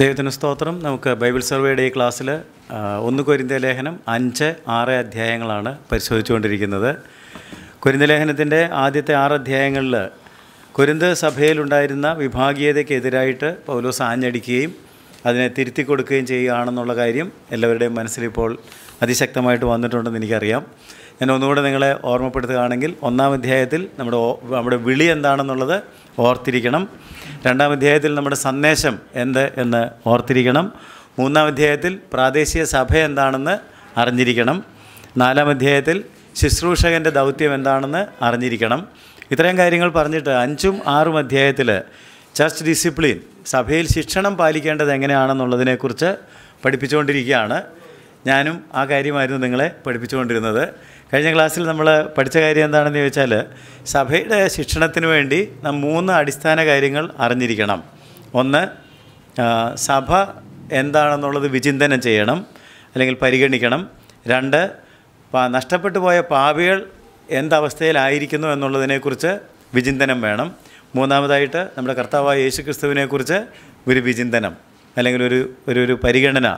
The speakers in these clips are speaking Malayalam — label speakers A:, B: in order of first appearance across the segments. A: ദൈവത്തിന് സ്തോത്രം നമുക്ക് ബൈബിൾ സർവേയുടെ ഈ ക്ലാസ്സിൽ ഒന്ന് കൊരിന്ത ലേഖനം അഞ്ച് ആറ് അധ്യായങ്ങളാണ് പരിശോധിച്ചുകൊണ്ടിരിക്കുന്നത് കൊരിന്ത ലേഖനത്തിൻ്റെ ആദ്യത്തെ ആറ് അധ്യായങ്ങളിൽ കുരിന്ത് സഭയിലുണ്ടായിരുന്ന വിഭാഗീയതയ്ക്കെതിരായിട്ട് പൗലോസ് ആഞ്ഞടിക്കുകയും അതിനെ തിരുത്തി കൊടുക്കുകയും ചെയ്യുകയാണെന്നുള്ള കാര്യം എല്ലാവരുടെയും മനസ്സിലിപ്പോൾ അതിശക്തമായിട്ട് വന്നിട്ടുണ്ടെന്ന് എനിക്കറിയാം ഞാൻ ഒന്നുകൂടെ നിങ്ങളെ ഓർമ്മപ്പെടുത്തുകയാണെങ്കിൽ ഒന്നാം അധ്യായത്തിൽ നമ്മുടെ നമ്മുടെ വിളി എന്താണെന്നുള്ളത് ഓർത്തിരിക്കണം രണ്ടാം അധ്യായത്തിൽ നമ്മുടെ സന്ദേശം എന്ത് എന്ന് ഓർത്തിരിക്കണം മൂന്നാം അധ്യായത്തിൽ പ്രാദേശിക സഭ എന്താണെന്ന് അറിഞ്ഞിരിക്കണം നാലാം അധ്യായത്തിൽ ശുശ്രൂഷകൻ്റെ ദൗത്യം എന്താണെന്ന് അറിഞ്ഞിരിക്കണം ഇത്രയും കാര്യങ്ങൾ പറഞ്ഞിട്ട് അഞ്ചും ആറും അധ്യായത്തിൽ ചർച്ച് ഡിസിപ്ലിൻ സഭയിൽ ശിക്ഷണം പാലിക്കേണ്ടത് എങ്ങനെയാണെന്നുള്ളതിനെക്കുറിച്ച് പഠിപ്പിച്ചുകൊണ്ടിരിക്കുകയാണ് ഞാനും ആ കാര്യമായിരുന്നു നിങ്ങളെ പഠിപ്പിച്ചുകൊണ്ടിരുന്നത് കഴിഞ്ഞ ക്ലാസ്സിൽ നമ്മൾ പഠിച്ച കാര്യം എന്താണെന്ന് ചോദിച്ചാൽ സഭയുടെ ശിക്ഷണത്തിന് വേണ്ടി നാം മൂന്ന് അടിസ്ഥാന കാര്യങ്ങൾ അറിഞ്ഞിരിക്കണം ഒന്ന് സഭ എന്താണെന്നുള്ളത് വിചിന്തനം ചെയ്യണം അല്ലെങ്കിൽ പരിഗണിക്കണം രണ്ട് നഷ്ടപ്പെട്ടു പോയ പാപികൾ എന്തവസ്ഥയിലായിരിക്കുന്നു എന്നുള്ളതിനെക്കുറിച്ച് വിചിന്തനം വേണം മൂന്നാമതായിട്ട് നമ്മുടെ കർത്താവായ യേശു ക്രിസ്തുവിനെക്കുറിച്ച് ഒരു വിചിന്തനം അല്ലെങ്കിൽ ഒരു ഒരു പരിഗണന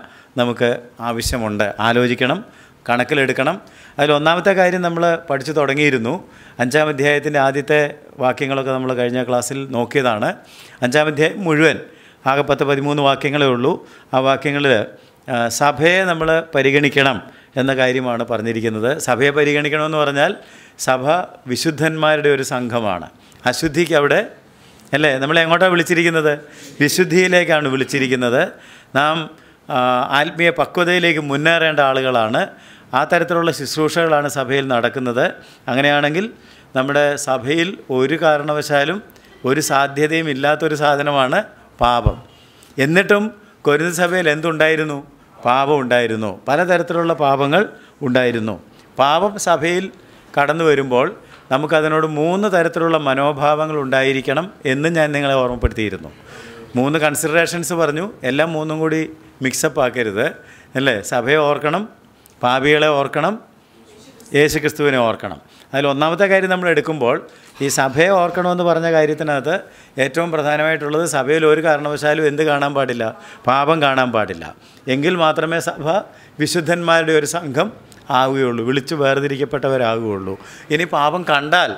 A: നമുക്ക് ആവശ്യമുണ്ട് ആലോചിക്കണം കണക്കിലെടുക്കണം അതിൽ ഒന്നാമത്തെ കാര്യം നമ്മൾ പഠിച്ചു തുടങ്ങിയിരുന്നു അഞ്ചാം അധ്യായത്തിൻ്റെ ആദ്യത്തെ വാക്യങ്ങളൊക്കെ നമ്മൾ കഴിഞ്ഞ ക്ലാസ്സിൽ നോക്കിയതാണ് അഞ്ചാം അധ്യായം മുഴുവൻ ആകെ പത്ത് പതിമൂന്ന് വാക്യങ്ങളേ ഉള്ളൂ ആ വാക്യങ്ങളിൽ സഭയെ നമ്മൾ പരിഗണിക്കണം എന്ന കാര്യമാണ് പറഞ്ഞിരിക്കുന്നത് സഭയെ പരിഗണിക്കണമെന്ന് പറഞ്ഞാൽ സഭ വിശുദ്ധന്മാരുടെ ഒരു സംഘമാണ് അശുദ്ധിക്ക് അവിടെ അല്ലേ നമ്മളെ എങ്ങോട്ടാണ് വിളിച്ചിരിക്കുന്നത് വിശുദ്ധിയിലേക്കാണ് വിളിച്ചിരിക്കുന്നത് നാം ആത്മീയ പക്വതയിലേക്ക് മുന്നേറേണ്ട ആളുകളാണ് ആ തരത്തിലുള്ള ശുശ്രൂഷകളാണ് സഭയിൽ നടക്കുന്നത് അങ്ങനെയാണെങ്കിൽ നമ്മുടെ സഭയിൽ ഒരു കാരണവശാലും ഒരു സാധ്യതയും ഇല്ലാത്തൊരു സാധനമാണ് പാപം എന്നിട്ടും കൊരുന്ന സഭയിൽ എന്തുണ്ടായിരുന്നു പാപം ഉണ്ടായിരുന്നു പലതരത്തിലുള്ള പാപങ്ങൾ ഉണ്ടായിരുന്നു പാപം സഭയിൽ കടന്നു വരുമ്പോൾ നമുക്കതിനോട് മൂന്ന് തരത്തിലുള്ള മനോഭാവങ്ങൾ ഉണ്ടായിരിക്കണം എന്ന് ഞാൻ നിങ്ങളെ ഓർമ്മപ്പെടുത്തിയിരുന്നു മൂന്ന് കൺസിഡറേഷൻസ് പറഞ്ഞു എല്ലാം മൂന്നും കൂടി മിക്സപ്പ് ആക്കരുത് അല്ലേ സഭയെ ഓർക്കണം പാപികളെ ഓർക്കണം യേശുക്രിസ്തുവിനെ ഓർക്കണം അതിൽ ഒന്നാമത്തെ കാര്യം നമ്മൾ എടുക്കുമ്പോൾ ഈ സഭയെ ഓർക്കണമെന്ന് പറഞ്ഞ കാര്യത്തിനകത്ത് ഏറ്റവും പ്രധാനമായിട്ടുള്ളത് സഭയിൽ ഒരു കാരണവശാലും എന്ത് കാണാൻ പാടില്ല പാപം കാണാൻ പാടില്ല എങ്കിൽ മാത്രമേ സഭ വിശുദ്ധന്മാരുടെ ഒരു സംഘം ആവുകയുള്ളൂ വിളിച്ചു വേർതിരിക്കപ്പെട്ടവരാകുകയുള്ളൂ ഇനി പാപം കണ്ടാൽ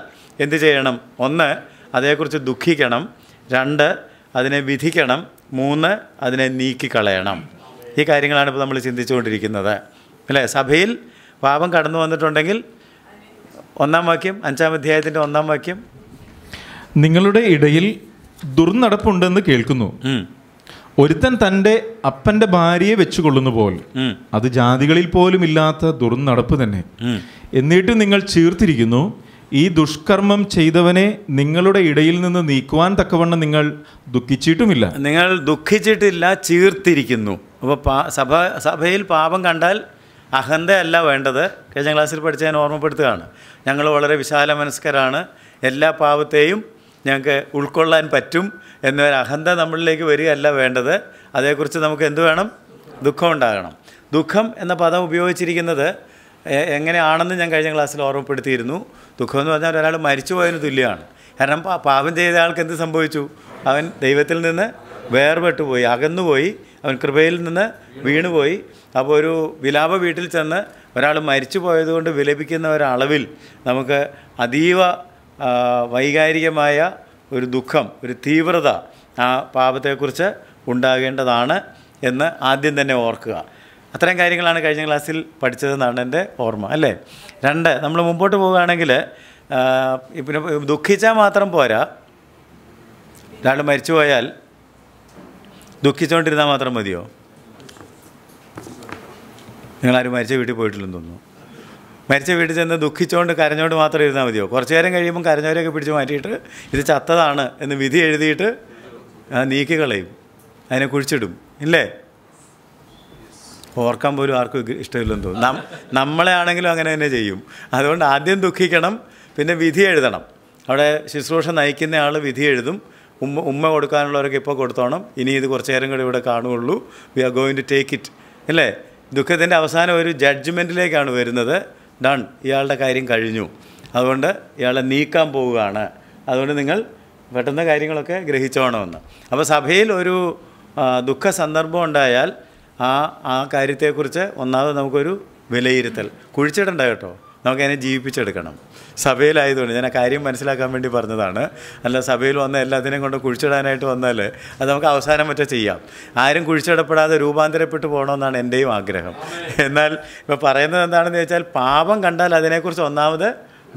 A: എന്ത് ചെയ്യണം ഒന്ന് അതേക്കുറിച്ച് ദുഃഖിക്കണം രണ്ട് അതിനെ വിധിക്കണം മൂന്ന് അതിനെ നീക്കിക്കളയണം ഈ കാര്യങ്ങളാണ് ഇപ്പോൾ നമ്മൾ ചിന്തിച്ചുകൊണ്ടിരിക്കുന്നത് അല്ലേ സഭയിൽ പാപം കടന്നു വന്നിട്ടുണ്ടെങ്കിൽ ഒന്നാം വാക്യം അഞ്ചാം അധ്യായത്തിൻ്റെ ഒന്നാം വാക്യം
B: നിങ്ങളുടെ ഇടയിൽ ദുർനടപ്പുണ്ടെന്ന് കേൾക്കുന്നു ഒരുത്തൻ തൻ്റെ അപ്പൻ്റെ ഭാര്യയെ വെച്ചുകൊള്ളുന്ന പോലെ അത് ജാതികളിൽ പോലും ഇല്ലാത്ത ദുർനടപ്പ് തന്നെ എന്നിട്ട് നിങ്ങൾ ചീർത്തിരിക്കുന്നു ഈ ദുഷ്കർമ്മം ചെയ്തവനെ നിങ്ങളുടെ ഇടയിൽ നിന്ന് നീക്കുവാൻ തക്കവണ്ണം നിങ്ങൾ ദുഃഖിച്ചിട്ടുമില്ല നിങ്ങൾ ദുഃഖിച്ചിട്ടില്ല
A: ചീർത്തിരിക്കുന്നു അപ്പോൾ സഭ സഭയിൽ പാപം കണ്ടാൽ അഹന്തയല്ല വേണ്ടത് കഴിഞ്ഞ ക്ലാസ്സിൽ പഠിച്ച ഞാൻ ഓർമ്മപ്പെടുത്തുകയാണ് ഞങ്ങൾ വളരെ വിശാല മനസ്കരാണ് എല്ലാ പാവത്തെയും ഞങ്ങൾക്ക് ഉൾക്കൊള്ളാൻ പറ്റും എന്നൊരു അഹന്ത നമ്മളിലേക്ക് വരികയല്ല വേണ്ടത് അതേക്കുറിച്ച് നമുക്ക് എന്ത് വേണം ദുഃഖം ഉണ്ടാകണം ദുഃഖം എന്ന പദം ഉപയോഗിച്ചിരിക്കുന്നത് എങ്ങനെയാണെന്ന് ഞാൻ കഴിഞ്ഞ ക്ലാസ്സിൽ ഓർമ്മപ്പെടുത്തിയിരുന്നു ദുഃഖം എന്ന് പറഞ്ഞാൽ ഒരാൾ മരിച്ചു പോയതിന് തുല്യമാണ് കാരണം പാപം ചെയ്ത ആൾക്ക് എന്ത് സംഭവിച്ചു അവൻ ദൈവത്തിൽ നിന്ന് വേർപെട്ടുപോയി അകന്നുപോയി അവൻ കൃപയിൽ നിന്ന് വീണുപോയി അപ്പോൾ ഒരു വിലാപ വീട്ടിൽ ചെന്ന് ഒരാൾ മരിച്ചു പോയതുകൊണ്ട് വിലപിക്കുന്ന ഒരളവിൽ നമുക്ക് അതീവ വൈകാരികമായ ഒരു ദുഃഖം ഒരു തീവ്രത ആ പാപത്തെക്കുറിച്ച് ഉണ്ടാകേണ്ടതാണ് എന്ന് ആദ്യം തന്നെ ഓർക്കുക അത്തരം കാര്യങ്ങളാണ് കഴിഞ്ഞ ക്ലാസ്സിൽ പഠിച്ചതെന്നാണ് എൻ്റെ ഓർമ്മ അല്ലേ രണ്ട് നമ്മൾ മുമ്പോട്ട് പോവുകയാണെങ്കിൽ പിന്നെ ദുഃഖിച്ചാൽ മാത്രം പോരാ ഒരാൾ മരിച്ചു പോയാൽ ദുഃഖിച്ചുകൊണ്ടിരുന്നാൽ മാത്രം മതിയോ നിങ്ങളാരും മരിച്ച വീട്ടിൽ പോയിട്ടില്ലെന്ന് തോന്നുന്നു മരിച്ച വീട്ടിൽ ചെന്ന് ദുഃഖിച്ചുകൊണ്ട് കരഞ്ഞോണ്ട് മാത്രം ഇരുന്നാൽ മതിയോ കുറച്ച് നേരം കഴിയുമ്പോൾ കരഞ്ഞവരെയൊക്കെ പിടിച്ച് മാറ്റിയിട്ട് ഇത് ചത്തതാണ് എന്ന് വിധി എഴുതിയിട്ട് നീക്കിക്കളയും അതിനെ കുഴിച്ചിടും ഇല്ലേ ഓർക്കാൻ പോലും ആർക്കും ഇഷ്ടമില്ലെന്ന് തോന്നും നമ്മളെ ആണെങ്കിലും അങ്ങനെ തന്നെ ചെയ്യും അതുകൊണ്ട് ആദ്യം ദുഃഖിക്കണം പിന്നെ വിധി എഴുതണം അവിടെ ശുശ്രൂഷ നയിക്കുന്ന ആൾ വിധി എഴുതും ഉമ്മ ഉമ്മ കൊടുക്കാനുള്ളവരൊക്കെ ഇപ്പോൾ കൊടുത്തോണം ഇനി ഇത് കുറച്ച് നേരം കൂടി ഇവിടെ കാണുകയുള്ളൂ we are going to take it അല്ലേ ദുഃഖത്തിൻ്റെ അവസാനം ഒരു ജഡ്ജ്മെൻറ്റിലേക്കാണ് വരുന്നത് ഡൺ ഇയാളുടെ കാര്യം കഴിഞ്ഞു അതുകൊണ്ട് ഇയാളെ നീക്കാൻ പോവുകയാണ് അതുകൊണ്ട് നിങ്ങൾ പെട്ടെന്ന് കാര്യങ്ങളൊക്കെ ഗ്രഹിച്ചോണമെന്ന് അപ്പോൾ സഭയിൽ ഒരു ദുഃഖ സന്ദർഭം ഉണ്ടായാൽ ആ ആ കാര്യത്തെക്കുറിച്ച് ഒന്നാമത് നമുക്കൊരു വിലയിരുത്തൽ കുഴിച്ചിടണ്ട കേട്ടോ നമുക്കതിനെ ജീവിപ്പിച്ചെടുക്കണം സഭയിലായതുകൊണ്ട് ഞാൻ ആ കാര്യം മനസ്സിലാക്കാൻ വേണ്ടി പറഞ്ഞതാണ് അല്ല സഭയിൽ വന്ന എല്ലാത്തിനെയും കൊണ്ട് കുഴിച്ചിടാനായിട്ട് വന്നാൽ അത് നമുക്ക് അവസാനം മറ്റേ ചെയ്യാം ആരും കുഴിച്ചിടപ്പെടാതെ രൂപാന്തരപ്പെട്ടു പോകണമെന്നാണ് എൻ്റെയും ആഗ്രഹം എന്നാൽ ഇപ്പോൾ പറയുന്നത് എന്താണെന്ന് ചോദിച്ചാൽ പാപം കണ്ടാൽ അതിനെക്കുറിച്ച് ഒന്നാമത്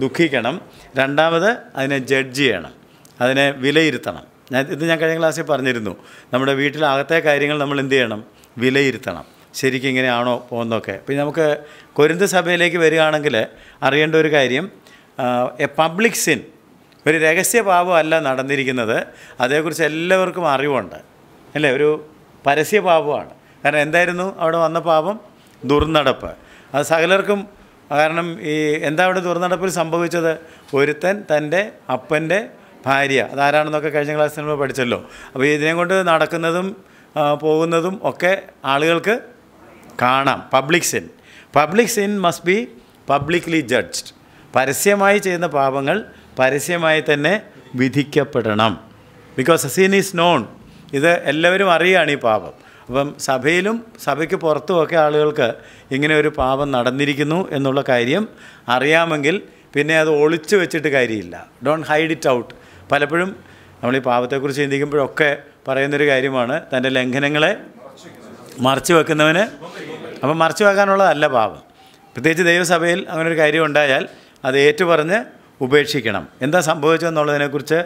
A: ദുഃഖിക്കണം രണ്ടാമത് അതിനെ ജഡ്ജ് ചെയ്യണം അതിനെ വിലയിരുത്തണം ഞാൻ ഇത് ഞാൻ കഴിഞ്ഞ ക്ലാസ്സിൽ പറഞ്ഞിരുന്നു നമ്മുടെ വീട്ടിലകത്തെ കാര്യങ്ങൾ നമ്മൾ എന്ത് ചെയ്യണം വിലയിരുത്തണം ശരിക്കും ഇങ്ങനെയാണോ പോകുന്നതൊക്കെ പിന്നെ നമുക്ക് കൊരിന്ത സഭയിലേക്ക് വരികയാണെങ്കിൽ അറിയേണ്ട ഒരു കാര്യം എ പബ്ലിക് സിൻ ഒരു രഹസ്യ പാപമല്ല നടന്നിരിക്കുന്നത് അതേക്കുറിച്ച് എല്ലാവർക്കും അറിവുണ്ട് അല്ലേ ഒരു പരസ്യഭാവമാണ് കാരണം എന്തായിരുന്നു അവിടെ വന്ന പാപം ദുർനടപ്പ് അത് സകലർക്കും കാരണം ഈ എന്താ അവിടെ ദുർനടപ്പിൽ സംഭവിച്ചത് ഒരുത്തൻ തൻ്റെ അപ്പൻ്റെ ഭാര്യ അതാരാണെന്നൊക്കെ കഴിഞ്ഞ ക്ലാസ്സിൽ നമ്മൾ പഠിച്ചല്ലോ അപ്പോൾ ഇതിനെ കൊണ്ട് നടക്കുന്നതും പോകുന്നതും ഒക്കെ ആളുകൾക്ക് കാണാം public sin public sin must be publicly judged പരസ്യമായി ചെയ്യുന്ന പാപങ്ങൾ പരസ്യമായി തന്നെ വിധിക്കപ്പെടണം ബിക്കോസ് സീൻ ഈസ് നോൺ ഇത് എല്ലാവരും അറിയുകയാണ് ഈ പാപം അപ്പം സഭയിലും സഭയ്ക്ക് പുറത്തുമൊക്കെ ആളുകൾക്ക് ഇങ്ങനെ ഒരു പാപം നടന്നിരിക്കുന്നു എന്നുള്ള കാര്യം അറിയാമെങ്കിൽ പിന്നെ അത് ഒളിച്ചു വെച്ചിട്ട് കാര്യമില്ല ഡോണ്ട് ഹൈഡ് ഇറ്റ് ഔട്ട് പലപ്പോഴും നമ്മൾ ഈ പാപത്തെക്കുറിച്ച് ചിന്തിക്കുമ്പോഴൊക്കെ പറയുന്നൊരു കാര്യമാണ് തൻ്റെ ലംഘനങ്ങളെ മറച്ചു വെക്കുന്നവന് അപ്പം മറച്ചു വെക്കാനുള്ളതല്ല പാപം പ്രത്യേകിച്ച് ദൈവസഭയിൽ അങ്ങനൊരു കാര്യം ഉണ്ടായാൽ അത് ഏറ്റുപറഞ്ഞ് ഉപേക്ഷിക്കണം എന്താ സംഭവിച്ചതെന്നുള്ളതിനെക്കുറിച്ച്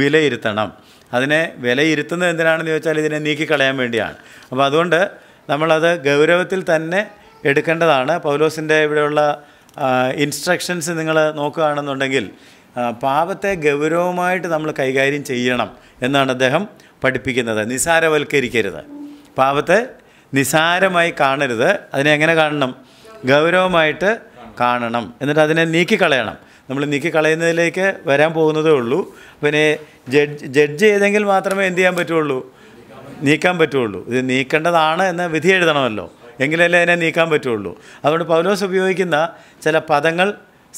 A: വിലയിരുത്തണം അതിനെ വിലയിരുത്തുന്നത് എന്തിനാണെന്ന് ചോദിച്ചാൽ ഇതിനെ നീക്കിക്കളയാൻ വേണ്ടിയാണ് അപ്പോൾ അതുകൊണ്ട് നമ്മളത് ഗൗരവത്തിൽ തന്നെ എടുക്കേണ്ടതാണ് പൗലോസിൻ്റെ ഇവിടെയുള്ള ഇൻസ്ട്രക്ഷൻസ് നിങ്ങൾ നോക്കുകയാണെന്നുണ്ടെങ്കിൽ പാപത്തെ ഗൗരവമായിട്ട് നമ്മൾ കൈകാര്യം ചെയ്യണം എന്നാണ് അദ്ദേഹം പഠിപ്പിക്കുന്നത് നിസാരവൽക്കരിക്കരുത് പാപത്തെ നിസാരമായി കാണരുത് അതിനെ എങ്ങനെ കാണണം ഗൗരവമായിട്ട് കാണണം എന്നിട്ട് അതിനെ നീക്കിക്കളയണം നമ്മൾ നീക്കിക്കളയുന്നതിലേക്ക് വരാൻ പോകുന്നതേ ഉള്ളൂ പിന്നെ ജഡ്ജ് ജഡ്ജ് ചെയ്തെങ്കിൽ മാത്രമേ എന്ത് ചെയ്യാൻ പറ്റുള്ളൂ നീക്കാൻ പറ്റുള്ളൂ ഇത് നീക്കേണ്ടതാണ് എന്ന് വിധി എഴുതണമല്ലോ എങ്കിലല്ലേ അതിനെ നീക്കാൻ പറ്റുള്ളൂ അതുകൊണ്ട് പൗലോസ് ഉപയോഗിക്കുന്ന ചില പദങ്ങൾ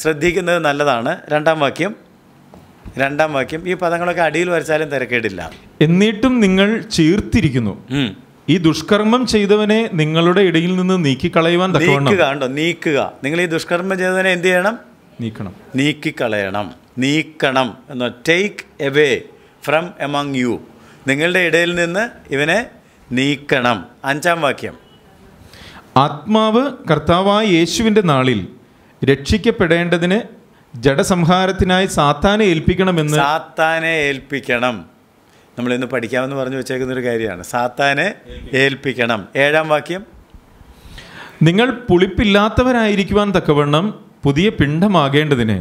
A: ശ്രദ്ധിക്കുന്നത് നല്ലതാണ് രണ്ടാം വാക്യം രണ്ടാം വാക്യം ഈ പദങ്ങളൊക്കെ അടിയിൽ വരച്ചാലും തിരക്കേടില്ല
B: എന്നിട്ടും നിങ്ങൾ ചേർത്തിരിക്കുന്നു ഈ ദുഷ്കർമ്മം ചെയ്തവനെ നിങ്ങളുടെ ഇടയിൽ നിന്ന് നീക്കിക്കളയുവാൻ നീക്കുക
A: ഉണ്ടോ നീക്കുക നിങ്ങൾ ഈ ദുഷ്കർമ്മം ചെയ്തവനെ എന്ത് ചെയ്യണം നീക്കണം നീക്കിക്കളയണം നീക്കണം എന്ന് take away from among you നിങ്ങളുടെ ഇടയിൽ നിന്ന് ഇവനെ നീക്കണം അഞ്ചാം വാക്യം
B: ആത്മാവ് കർത്താവായ യേശുവിൻ്റെ നാളിൽ രക്ഷിക്കപ്പെടേണ്ടതിന് ജഡസംഹാരത്തിനായി സാത്താനെ ഏൽപ്പിക്കണമെന്ന്
A: സാത്താനെ ഏൽപ്പിക്കണം നമ്മളിന്ന് പഠിക്കാമെന്ന് പറഞ്ഞു ഒരു കാര്യമാണ് സാത്താനെ ഏൽപ്പിക്കണം ഏഴാം വാക്യം
B: നിങ്ങൾ പുളിപ്പില്ലാത്തവരായിരിക്കുവാൻ തക്കവണ്ണം പുതിയ പിണ്ഡമാകേണ്ടതിന്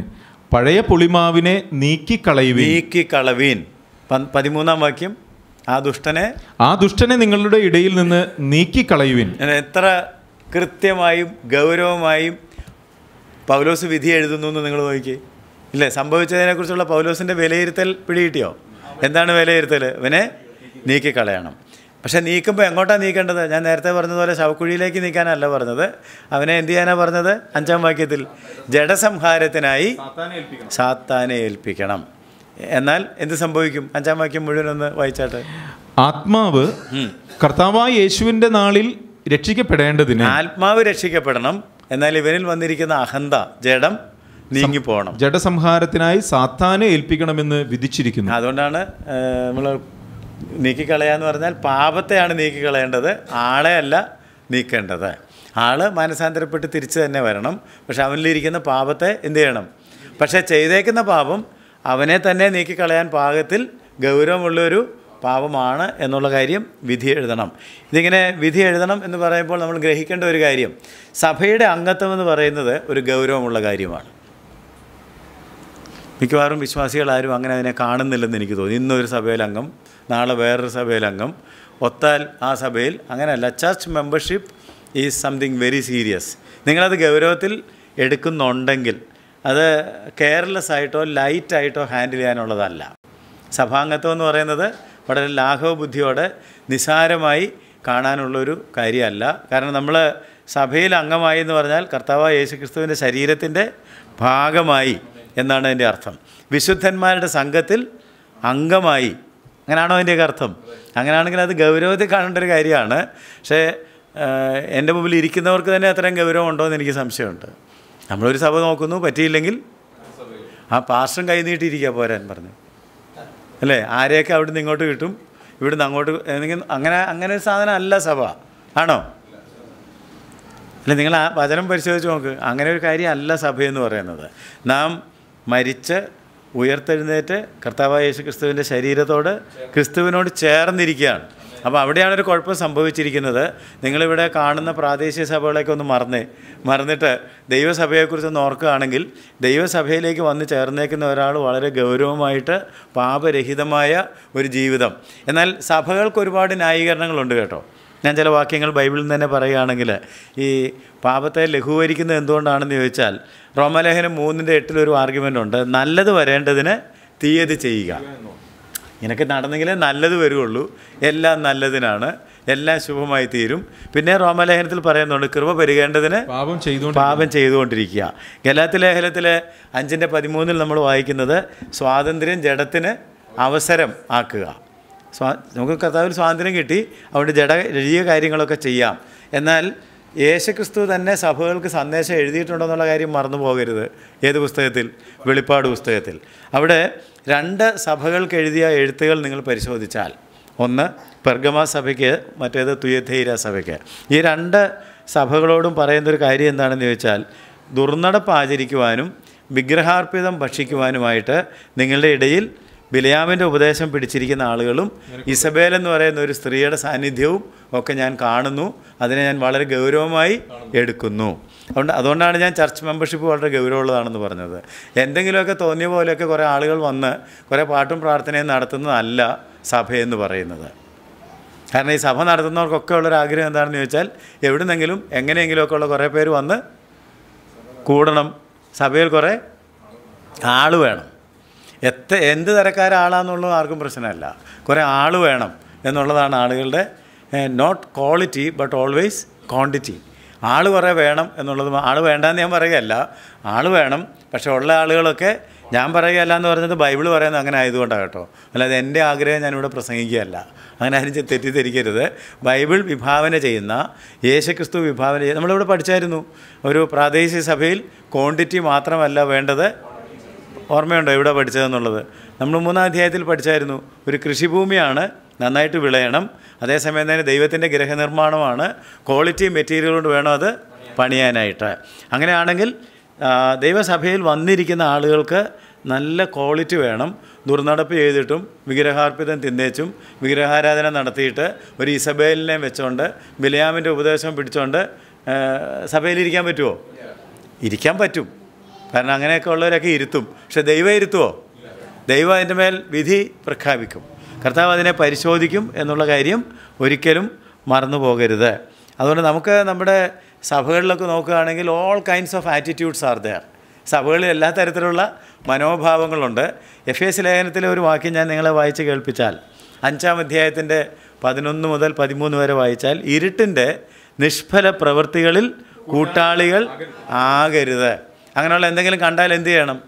B: പഴയ പുളിമാവിനെ നീക്കിക്കളയുവീൻ നീക്കിക്കളവീൻ പതിമൂന്നാം വാക്യം ആ ദുഷ്ടനെ ആ ദുഷ്ടനെ നിങ്ങളുടെ ഇടയിൽ നിന്ന് നീക്കിക്കളയുവിൻ
A: എത്ര കൃത്യമായും ഗൗരവമായും പൗലോസ് വിധി എഴുതുന്നു എന്ന് നിങ്ങൾ നോക്കി ഇല്ലേ സംഭവിച്ചതിനെക്കുറിച്ചുള്ള പൗലോസിൻ്റെ വിലയിരുത്തൽ പിടികിട്ടിയോ എന്താണ് വിലയിരുത്തൽ ഇവനെ നീക്കിക്കളയണം പക്ഷേ നീക്കുമ്പോൾ എങ്ങോട്ടാണ് നീക്കേണ്ടത് ഞാൻ നേരത്തെ പറഞ്ഞതുപോലെ ശവക്കുഴിയിലേക്ക് നീക്കാനല്ല പറഞ്ഞത് അവനെ എന്ത് ചെയ്യാനാണ് പറഞ്ഞത് അഞ്ചാം വാക്യത്തിൽ ജഡസംഹാരത്തിനായി സാത്താനെ ഏൽപ്പിക്കണം എന്നാൽ എന്ത് സംഭവിക്കും അഞ്ചാം വാക്യം മുഴുവൻ ഒന്ന് വായിച്ചാട്ടെ
B: ആത്മാവ് കർത്താവായ യേശുവിൻ്റെ നാളിൽ രക്ഷിക്കപ്പെടേണ്ടതിന്
A: ആത്മാവ് രക്ഷിക്കപ്പെടണം എന്നാൽ ഇവനിൽ വന്നിരിക്കുന്ന അഹന്ത ജഡം നീങ്ങി പോകണം
B: ജഡസംഹാരത്തിനായി സാത്താനെ ഏൽപ്പിക്കണമെന്ന് വിധിച്ചിരിക്കുന്നു അതുകൊണ്ടാണ്
A: നമ്മൾ നീക്കിക്കളയാന്ന് പറഞ്ഞാൽ പാപത്തെയാണ് നീക്കിക്കളയേണ്ടത് ആളെ അല്ല നീക്കേണ്ടത് ആൾ മനസാന്തരപ്പെട്ട് തിരിച്ചു തന്നെ വരണം പക്ഷെ അവനിലിരിക്കുന്ന പാപത്തെ എന്ത് ചെയ്യണം പക്ഷേ ചെയ്തേക്കുന്ന പാപം അവനെ തന്നെ നീക്കിക്കളയാൻ പാകത്തിൽ ഗൗരവമുള്ളൊരു പാപമാണ് എന്നുള്ള കാര്യം വിധി എഴുതണം ഇതിങ്ങനെ വിധി എഴുതണം എന്ന് പറയുമ്പോൾ നമ്മൾ ഗ്രഹിക്കേണ്ട ഒരു കാര്യം സഭയുടെ അംഗത്വം എന്ന് പറയുന്നത് ഒരു ഗൗരവമുള്ള കാര്യമാണ് മിക്കവാറും വിശ്വാസികളാരും അങ്ങനെ അതിനെ കാണുന്നില്ലെന്ന് എനിക്ക് തോന്നി ഇന്നൊരു സഭയിലംഗം നാളെ വേറൊരു സഭയിലംഗം ഒത്താൽ ആ സഭയിൽ അങ്ങനെയല്ല church membership is something very serious നിങ്ങളത് ഗൗരവത്തിൽ എടുക്കുന്നുണ്ടെങ്കിൽ അത് കെയർലെസ് ആയിട്ടോ ലൈറ്റായിട്ടോ ഹാൻഡിൽ ചെയ്യാനുള്ളതല്ല സഭാംഗത്വം എന്ന് പറയുന്നത് വളരെ ലാഘവ ബുദ്ധിയോടെ നിസാരമായി കാണാനുള്ളൊരു കാര്യമല്ല കാരണം നമ്മൾ സഭയിൽ അംഗമായി എന്ന് പറഞ്ഞാൽ കർത്താവ് യേശുക്രിസ്തുവിൻ്റെ ശരീരത്തിൻ്റെ ഭാഗമായി എന്നാണ് അതിൻ്റെ അർത്ഥം വിശുദ്ധന്മാരുടെ സംഘത്തിൽ അംഗമായി അങ്ങനെയാണോ അതിൻ്റെയൊക്കെ അർത്ഥം അങ്ങനെയാണെങ്കിൽ അത് ഗൗരവത്തിൽ കാണേണ്ട ഒരു കാര്യമാണ് പക്ഷേ എൻ്റെ മുമ്പിൽ ഇരിക്കുന്നവർക്ക് തന്നെ അത്രയും ഗൗരവം ഉണ്ടോ എന്ന് എനിക്ക് സംശയമുണ്ട് നമ്മളൊരു സഭ നോക്കുന്നു പറ്റിയില്ലെങ്കിൽ ആ പാർശ്വം കൈ നീട്ടിയിരിക്കുക പോരാൻ പറഞ്ഞു അല്ലേ ആരെയൊക്കെ അവിടുന്ന് ഇങ്ങോട്ട് കിട്ടും ഇവിടുന്ന് അങ്ങോട്ട് അങ്ങനെ അങ്ങനെ ഒരു സാധനം അല്ല സഭ ആണോ അല്ല നിങ്ങൾ ആ വചനം പരിശോധിച്ച് നോക്ക് അങ്ങനെ ഒരു കാര്യമല്ല സഭയെന്ന് പറയുന്നത് നാം മരിച്ച് ഉയർത്തെഴുന്നേറ്റ് കർത്താവായ യേശു ക്രിസ്തുവിൻ്റെ ശരീരത്തോട് ക്രിസ്തുവിനോട് ചേർന്നിരിക്കുകയാണ് അപ്പോൾ അവിടെയാണ് ഒരു കുഴപ്പം സംഭവിച്ചിരിക്കുന്നത് നിങ്ങളിവിടെ കാണുന്ന പ്രാദേശിക സഭകളൊക്കെ ഒന്ന് മറന്നേ മറന്നിട്ട് ദൈവസഭയെക്കുറിച്ചൊന്ന് ഓർക്കുകയാണെങ്കിൽ ദൈവസഭയിലേക്ക് വന്ന് ചേർന്നേക്കുന്ന ഒരാൾ വളരെ ഗൗരവമായിട്ട് പാപരഹിതമായ ഒരു ജീവിതം എന്നാൽ സഭകൾക്ക് ഒരുപാട് ന്യായീകരണങ്ങളുണ്ട് കേട്ടോ ഞാൻ ചില വാക്യങ്ങൾ ബൈബിളിൽ നിന്ന് തന്നെ പറയുകയാണെങ്കിൽ ഈ പാപത്തെ ലഘൂകരിക്കുന്നത് എന്തുകൊണ്ടാണെന്ന് ചോദിച്ചാൽ റോമലേഖനം മൂന്നിൻ്റെ എട്ടിലൊരു ആർഗ്യുമെൻ്റ് ഉണ്ട് നല്ലത് വരേണ്ടതിന് തീയതി ചെയ്യുക നിനക്ക് നടന്നെങ്കിലേ നല്ലത് വരുള്ളൂ എല്ലാം നല്ലതിനാണ് എല്ലാം ശുഭമായി തീരും പിന്നെ റോമലേഖനത്തിൽ പറയുന്നുണ്ട് കൃപ പെരുകേണ്ടതിന് പാപം ചെയ്തു പാപം ചെയ്തുകൊണ്ടിരിക്കുക ഗലാത്തി ലേഖനത്തിൽ അഞ്ചിൻ്റെ പതിമൂന്നിൽ നമ്മൾ വായിക്കുന്നത് സ്വാതന്ത്ര്യം ജഡത്തിന് അവസരം ആക്കുക സ്വാ നമുക്ക് കർത്താവിൽ സ്വാതന്ത്ര്യം കിട്ടി അതുകൊണ്ട് ജഡ ജടീയ കാര്യങ്ങളൊക്കെ ചെയ്യാം എന്നാൽ യേശുക്രിസ്തു തന്നെ സഭകൾക്ക് സന്ദേശം എഴുതിയിട്ടുണ്ടെന്നുള്ള കാര്യം മറന്നു പോകരുത് ഏത് പുസ്തകത്തിൽ വെളിപ്പാട് പുസ്തകത്തിൽ അവിടെ രണ്ട് സഭകൾക്ക് എഴുതിയ എഴുത്തുകൾ നിങ്ങൾ പരിശോധിച്ചാൽ ഒന്ന് പെർഗമ സഭയ്ക്ക് മറ്റേത് തുയധൈര സഭയ്ക്ക് ഈ രണ്ട് സഭകളോടും പറയുന്നൊരു കാര്യം എന്താണെന്ന് ചോദിച്ചാൽ ദുർനടപ്പ് ആചരിക്കുവാനും വിഗ്രഹാർപ്പിതം ഭക്ഷിക്കുവാനുമായിട്ട് നിങ്ങളുടെ ഇടയിൽ ബിലയാമിൻ്റെ ഉപദേശം പിടിച്ചിരിക്കുന്ന ആളുകളും ഇസബേൽ എന്ന് പറയുന്ന ഒരു സ്ത്രീയുടെ സാന്നിധ്യവും ഒക്കെ ഞാൻ കാണുന്നു അതിനെ ഞാൻ വളരെ ഗൗരവമായി എടുക്കുന്നു അതുകൊണ്ട് അതുകൊണ്ടാണ് ഞാൻ ചർച്ച് മെമ്പർഷിപ്പ് വളരെ ഗൗരവമുള്ളതാണെന്ന് പറഞ്ഞത് എന്തെങ്കിലുമൊക്കെ തോന്നിയ പോലെയൊക്കെ കുറേ ആളുകൾ വന്ന് കുറേ പാട്ടും പ്രാർത്ഥനയും നടത്തുന്നതല്ല സഭയെന്ന് പറയുന്നത് കാരണം ഈ സഭ നടത്തുന്നവർക്കൊക്കെ ഉള്ളൊരു ആഗ്രഹം എന്താണെന്ന് ചോദിച്ചാൽ എവിടുന്നെങ്കിലും എങ്ങനെയെങ്കിലുമൊക്കെ ഉള്ള കുറേ പേര് വന്ന് കൂടണം സഭയിൽ കുറേ ആൾ വേണം എത്ര എന്ത് തരക്കാരാളാന്നുള്ളത് ആർക്കും പ്രശ്നമല്ല കുറേ ആൾ വേണം എന്നുള്ളതാണ് ആളുകളുടെ not quality but always quantity ആൾ കുറേ വേണം എന്നുള്ളത് ആൾ വേണ്ടെന്ന് ഞാൻ പറയുകയല്ല ആൾ വേണം പക്ഷേ ഉള്ള ആളുകളൊക്കെ ഞാൻ പറയുകയല്ല എന്ന് പറഞ്ഞത് ബൈബിൾ പറയുന്നത് അങ്ങനെ ആയതുകൊണ്ടാണ് കേട്ടോ അല്ലാതെ എൻ്റെ ആഗ്രഹം ഞാനിവിടെ പ്രസംഗിക്കുകയല്ല അങ്ങനെ ആരും തെറ്റിദ്ധരിക്കരുത് ബൈബിൾ വിഭാവന ചെയ്യുന്ന യേശുക്രിസ്തു വിഭാവന ചെയ്യുന്ന നമ്മളിവിടെ പഠിച്ചായിരുന്നു ഒരു പ്രാദേശിക സഭയിൽ ക്വാണ്ടിറ്റി മാത്രമല്ല വേണ്ടത് ഓർമ്മയുണ്ടോ എവിടെ പഠിച്ചതെന്നുള്ളത് നമ്മൾ മൂന്നാം അധ്യായത്തിൽ പഠിച്ചായിരുന്നു ഒരു കൃഷിഭൂമിയാണ് നന്നായിട്ട് വിളയണം അതേസമയം തന്നെ ദൈവത്തിൻ്റെ ഗ്രഹനിർമ്മാണമാണ് ക്വാളിറ്റി മെറ്റീരിയൽ കൊണ്ട് വേണം അത് പണിയാനായിട്ട് അങ്ങനെയാണെങ്കിൽ ദൈവസഭയിൽ വന്നിരിക്കുന്ന ആളുകൾക്ക് നല്ല ക്വാളിറ്റി വേണം ദുർനടപ്പ് ചെയ്തിട്ടും വിഗ്രഹാർപ്പിതം തിന്നേച്ചും വിഗ്രഹാരാധന നടത്തിയിട്ട് ഒരു ഇസബേലിനെ വെച്ചുകൊണ്ട് ബിലയാമിൻ്റെ ഉപദേശം പിടിച്ചുകൊണ്ട് സഭയിലിരിക്കാൻ പറ്റുമോ ഇരിക്കാൻ പറ്റും കാരണം അങ്ങനെയൊക്കെ ഉള്ളവരൊക്കെ ഇരുത്തും പക്ഷെ ദൈവം ഇരുത്തുമോ ദൈവം അതിൻ്റെ മേൽ വിധി പ്രഖ്യാപിക്കും കർത്താവ് അതിനെ പരിശോധിക്കും എന്നുള്ള കാര്യം ഒരിക്കലും മറന്നു പോകരുത് അതുകൊണ്ട് നമുക്ക് നമ്മുടെ സഭകളിലൊക്കെ നോക്കുകയാണെങ്കിൽ all kinds of attitudes are there സഭകളിൽ എല്ലാ തരത്തിലുള്ള മനോഭാവങ്ങളുണ്ട് എഫ് എസ് ലേഖനത്തിലെ ഒരു വാക്യം ഞാൻ നിങ്ങളെ വായിച്ച് കേൾപ്പിച്ചാൽ അഞ്ചാം അധ്യായത്തിൻ്റെ പതിനൊന്ന് മുതൽ പതിമൂന്ന് വരെ വായിച്ചാൽ ഇരുട്ടിൻ്റെ നിഷ്ഫല പ്രവൃത്തികളിൽ കൂട്ടാളികൾ ആകരുത് അങ്ങനെയുള്ള എന്തെങ്കിലും കണ്ടാൽ എന്ത് ചെയ്യണം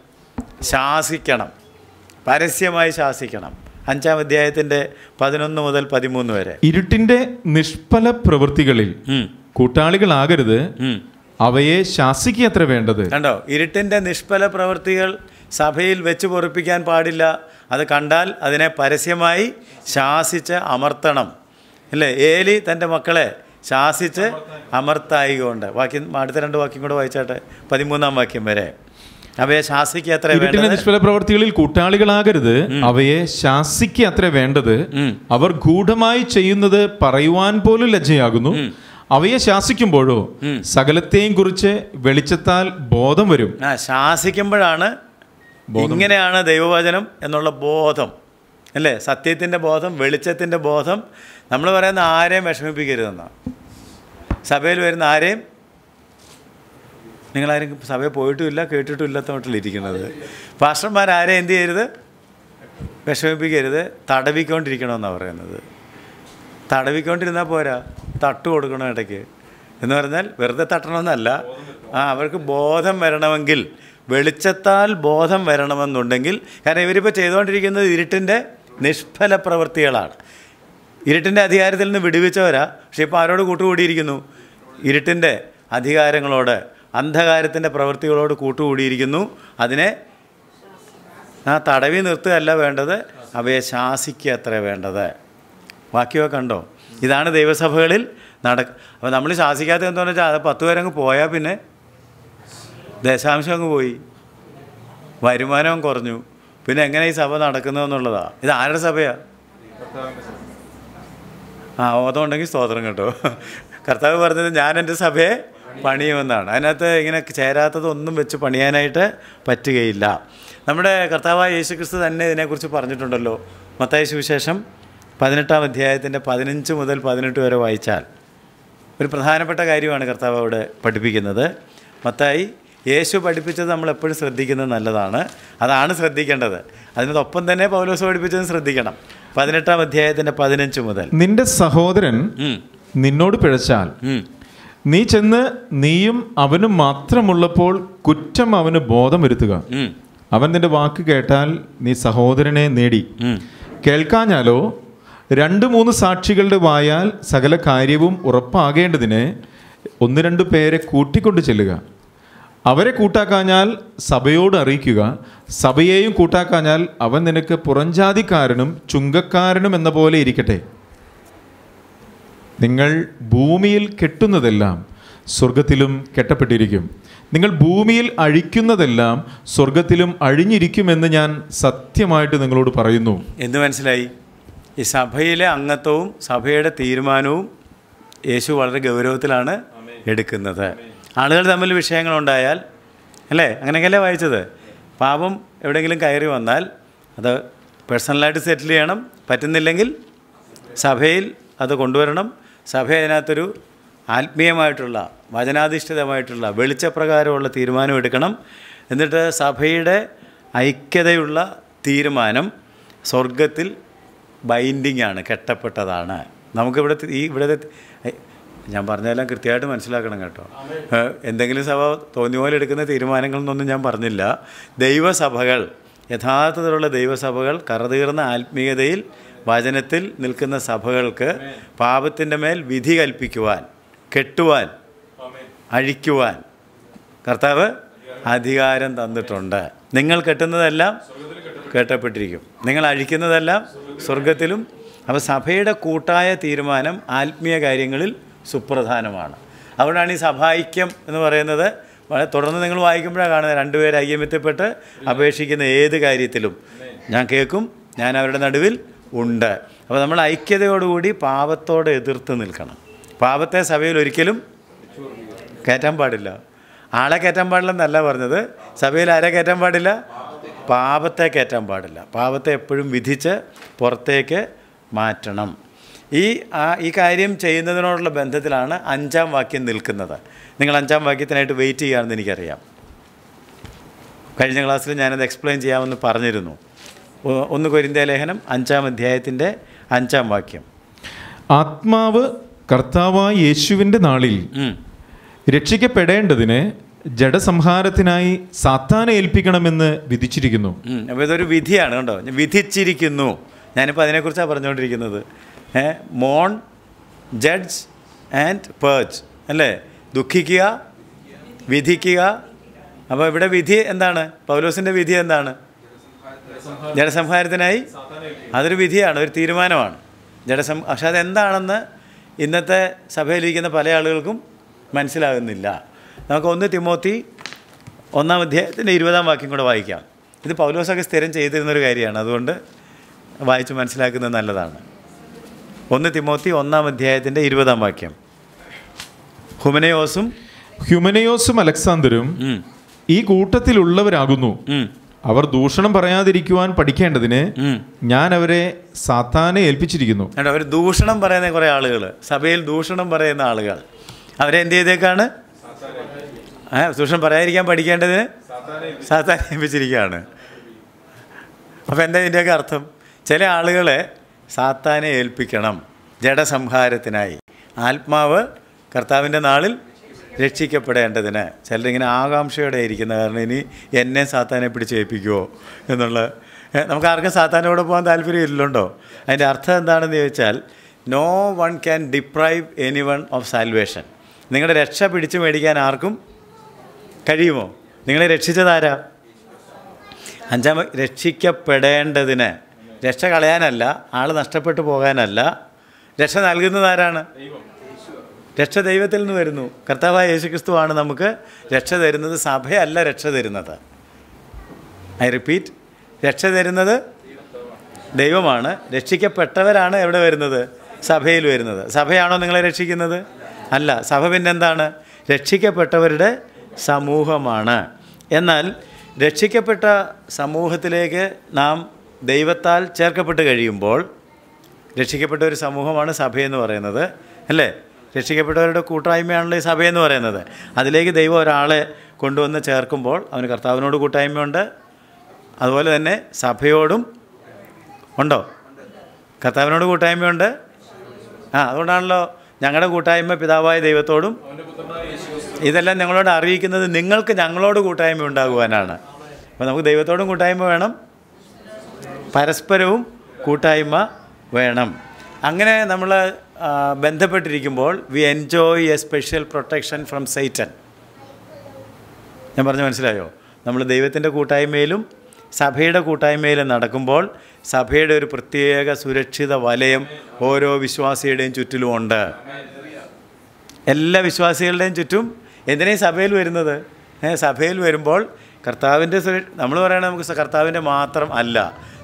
A: ശാസിക്കണം പരസ്യമായി ശാസിക്കണം അഞ്ചാം അധ്യായത്തിന്റെ പതിനൊന്ന് മുതൽ പതിമൂന്ന് വരെ
B: ഇരുട്ടിന്റെ നിഷ്ഫല പ്രവൃത്തികളിൽ കൂട്ടാളികളാകരുത് അവയെ അത്ര വേണ്ടത് കണ്ടോ
A: ഇരുട്ടിന്റെ നിഷ്ഫല പ്രവൃത്തികൾ സഭയിൽ വെച്ച് പൊറിപ്പിക്കാൻ പാടില്ല അത് കണ്ടാൽ അതിനെ പരസ്യമായി ശാസിച്ച് അമർത്തണം അല്ലേ ഏലി തൻ്റെ മക്കളെ ശാസിച്ച് അമർത്തായികൊണ്ട് വാക്യം അടുത്ത രണ്ട് വാക്യം കൂടെ വായിച്ചാട്ടെ പതിമൂന്നാം വാക്യം വരെ അവയെ ശാസിക്കുക അത്ര നിഷ്ഫല
B: പ്രവർത്തികളിൽ കൂട്ടാളികളാകരുത് അവയെ ശാസിക്കുക അത്ര വേണ്ടത് അവർ ഗൂഢമായി ചെയ്യുന്നത് പറയുവാൻ പോലും ലജ്ജയാകുന്നു അവയെ ശാസിക്കുമ്പോഴോ സകലത്തെയും കുറിച്ച് വെളിച്ചത്താൽ ബോധം വരും
A: ആ ശാസിക്കുമ്പോഴാണ് ഇങ്ങനെയാണ് ദൈവവചനം എന്നുള്ള ബോധം അല്ലേ സത്യത്തിൻ്റെ ബോധം വെളിച്ചത്തിൻ്റെ ബോധം നമ്മൾ പറയുന്ന ആരെയും വിഷമിപ്പിക്കരുതെന്നാണ് സഭയിൽ വരുന്ന ആരെയും നിങ്ങളാരും സഭയിൽ പോയിട്ടുമില്ല കേട്ടിട്ടും ഇല്ലാത്ത മട്ടിലിരിക്കുന്നത് പാസ്റ്റർമാരാരെ എന്ത് ചെയ്യരുത് വിഷമിപ്പിക്കരുത് തടവിക്കൊണ്ടിരിക്കണമെന്നാണ് പറയുന്നത് തടവിക്കൊണ്ടിരുന്നാൽ പോരാ തട്ട് കൊടുക്കണം ഇടയ്ക്ക് എന്ന് പറഞ്ഞാൽ വെറുതെ തട്ടണമെന്നല്ല ആ അവർക്ക് ബോധം വരണമെങ്കിൽ വെളിച്ചത്താൽ ബോധം വരണമെന്നുണ്ടെങ്കിൽ കാരണം ഇവരിപ്പോൾ ചെയ്തുകൊണ്ടിരിക്കുന്നത് ഇരുട്ടിൻ്റെ നിഷ്ഫല പ്രവൃത്തികളാണ് ഇരുട്ടിൻ്റെ അധികാരത്തിൽ നിന്ന് വിടുവിച്ചവരാ പക്ഷേ ഇപ്പോൾ ആരോട് കൂട്ടുകൂടിയിരിക്കുന്നു ഇരുട്ടിൻ്റെ അധികാരങ്ങളോട് അന്ധകാരത്തിൻ്റെ പ്രവൃത്തികളോട് കൂട്ടുകൂടിയിരിക്കുന്നു അതിനെ ആ തടവി നിർത്തുകയല്ല വേണ്ടത് അവയെ ശാസിക്കുക അത്ര വേണ്ടത് ബാക്കിയൊക്കെ കണ്ടോ ഇതാണ് ദൈവസഭകളിൽ നട അപ്പോൾ നമ്മൾ ശാസിക്കാത്ത എന്താണെന്ന് വെച്ചാൽ അത് പത്ത് പേരങ്ങ് പോയാൽ പിന്നെ ദശാംശം അങ്ങ് പോയി വരുമാനവും കുറഞ്ഞു പിന്നെ എങ്ങനെ ഈ സഭ നടക്കുന്നതെന്നുള്ളതാണ് ഇത് ആരുടെ സഭയാണ് ആ അതുണ്ടെങ്കിൽ സ്തോത്രം കേട്ടോ കർത്താവ് പറഞ്ഞത് ഞാൻ എൻ്റെ സഭയെ പണിയുമെന്നാണ് അതിനകത്ത് ഇങ്ങനെ ചേരാത്തതൊന്നും വെച്ച് പണിയാനായിട്ട് പറ്റുകയില്ല നമ്മുടെ കർത്താവായ യേശുക്രിസ്തു തന്നെ ഇതിനെക്കുറിച്ച് പറഞ്ഞിട്ടുണ്ടല്ലോ മത്തായ സുവിശേഷം പതിനെട്ടാം അധ്യായത്തിൻ്റെ പതിനഞ്ച് മുതൽ പതിനെട്ട് വരെ വായിച്ചാൽ ഒരു പ്രധാനപ്പെട്ട കാര്യമാണ് കർത്താവ് അവിടെ പഠിപ്പിക്കുന്നത് മത്തായി യേശു പഠിപ്പിച്ചത് നമ്മൾ എപ്പോഴും ശ്രദ്ധിക്കുന്നത് നല്ലതാണ് അതാണ് ശ്രദ്ധിക്കേണ്ടത് അതിനൊപ്പം തന്നെ പൗലോസ് പഠിപ്പിച്ചത് ശ്രദ്ധിക്കണം പതിനെട്ടാം അധ്യായത്തിന്റെ പതിനഞ്ച് മുതൽ
B: നിന്റെ സഹോദരൻ നിന്നോട് പിഴച്ചാൽ നീ ചെന്ന് നീയും അവനും മാത്രമുള്ളപ്പോൾ കുറ്റം അവന് ബോധം വരുത്തുക അവൻ നിന്റെ വാക്ക് കേട്ടാൽ നീ സഹോദരനെ നേടി കേൾക്കാഞ്ഞാലോ രണ്ട് മൂന്ന് സാക്ഷികളുടെ വായാൽ സകല കാര്യവും ഉറപ്പാകേണ്ടതിന് ഒന്ന് രണ്ട് പേരെ കൂട്ടിക്കൊണ്ട് ചെല്ലുക അവരെ കൂട്ടാക്കാഞ്ഞാൽ സഭയോട് അറിയിക്കുക സഭയെയും കൂട്ടാക്കാഞ്ഞാൽ അവൻ നിനക്ക് പുറഞ്ചാതിക്കാരനും ചുങ്കക്കാരനും എന്ന പോലെ ഇരിക്കട്ടെ നിങ്ങൾ ഭൂമിയിൽ കെട്ടുന്നതെല്ലാം സ്വർഗത്തിലും കെട്ടപ്പെട്ടിരിക്കും നിങ്ങൾ ഭൂമിയിൽ അഴിക്കുന്നതെല്ലാം സ്വർഗത്തിലും അഴിഞ്ഞിരിക്കുമെന്ന് ഞാൻ സത്യമായിട്ട് നിങ്ങളോട് പറയുന്നു
A: എന്ന് മനസ്സിലായി ഈ സഭയിലെ അംഗത്വവും സഭയുടെ തീരുമാനവും യേശു വളരെ ഗൗരവത്തിലാണ് എടുക്കുന്നത് ആളുകൾ തമ്മിൽ വിഷയങ്ങളുണ്ടായാൽ അല്ലേ അങ്ങനെയൊക്കെയല്ലേ വായിച്ചത് പാപം എവിടെയെങ്കിലും കയറി വന്നാൽ അത് പേഴ്സണലായിട്ട് സെറ്റിൽ ചെയ്യണം പറ്റുന്നില്ലെങ്കിൽ സഭയിൽ അത് കൊണ്ടുവരണം സഭ അതിനകത്തൊരു ആത്മീയമായിട്ടുള്ള വചനാധിഷ്ഠിതമായിട്ടുള്ള വെളിച്ചപ്രകാരമുള്ള തീരുമാനം എടുക്കണം എന്നിട്ട് സഭയുടെ ഐക്യതയുള്ള തീരുമാനം സ്വർഗത്തിൽ ബൈൻഡിങ് ആണ് കെട്ടപ്പെട്ടതാണ് നമുക്കിവിടെ ഈ ഇവിടെ ഞാൻ പറഞ്ഞതെല്ലാം കൃത്യമായിട്ട് മനസ്സിലാക്കണം കേട്ടോ എന്തെങ്കിലും സഭ തോന്നിയ പോലെ എടുക്കുന്ന തീരുമാനങ്ങളെന്നൊന്നും ഞാൻ പറഞ്ഞില്ല ദൈവസഭകൾ യഥാർത്ഥത്തിലുള്ള ദൈവസഭകൾ കറുതീർന്ന ആത്മീയതയിൽ വചനത്തിൽ നിൽക്കുന്ന സഭകൾക്ക് പാപത്തിൻ്റെ മേൽ വിധി കൽപ്പിക്കുവാൻ കെട്ടുവാൻ അഴിക്കുവാൻ കർത്താവ് അധികാരം തന്നിട്ടുണ്ട് നിങ്ങൾ കെട്ടുന്നതെല്ലാം കെട്ടപ്പെട്ടിരിക്കും നിങ്ങൾ അഴിക്കുന്നതെല്ലാം സ്വർഗത്തിലും അപ്പോൾ സഭയുടെ കൂട്ടായ തീരുമാനം ആത്മീയ കാര്യങ്ങളിൽ സുപ്രധാനമാണ് അതുകൊണ്ടാണ് ഈ സഭായിക്യം എന്ന് പറയുന്നത് തുടർന്ന് നിങ്ങൾ വായിക്കുമ്പോഴാണ് കാണുന്നത് രണ്ടുപേർ ഐക്യമെത്തിപ്പെട്ട് അപേക്ഷിക്കുന്ന ഏത് കാര്യത്തിലും ഞാൻ കേൾക്കും ഞാൻ അവരുടെ നടുവിൽ ഉണ്ട് അപ്പോൾ നമ്മൾ ഐക്യതയോടുകൂടി പാപത്തോടെ എതിർത്ത് നിൽക്കണം പാപത്തെ സഭയിൽ ഒരിക്കലും കയറ്റാൻ പാടില്ല ആളെ കയറ്റാൻ പാടില്ലെന്നല്ല പറഞ്ഞത് സഭയിൽ ആരെ കയറ്റാൻ പാടില്ല പാപത്തെ കയറ്റാൻ പാടില്ല പാപത്തെ എപ്പോഴും വിധിച്ച് പുറത്തേക്ക് മാറ്റണം ഈ ആ ഈ കാര്യം ചെയ്യുന്നതിനോടുള്ള ബന്ധത്തിലാണ് അഞ്ചാം വാക്യം നിൽക്കുന്നത് നിങ്ങൾ അഞ്ചാം വാക്യത്തിനായിട്ട് വെയിറ്റ് ചെയ്യുകയാണെന്ന് എനിക്കറിയാം കഴിഞ്ഞ ക്ലാസ്സിൽ ഞാനത് എക്സ്പ്ലെയിൻ ചെയ്യാമെന്ന് പറഞ്ഞിരുന്നു ഒന്ന് കൊരിന്ത ലേഖനം അഞ്ചാം അധ്യായത്തിൻ്റെ അഞ്ചാം വാക്യം
B: ആത്മാവ് കർത്താവായ യേശുവിൻ്റെ നാളിൽ രക്ഷിക്കപ്പെടേണ്ടതിന് ജഡസംഹാരത്തിനായി സാത്താനെ ഏൽപ്പിക്കണമെന്ന് വിധിച്ചിരിക്കുന്നു
A: അപ്പോൾ ഇതൊരു വിധിയാണ് കേട്ടോ വിധിച്ചിരിക്കുന്നു ഞാനിപ്പോൾ അതിനെക്കുറിച്ചാണ് പറഞ്ഞുകൊണ്ടിരിക്കുന്നത് മോൺ ജഡ്ജ് ആൻഡ് പേർച്ച് അല്ലേ ദുഃഖിക്കുക വിധിക്കുക അപ്പോൾ ഇവിടെ വിധി എന്താണ് പൗലോസിൻ്റെ വിധി എന്താണ് ജഡസംഹാരത്തിനായി അതൊരു വിധിയാണ് ഒരു തീരുമാനമാണ് ജഡസം പക്ഷെ അതെന്താണെന്ന് ഇന്നത്തെ സഭയിലിരിക്കുന്ന പല ആളുകൾക്കും മനസ്സിലാകുന്നില്ല നമുക്ക് ഒന്ന് തിമോത്തി ഒന്നാം അധ്യായത്തിൻ്റെ ഇരുപതാം വാക്യം കൂടെ വായിക്കാം ഇത് പൗലോസൊക്കെ സ്ഥിരം ചെയ്തിരുന്നൊരു കാര്യമാണ് അതുകൊണ്ട് വായിച്ച് മനസ്സിലാക്കുന്നത് നല്ലതാണ് ഒന്ന് തിമോത്തി ഒന്നാം അധ്യായത്തിന്റെ ഇരുപതാം വാക്യം
B: ഹ്യൂമനയോസും ഹ്യൂമനയോസും അലക്സാന്തരും ഈ കൂട്ടത്തിലുള്ളവരാകുന്നു അവർ ദൂഷണം പറയാതിരിക്കുവാൻ പഠിക്കേണ്ടതിന് ഞാൻ അവരെ സാത്താനെ ഏൽപ്പിച്ചിരിക്കുന്നു
A: അവർ ദൂഷണം പറയുന്ന കുറേ ആളുകൾ സഭയിൽ ദൂഷണം പറയുന്ന ആളുകൾ അവരെ എന്ത് ചെയ്തേക്കാണ് ദൂഷണം പറയാതിരിക്കാൻ പഠിക്കേണ്ടതിന് സാത്താനെ ഏൽപ്പിച്ചിരിക്കുകയാണ് അപ്പോൾ എന്താ ഇതിൻ്റെയൊക്കെ അർത്ഥം ചില ആളുകളെ സാത്താനെ ഏൽപ്പിക്കണം ജഡസംഹാരത്തിനായി ആത്മാവ് കർത്താവിൻ്റെ നാളിൽ രക്ഷിക്കപ്പെടേണ്ടതിന് ചിലരിങ്ങനെ ആകാംക്ഷയോടെ ഇരിക്കുന്ന കാരണം ഇനി എന്നെ സാത്താനെ പിടിച്ച് ഏൽപ്പിക്കുമോ എന്നുള്ള നമുക്ക് ആർക്കും സാത്താനോടെ പോകാൻ താല്പര്യം ഇല്ലല്ലോ അതിൻ്റെ അർത്ഥം എന്താണെന്ന് ചോദിച്ചാൽ no one can deprive any one of salvation നിങ്ങളുടെ രക്ഷ പിടിച്ചു മേടിക്കാൻ ആർക്കും കഴിയുമോ നിങ്ങളെ രക്ഷിച്ചതാരാ അഞ്ചാമ രക്ഷിക്കപ്പെടേണ്ടതിന് രക്ഷ കളയാനല്ല ആൾ നഷ്ടപ്പെട്ടു പോകാനല്ല രക്ഷ നൽകുന്നത് ആരാണ് രക്ഷ ദൈവത്തിൽ നിന്ന് വരുന്നു കർത്താവായ യേശുക്രിസ്തുവാണ് നമുക്ക് രക്ഷ തരുന്നത് സഭയല്ല രക്ഷ തരുന്നത് ഐ റിപ്പീറ്റ് രക്ഷ തരുന്നത് ദൈവമാണ് രക്ഷിക്കപ്പെട്ടവരാണ് എവിടെ വരുന്നത് സഭയിൽ വരുന്നത് സഭയാണോ നിങ്ങളെ രക്ഷിക്കുന്നത് അല്ല സഭ പിന്നെന്താണ് രക്ഷിക്കപ്പെട്ടവരുടെ സമൂഹമാണ് എന്നാൽ രക്ഷിക്കപ്പെട്ട സമൂഹത്തിലേക്ക് നാം ദൈവത്താൽ ചേർക്കപ്പെട്ട് കഴിയുമ്പോൾ രക്ഷിക്കപ്പെട്ട ഒരു സമൂഹമാണ് സഭയെന്ന് പറയുന്നത് അല്ലേ രക്ഷിക്കപ്പെട്ടവരുടെ കൂട്ടായ്മയാണല്ലോ ഈ സഭയെന്ന് പറയുന്നത് അതിലേക്ക് ദൈവം ഒരാളെ കൊണ്ടുവന്ന് ചേർക്കുമ്പോൾ അവന് കർത്താവിനോട് കൂട്ടായ്മയുണ്ട് അതുപോലെ തന്നെ സഭയോടും ഉണ്ടോ കർത്താവിനോട് കൂട്ടായ്മയുണ്ട് ആ അതുകൊണ്ടാണല്ലോ ഞങ്ങളുടെ കൂട്ടായ്മ പിതാവായ ദൈവത്തോടും ഇതെല്ലാം ഞങ്ങളോട് അറിയിക്കുന്നത് നിങ്ങൾക്ക് ഞങ്ങളോട് കൂട്ടായ്മ ഉണ്ടാകുവാനാണ് അപ്പോൾ നമുക്ക് ദൈവത്തോടും കൂട്ടായ്മ വേണം പരസ്പരവും കൂട്ടായ്മ വേണം അങ്ങനെ നമ്മൾ ബന്ധപ്പെട്ടിരിക്കുമ്പോൾ we enjoy a special protection from Satan ഞാൻ പറഞ്ഞു മനസ്സിലായോ നമ്മൾ ദൈവത്തിൻ്റെ കൂട്ടായ്മയിലും സഭയുടെ കൂട്ടായ്മയിലും നടക്കുമ്പോൾ സഭയുടെ ഒരു പ്രത്യേക സുരക്ഷിത വലയം ഓരോ വിശ്വാസിയുടെയും ചുറ്റിലുമുണ്ട് എല്ലാ വിശ്വാസികളുടെയും ചുറ്റും എന്തിനാ സഭയിൽ വരുന്നത് സഭയിൽ വരുമ്പോൾ കർത്താവിൻ്റെ സുര നമ്മൾ പറയണത് നമുക്ക് കർത്താവിൻ്റെ മാത്രം അല്ല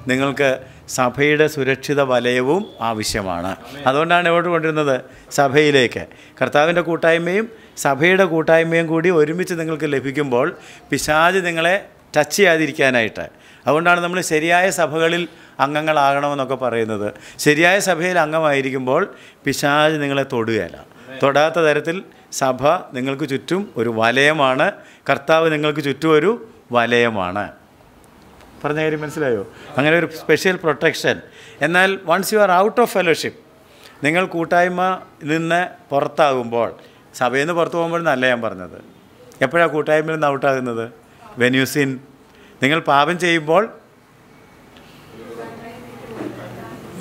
A: നിങ്ങൾക്ക് സഭയുടെ സുരക്ഷിത വലയവും ആവശ്യമാണ് അതുകൊണ്ടാണ് ഇവിടെ കൊണ്ടിരുന്നത് സഭയിലേക്ക് കർത്താവിൻ്റെ കൂട്ടായ്മയും സഭയുടെ കൂട്ടായ്മയും കൂടി ഒരുമിച്ച് നിങ്ങൾക്ക് ലഭിക്കുമ്പോൾ പിശാജ് നിങ്ങളെ ടച്ച് ചെയ്യാതിരിക്കാനായിട്ട് അതുകൊണ്ടാണ് നമ്മൾ ശരിയായ സഭകളിൽ അംഗങ്ങളാകണമെന്നൊക്കെ പറയുന്നത് ശരിയായ സഭയിൽ അംഗമായിരിക്കുമ്പോൾ പിശാജ് നിങ്ങളെ തൊടുകയല്ല തൊടാത്ത തരത്തിൽ സഭ നിങ്ങൾക്ക് ചുറ്റും ഒരു വലയമാണ് കർത്താവ് നിങ്ങൾക്ക് ചുറ്റും ഒരു വലയമാണ് പറഞ്ഞ കാര്യം മനസ്സിലായോ അങ്ങനെ ഒരു സ്പെഷ്യൽ പ്രൊട്ടക്ഷൻ എന്നാൽ once you are out of fellowship നിങ്ങൾ കൂട്ടായ്മ നിന്ന് പുറത്താകുമ്പോൾ സഭയിൽ നിന്ന് പുറത്തു പോകുമ്പോഴെന്നല്ല ഞാൻ പറഞ്ഞത് എപ്പോഴാണ് കൂട്ടായ്മയിൽ നിന്ന് ഔട്ടാകുന്നത് വെന്യൂസിൻ നിങ്ങൾ പാപം ചെയ്യുമ്പോൾ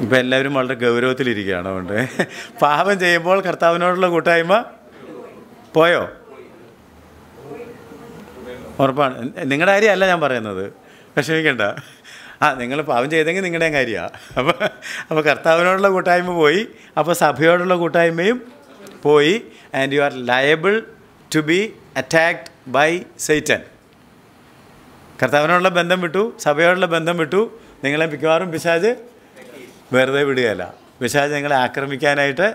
A: ഇപ്പം എല്ലാവരും വളരെ ഗൗരവത്തിലിരിക്കുകയാണ് അതുകൊണ്ട് പാപം ചെയ്യുമ്പോൾ കർത്താവിനോടുള്ള കൂട്ടായ്മ പോയോ ഉറപ്പാണ് നിങ്ങളുടെ കാര്യമല്ല ഞാൻ പറയുന്നത് വിഷമിക്കണ്ട ആ നിങ്ങൾ പാവം ചെയ്തെങ്കിൽ നിങ്ങളുടെ കാര്യമാണ് അപ്പോൾ അപ്പോൾ കർത്താവിനോടുള്ള കൂട്ടായ്മ പോയി അപ്പോൾ സഭയോടുള്ള കൂട്ടായ്മയും പോയി and you are liable to be attacked by Satan കർത്താവിനോടുള്ള ബന്ധം വിട്ടു സഭയോടുള്ള ബന്ധം വിട്ടു നിങ്ങളെ മിക്കവാറും പിശാജ് വെറുതെ വിടുകയല്ല പിശാജ് നിങ്ങളെ ആക്രമിക്കാനായിട്ട്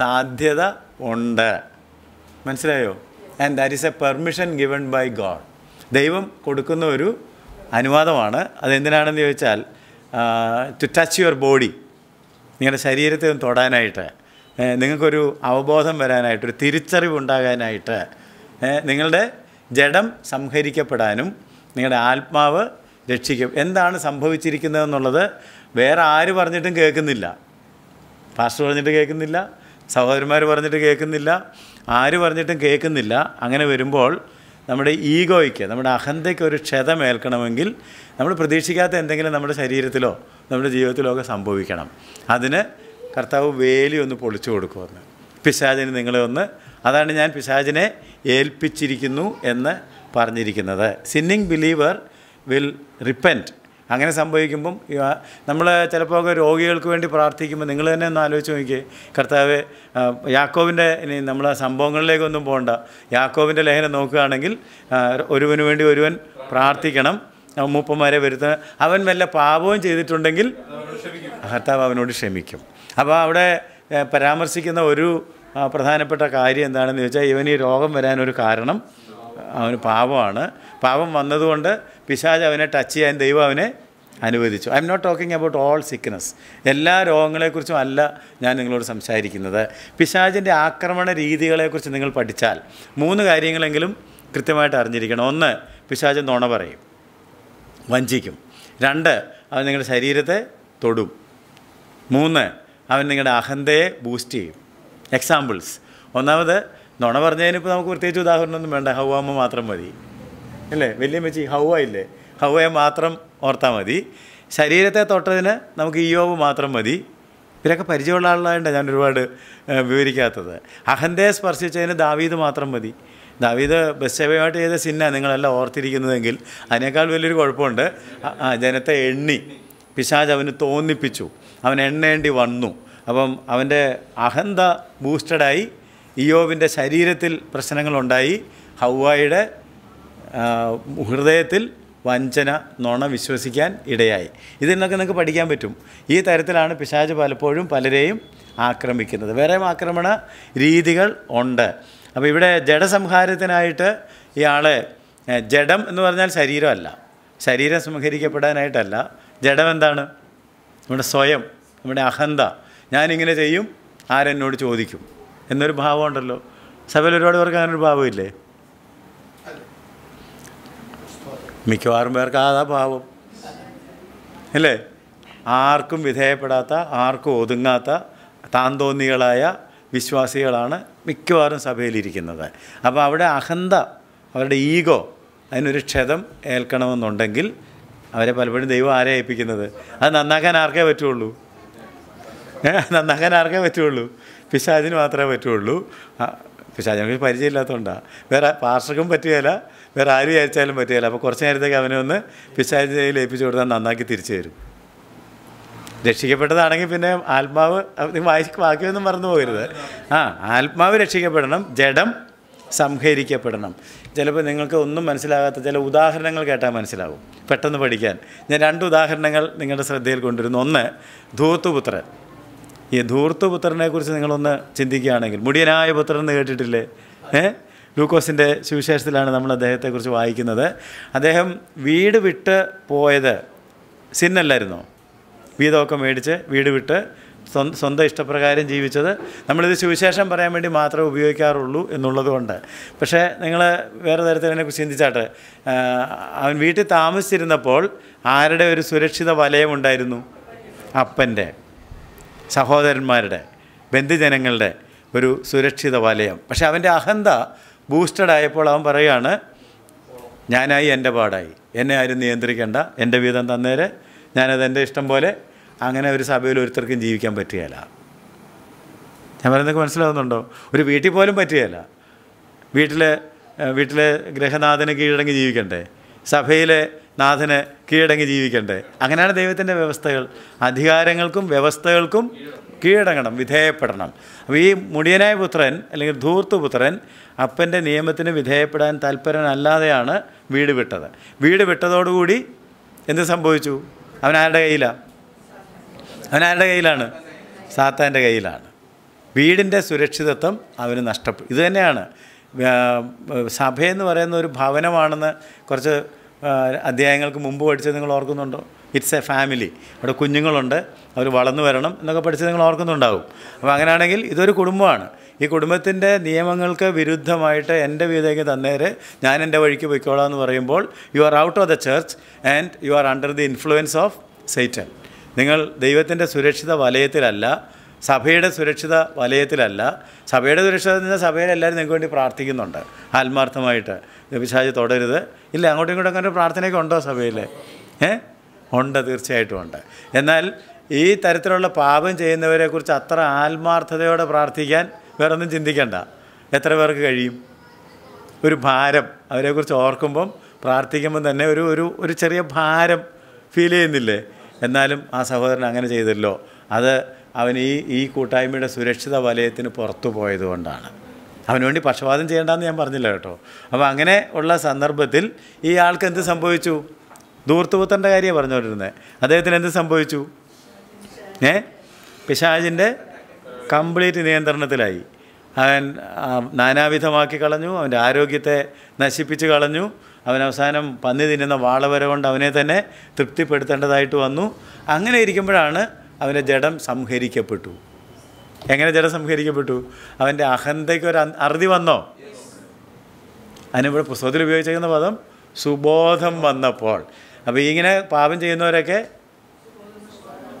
A: സാധ്യത ഉണ്ട് മനസ്സിലായോ and that is a permission given by God ദൈവം കൊടുക്കുന്ന ഒരു അനുവാദമാണ് അതെന്തിനാണെന്ന് ചോദിച്ചാൽ ടു ടച്ച് യുവർ ബോഡി നിങ്ങളുടെ ശരീരത്തെ ഒന്ന് തൊടാനായിട്ട് നിങ്ങൾക്കൊരു അവബോധം വരാനായിട്ട് ഒരു തിരിച്ചറിവ് ഉണ്ടാകാനായിട്ട് നിങ്ങളുടെ ജഡം സംഹരിക്കപ്പെടാനും നിങ്ങളുടെ ആത്മാവ് രക്ഷിക്കും എന്താണ് സംഭവിച്ചിരിക്കുന്നതെന്നുള്ളത് വേറെ ആര് പറഞ്ഞിട്ടും കേൾക്കുന്നില്ല പാസ്റ്റർ പറഞ്ഞിട്ട് കേൾക്കുന്നില്ല സഹോദരന്മാർ പറഞ്ഞിട്ട് കേൾക്കുന്നില്ല ആര് പറഞ്ഞിട്ടും കേൾക്കുന്നില്ല അങ്ങനെ വരുമ്പോൾ നമ്മുടെ ഈഗോയ്ക്ക് നമ്മുടെ അഹന്തയ്ക്ക് ഒരു ക്ഷതമേൽക്കണമെങ്കിൽ നമ്മൾ പ്രതീക്ഷിക്കാത്ത എന്തെങ്കിലും നമ്മുടെ ശരീരത്തിലോ നമ്മുടെ ജീവിതത്തിലോ ഒക്കെ സംഭവിക്കണം അതിന് കർത്താവ് വേലി ഒന്ന് പൊളിച്ചു കൊടുക്കുമെന്ന് പിശാചിന് നിങ്ങളെ ഒന്ന് അതാണ് ഞാൻ പിശാചിനെ ഏൽപ്പിച്ചിരിക്കുന്നു എന്ന് പറഞ്ഞിരിക്കുന്നത് സിന്നിങ് ബിലീവർ വിൽ റിപ്പൻറ്റ് അങ്ങനെ സംഭവിക്കുമ്പം നമ്മൾ ചിലപ്പോൾ രോഗികൾക്ക് വേണ്ടി പ്രാർത്ഥിക്കുമ്പോൾ നിങ്ങൾ തന്നെ ഒന്ന് ആലോചിച്ച് നോക്കിയേ കർത്താവ് യാക്കോവിൻ്റെ ഇനി നമ്മൾ സംഭവങ്ങളിലേക്കൊന്നും പോകണ്ട യാക്കോവിൻ്റെ ലേഖനം നോക്കുകയാണെങ്കിൽ ഒരുവന് വേണ്ടി ഒരുവൻ പ്രാർത്ഥിക്കണം മൂപ്പന്മാരെ വരുത്തുന്ന അവൻ വല്ല പാപവും ചെയ്തിട്ടുണ്ടെങ്കിൽ കർത്താവ് അവനോട് ക്ഷമിക്കും അപ്പോൾ അവിടെ പരാമർശിക്കുന്ന ഒരു പ്രധാനപ്പെട്ട കാര്യം എന്താണെന്ന് ചോദിച്ചാൽ ഇവന് ഈ രോഗം വരാനൊരു കാരണം അവന് പാപമാണ് പാപം വന്നതുകൊണ്ട് പിശാജ് അവനെ ടച്ച് ചെയ്യാൻ ദൈവം അവനെ അനുവദിച്ചു I'm not talking about all sickness എല്ലാ രോഗങ്ങളെക്കുറിച്ചും അല്ല ഞാൻ നിങ്ങളോട് സംസാരിക്കുന്നത് പിശാജിൻ്റെ ആക്രമണ രീതികളെക്കുറിച്ച് നിങ്ങൾ പഠിച്ചാൽ മൂന്ന് കാര്യങ്ങളെങ്കിലും കൃത്യമായിട്ട് അറിഞ്ഞിരിക്കണം ഒന്ന് പിശാജ് നുണ പറയും വഞ്ചിക്കും രണ്ട് അവൻ നിങ്ങളുടെ ശരീരത്തെ തൊടും മൂന്ന് അവൻ നിങ്ങളുടെ അഹന്തയെ ബൂസ്റ്റ് ചെയ്യും എക്സാമ്പിൾസ് ഒന്നാമത് നുണ ഇപ്പോൾ നമുക്ക് പ്രത്യേകിച്ച് ഉദാഹരണമൊന്നും വേണ്ട ഹൗവാമ്മ മാത്രം മതി അല്ലേ വലിയ വലിയമ്മച്ചി ഹൗവയില്ലേ ഹൗവയെ മാത്രം ഓർത്താൽ മതി ശരീരത്തെ തൊട്ടതിന് നമുക്ക് ഇയോവ് മാത്രം മതി ഇവരൊക്കെ പരിചയമുള്ള ആളായതുകൊണ്ടാണ് ഞാൻ ഒരുപാട് വിവരിക്കാത്തത് അഹന്തയെ സ്പർശിച്ചതിന് ദാവീദ് മാത്രം മതി ദാവീദ് ബസ് സേവയുമായിട്ട് ചെയ്ത സിന്ന നിങ്ങളെല്ലാം ഓർത്തിരിക്കുന്നതെങ്കിൽ അതിനേക്കാൾ വലിയൊരു കുഴപ്പമുണ്ട് ജനത്തെ എണ്ണി പിശാജ് അവന് തോന്നിപ്പിച്ചു അവൻ എണ്ണേണ്ടി വന്നു അപ്പം അവൻ്റെ അഹന്ത ബൂസ്റ്റഡായി ഇയോവിൻ്റെ ശരീരത്തിൽ പ്രശ്നങ്ങളുണ്ടായി ഹൗവായുടെ ഹൃദയത്തിൽ വഞ്ചന നുണ വിശ്വസിക്കാൻ ഇടയായി ഇതിൽ നിന്നൊക്കെ നിങ്ങൾക്ക് പഠിക്കാൻ പറ്റും ഈ തരത്തിലാണ് പിശാജ് പലപ്പോഴും പലരെയും ആക്രമിക്കുന്നത് വേറെ ആക്രമണ രീതികൾ ഉണ്ട് അപ്പോൾ ഇവിടെ ജഡസംഹാരത്തിനായിട്ട് ഇയാളെ ജഡം എന്ന് പറഞ്ഞാൽ ശരീരമല്ല ശരീരം സംഹരിക്കപ്പെടാനായിട്ടല്ല ജഡം എന്താണ് നമ്മുടെ സ്വയം നമ്മുടെ അഹന്ത ഞാനിങ്ങനെ ചെയ്യും ആരെന്നോട് ചോദിക്കും എന്നൊരു ഭാവമുണ്ടല്ലോ സഭയിൽ ഒരുപാട് പേർക്ക് അങ്ങനൊരു ഭാവമില്ലേ മിക്കവാറും പേർക്ക് അതാ പാവം അല്ലേ ആർക്കും വിധേയപ്പെടാത്ത ആർക്കും ഒതുങ്ങാത്ത താന്തോന്നികളായ വിശ്വാസികളാണ് മിക്കവാറും സഭയിലിരിക്കുന്നത് അപ്പോൾ അവിടെ അഹന്ത അവരുടെ ഈഗോ അതിനൊരു ക്ഷതം ഏൽക്കണമെന്നുണ്ടെങ്കിൽ അവരെ പലപ്പോഴും ദൈവം ആരെ ഏൽപ്പിക്കുന്നത് അത് നന്നാക്കാൻ ആർക്കേ പറ്റുള്ളൂ നന്നാക്കാൻ ആർക്കേ പറ്റുള്ളൂ പിശാജിന് മാത്രമേ പറ്റുള്ളൂ പിശാജിനെ പരിചയമില്ലാത്തതുകൊണ്ടാണ് വേറെ പാർഷർക്കും പറ്റുകയില്ല വേറെ ആര് വിചാരിച്ചാലും പറ്റുകയില്ല അപ്പോൾ കുറച്ച് നേരത്തേക്ക് അവനെ ഒന്ന് പിശാചയിൽ ഏൽപ്പിച്ചു കൊടുത്താൽ നന്നാക്കി തിരിച്ചു തരും രക്ഷിക്കപ്പെട്ടതാണെങ്കിൽ പിന്നെ ആത്മാവ് വായിക്ക് വാക്കിയൊന്നും മറന്നു പോകരുത് ആ ആത്മാവ് രക്ഷിക്കപ്പെടണം ജഡം സംഹരിക്കപ്പെടണം ചിലപ്പോൾ നിങ്ങൾക്ക് ഒന്നും മനസ്സിലാകാത്ത ചില ഉദാഹരണങ്ങൾ കേട്ടാൽ മനസ്സിലാവും പെട്ടെന്ന് പഠിക്കാൻ ഞാൻ രണ്ട് ഉദാഹരണങ്ങൾ നിങ്ങളുടെ ശ്രദ്ധയിൽ കൊണ്ടുവരുന്നു ഒന്ന് ധൂർത്തുപുത്രൻ ഈ ധൂർത്തുപുത്രനെക്കുറിച്ച് നിങ്ങളൊന്ന് ചിന്തിക്കുകയാണെങ്കിൽ മുടിയനായ പുത്രൻ എന്ന് കേട്ടിട്ടില്ലേ ഏഹ് ഗ്ലൂക്കോസിൻ്റെ സുവിശേഷത്തിലാണ് നമ്മൾ അദ്ദേഹത്തെക്കുറിച്ച് വായിക്കുന്നത് അദ്ദേഹം വീട് വിട്ട് പോയത് സിന്നല്ലായിരുന്നു വീതമൊക്കെ മേടിച്ച് വീട് വിട്ട് സ്വന്തം ഇഷ്ടപ്രകാരം ജീവിച്ചത് നമ്മളിത് സുവിശേഷം പറയാൻ വേണ്ടി മാത്രമേ ഉപയോഗിക്കാറുള്ളൂ എന്നുള്ളതുകൊണ്ട് പക്ഷേ നിങ്ങൾ വേറെ തരത്തിൽ തരത്തിലതിനെക്കുറിച്ച് ചിന്തിച്ചാട്ട് അവൻ വീട്ടിൽ താമസിച്ചിരുന്നപ്പോൾ ആരുടെ ഒരു സുരക്ഷിത വലയമുണ്ടായിരുന്നു അപ്പൻ്റെ സഹോദരന്മാരുടെ ബന്ധുജനങ്ങളുടെ ഒരു സുരക്ഷിത വലയം പക്ഷേ അവൻ്റെ അഹന്ത ബൂസ്റ്റഡ് ആയപ്പോൾ അവൻ പറയുകയാണ് ഞാനായി എൻ്റെ പാടായി എന്നെ ആരും നിയന്ത്രിക്കേണ്ട എൻ്റെ വീതം തന്നേരെ ഞാനത് എൻ്റെ ഇഷ്ടം പോലെ അങ്ങനെ ഒരു സഭയിൽ ഒരുത്തർക്കും ജീവിക്കാൻ പറ്റിയല്ല ഞാൻ പറയുന്നത് മനസ്സിലാവുന്നുണ്ടോ ഒരു വീട്ടിൽ പോലും പറ്റിയല്ല വീട്ടിലെ വീട്ടിലെ ഗ്രഹനാഥന് കീഴടങ്ങി ജീവിക്കണ്ടേ സഭയിലെ നാഥന് കീഴടങ്ങി ജീവിക്കണ്ടേ അങ്ങനെയാണ് ദൈവത്തിൻ്റെ വ്യവസ്ഥകൾ അധികാരങ്ങൾക്കും വ്യവസ്ഥകൾക്കും കീഴടങ്ങണം വിധേയപ്പെടണം അപ്പോൾ ഈ മുടിയനായ പുത്രൻ അല്ലെങ്കിൽ ധൂർത്തുപുത്രൻ അപ്പൻ്റെ നിയമത്തിന് വിധേയപ്പെടാൻ താല്പര്യനല്ലാതെയാണ് വീട് വിട്ടത് വീട് വിട്ടതോടുകൂടി എന്ത് സംഭവിച്ചു അവൻ ആരുടെ കയ്യിലാണ് അവൻ ആരുടെ കയ്യിലാണ് സാത്താൻ്റെ കയ്യിലാണ് വീടിൻ്റെ സുരക്ഷിതത്വം അവന് നഷ്ടപ്പെട്ടു ഇതുതന്നെയാണ് സഭയെന്ന് പറയുന്ന ഒരു ഭവനമാണെന്ന് കുറച്ച് അധ്യായങ്ങൾക്ക് മുമ്പ് പഠിച്ചത് നിങ്ങൾ ഓർക്കുന്നുണ്ടോ ഇറ്റ്സ് എ ഫാമിലി അവിടെ കുഞ്ഞുങ്ങളുണ്ട് അവർ വളർന്നു വരണം എന്നൊക്കെ പഠിച്ചത് നിങ്ങൾ ഓർക്കുന്നുണ്ടാവും അപ്പോൾ അങ്ങനെയാണെങ്കിൽ ഇതൊരു കുടുംബമാണ് ഈ കുടുംബത്തിൻ്റെ നിയമങ്ങൾക്ക് വിരുദ്ധമായിട്ട് എൻ്റെ വീതയ്ക്ക് തന്നേര് ഞാൻ എൻ്റെ വഴിക്ക് പോയിക്കോളാം എന്ന് പറയുമ്പോൾ you are out of the church and you are under the influence of Satan നിങ്ങൾ ദൈവത്തിൻ്റെ സുരക്ഷിത വലയത്തിലല്ല സഭയുടെ സുരക്ഷിത വലയത്തിലല്ല സഭയുടെ സുരക്ഷിത സഭയിൽ എല്ലാവരും നിങ്ങൾക്ക് വേണ്ടി പ്രാർത്ഥിക്കുന്നുണ്ട് ആത്മാർത്ഥമായിട്ട് വിശാജ് തുടരുത് ഇല്ല അങ്ങോട്ടും ഇങ്ങോട്ടും അങ്ങനെ പ്രാർത്ഥനയൊക്കെ ഉണ്ടോ സഭയിൽ ഏ ഉണ്ട് തീർച്ചയായിട്ടും ഉണ്ട് എന്നാൽ ഈ തരത്തിലുള്ള പാപം ചെയ്യുന്നവരെക്കുറിച്ച് അത്ര ആത്മാർത്ഥതയോടെ പ്രാർത്ഥിക്കാൻ വേറെ ഒന്നും ചിന്തിക്കണ്ട എത്ര പേർക്ക് കഴിയും ഒരു ഭാരം അവരെക്കുറിച്ച് ഓർക്കുമ്പം പ്രാർത്ഥിക്കുമ്പം തന്നെ ഒരു ഒരു ഒരു ചെറിയ ഭാരം ഫീൽ ചെയ്യുന്നില്ലേ എന്നാലും ആ സഹോദരൻ അങ്ങനെ ചെയ്തല്ലോ അത് അവൻ ഈ ഈ കൂട്ടായ്മയുടെ സുരക്ഷിത വലയത്തിന് പുറത്തു പോയതുകൊണ്ടാണ് അവന് വേണ്ടി പക്ഷപാതം ചെയ്യേണ്ടെന്ന് ഞാൻ പറഞ്ഞില്ല കേട്ടോ അപ്പോൾ അങ്ങനെ ഉള്ള സന്ദർഭത്തിൽ ഈ ആൾക്ക് എന്ത് സംഭവിച്ചു ദൂർത്തുപുത്തൻ്റെ കാര്യമാണ് പറഞ്ഞുകൊണ്ടിരുന്നത് അദ്ദേഹത്തിന് എന്ത് സംഭവിച്ചു ഏ പിശാജിൻ്റെ കംപ്ലീറ്റ് നിയന്ത്രണത്തിലായി അവൻ നാനാവിധമാക്കി കളഞ്ഞു അവൻ്റെ ആരോഗ്യത്തെ നശിപ്പിച്ച് കളഞ്ഞു അവൻ അവസാനം പന്നി തിന്നുന്ന വാളവരെ കൊണ്ട് അവനെ തന്നെ തൃപ്തിപ്പെടുത്തേണ്ടതായിട്ട് വന്നു അങ്ങനെ ഇരിക്കുമ്പോഴാണ് അവൻ്റെ ജഡം സംഹരിക്കപ്പെട്ടു എങ്ങനെ ജഡം സംഹരിക്കപ്പെട്ടു അവൻ്റെ അഹന്തയ്ക്ക് ഒരു അറുതി വന്നോ അതിനിവിടെ പുസ്തകത്തിൽ ഉപയോഗിച്ചിരിക്കുന്ന പദം സുബോധം വന്നപ്പോൾ അപ്പോൾ ഇങ്ങനെ പാപം ചെയ്യുന്നവരൊക്കെ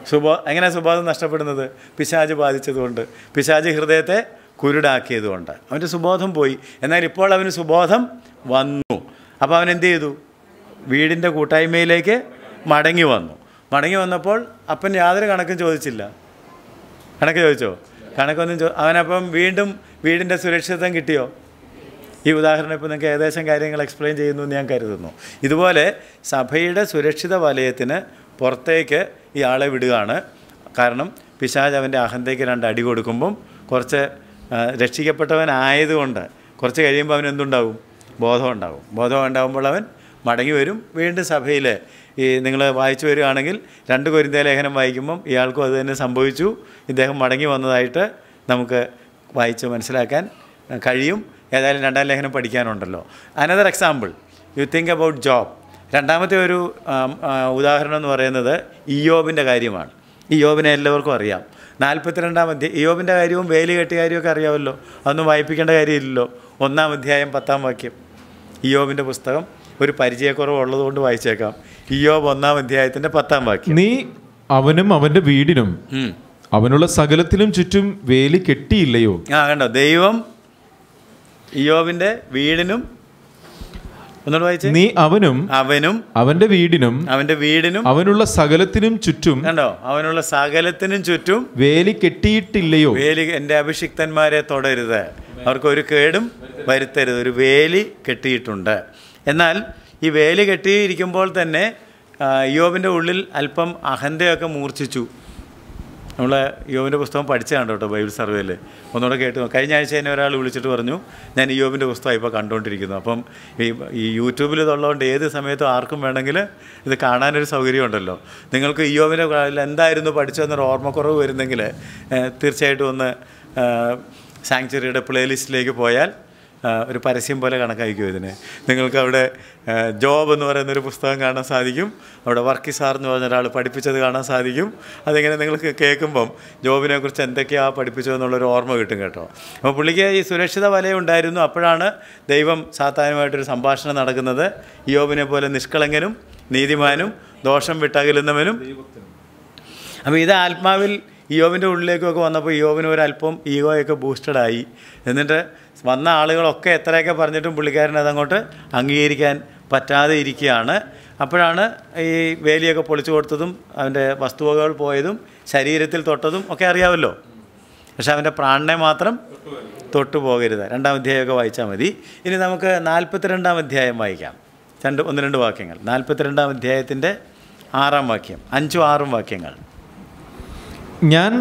A: സുബോ എങ്ങനെ സുബോധം നഷ്ടപ്പെടുന്നത് പിശാജ് ബാധിച്ചതുകൊണ്ട് പിശാജ് ഹൃദയത്തെ കുരുടാക്കിയതുകൊണ്ട് അവൻ്റെ സുബോധം പോയി എന്നാൽ ഇപ്പോൾ അവന് സുബോധം വന്നു അപ്പോൾ അവൻ എന്ത് ചെയ്തു വീടിൻ്റെ കൂട്ടായ്മയിലേക്ക് മടങ്ങി വന്നു മടങ്ങി വന്നപ്പോൾ അപ്പൻ യാതൊരു കണക്കും ചോദിച്ചില്ല കണക്ക് ചോദിച്ചോ കണക്കൊന്നും ചോ അവനപ്പം വീണ്ടും വീടിൻ്റെ സുരക്ഷിതത്വം കിട്ടിയോ ഈ ഉദാഹരണം ഇപ്പോൾ നിങ്ങൾക്ക് ഏകദേശം കാര്യങ്ങൾ എക്സ്പ്ലെയിൻ ചെയ്യുന്നു എന്ന് ഞാൻ കരുതുന്നു ഇതുപോലെ സഭയുടെ സുരക്ഷിത വലയത്തിന് പുറത്തേക്ക് ഈ ആളെ വിടുകയാണ് കാരണം പിശാജ് അവൻ്റെ അഹന്തയ്ക്ക് രണ്ട് അടി കൊടുക്കുമ്പം കുറച്ച് രക്ഷിക്കപ്പെട്ടവനായതുകൊണ്ട് കുറച്ച് കഴിയുമ്പോൾ അവൻ എന്തുണ്ടാവും ബോധം ഉണ്ടാകും ബോധം ഉണ്ടാകുമ്പോൾ അവൻ മടങ്ങി വരും വീണ്ടും സഭയിൽ ഈ നിങ്ങൾ വായിച്ചു വരികയാണെങ്കിൽ രണ്ട് കൊരിന്ത ലേഖനം വായിക്കുമ്പം ഇയാൾക്കും അത് തന്നെ സംഭവിച്ചു ഇദ്ദേഹം മടങ്ങി വന്നതായിട്ട് നമുക്ക് വായിച്ച് മനസ്സിലാക്കാൻ കഴിയും ഏതായാലും രണ്ടാം ലേഖനം പഠിക്കാനുണ്ടല്ലോ another example you think about job രണ്ടാമത്തെ ഒരു ഉദാഹരണം എന്ന് പറയുന്നത് ഇയോബിൻ്റെ കാര്യമാണ് ഇയോബിനെ എല്ലാവർക്കും അറിയാം നാൽപ്പത്തിരണ്ടാം അധ്യായം ഇയോബിൻ്റെ കാര്യവും വേലി കെട്ടിയ കാര്യമൊക്കെ അറിയാമല്ലോ അതൊന്നും വായിപ്പിക്കേണ്ട കാര്യമില്ലല്ലോ ഒന്നാം അധ്യായം പത്താം വാക്യം ഇയോബിൻ്റെ പുസ്തകം ഒരു ഉള്ളതുകൊണ്ട് വായിച്ചേക്കാം ഇയോബ് ഒന്നാം അധ്യായത്തിൻ്റെ പത്താം വാക്യം
B: നീ അവനും അവൻ്റെ വീടിനും അവനുള്ള സകലത്തിനും ചുറ്റും വേലി കെട്ടിയില്ലയോ
A: ആ കണ്ടോ ദൈവം ഇയോബിൻ്റെ വീടിനും നീ അവനും അവനും
B: അവന്റെ വീടിനും
A: അവന്റെ വീടിനും
B: അവനുള്ള സകലത്തിനും ചുറ്റും
A: കണ്ടോ അവനുള്ള സകലത്തിനും ചുറ്റും
B: വേലി കെട്ടിയിട്ടില്ലയോ
A: വേലി എന്റെ അഭിഷിക്തന്മാരെ തൊടരുത് അവർക്ക് ഒരു കേടും വരുത്തരുത് ഒരു വേലി കെട്ടിയിട്ടുണ്ട് എന്നാൽ ഈ വേലി കെട്ടിയിരിക്കുമ്പോൾ തന്നെ യോബിൻ്റെ ഉള്ളിൽ അല്പം അഹന്തയൊക്കെ മൂർച്ഛിച്ചു നമ്മൾ യോബിൻ്റെ പുസ്തകം പഠിച്ചതാണ് കേട്ടോ ബൈബിൾ സർവേയിൽ ഒന്നുകൂടെ കേട്ട് കഴിഞ്ഞ ആഴ്ച എന്നെ ഒരാൾ വിളിച്ചിട്ട് പറഞ്ഞു ഞാൻ ഈ യോബിൻ്റെ പുസ്തകം ഇപ്പോൾ കണ്ടുകൊണ്ടിരിക്കുന്നു അപ്പം ഈ ഈ യൂട്യൂബിൽ ഇതുള്ളതുകൊണ്ട് ഏത് സമയത്തും ആർക്കും വേണമെങ്കിൽ ഇത് കാണാനൊരു സൗകര്യമുണ്ടല്ലോ നിങ്ങൾക്ക് ഈ യോബിൻ്റെ എന്തായിരുന്നു പഠിച്ചതെന്നൊരു ഓർമ്മക്കുറവ് വരുന്നെങ്കിൽ തീർച്ചയായിട്ടും ഒന്ന് സാങ്ച്വറിയുടെ പ്ലേലിസ്റ്റിലേക്ക് പോയാൽ ഒരു പരസ്യം പോലെ കണക്കായിരിക്കും ഇതിനെ നിങ്ങൾക്ക് അവിടെ ജോബ് എന്ന് പറയുന്ന ഒരു പുസ്തകം കാണാൻ സാധിക്കും അവിടെ വർക്കി സാർ എന്ന് പറഞ്ഞ ഒരാൾ പഠിപ്പിച്ചത് കാണാൻ സാധിക്കും അതിങ്ങനെ നിങ്ങൾക്ക് കേൾക്കുമ്പം ജോബിനെ കുറിച്ച് എന്തൊക്കെയാണ് എന്നുള്ളൊരു ഓർമ്മ കിട്ടും കേട്ടോ അപ്പോൾ പുള്ളിക്ക് ഈ സുരക്ഷിത വലയുണ്ടായിരുന്നു അപ്പോഴാണ് ദൈവം സാത്താനുമായിട്ടൊരു സംഭാഷണം നടക്കുന്നത് യോബിനെ പോലെ നിഷ്കളങ്കനും നീതിമാനും ദോഷം വിട്ടകലുന്നവനും അപ്പോൾ ഇത് ആത്മാവിൽ യോബിൻ്റെ ഉള്ളിലേക്കൊക്കെ വന്നപ്പോൾ യോബിന് ഒരല്പം ഈഗോയൊക്കെ ബൂസ്റ്റഡായി എന്നിട്ട് വന്ന ആളുകളൊക്കെ എത്രയൊക്കെ പറഞ്ഞിട്ടും പുള്ളിക്കാരൻ അതങ്ങോട്ട് അംഗീകരിക്കാൻ പറ്റാതെ ഇരിക്കുകയാണ് അപ്പോഴാണ് ഈ വേലിയൊക്കെ പൊളിച്ചു കൊടുത്തതും അവൻ്റെ വസ്തുവകകൾ പോയതും ശരീരത്തിൽ തൊട്ടതും ഒക്കെ അറിയാമല്ലോ പക്ഷെ അവൻ്റെ പ്രാണനെ മാത്രം തൊട്ടു പോകരുത് രണ്ടാം അധ്യായമൊക്കെ വായിച്ചാൽ മതി ഇനി നമുക്ക് നാൽപ്പത്തിരണ്ടാം അധ്യായം വായിക്കാം രണ്ട് ഒന്ന് രണ്ട് വാക്യങ്ങൾ നാൽപ്പത്തിരണ്ടാം അധ്യായത്തിൻ്റെ ആറാം വാക്യം അഞ്ചും ആറും വാക്യങ്ങൾ
B: ഞാൻ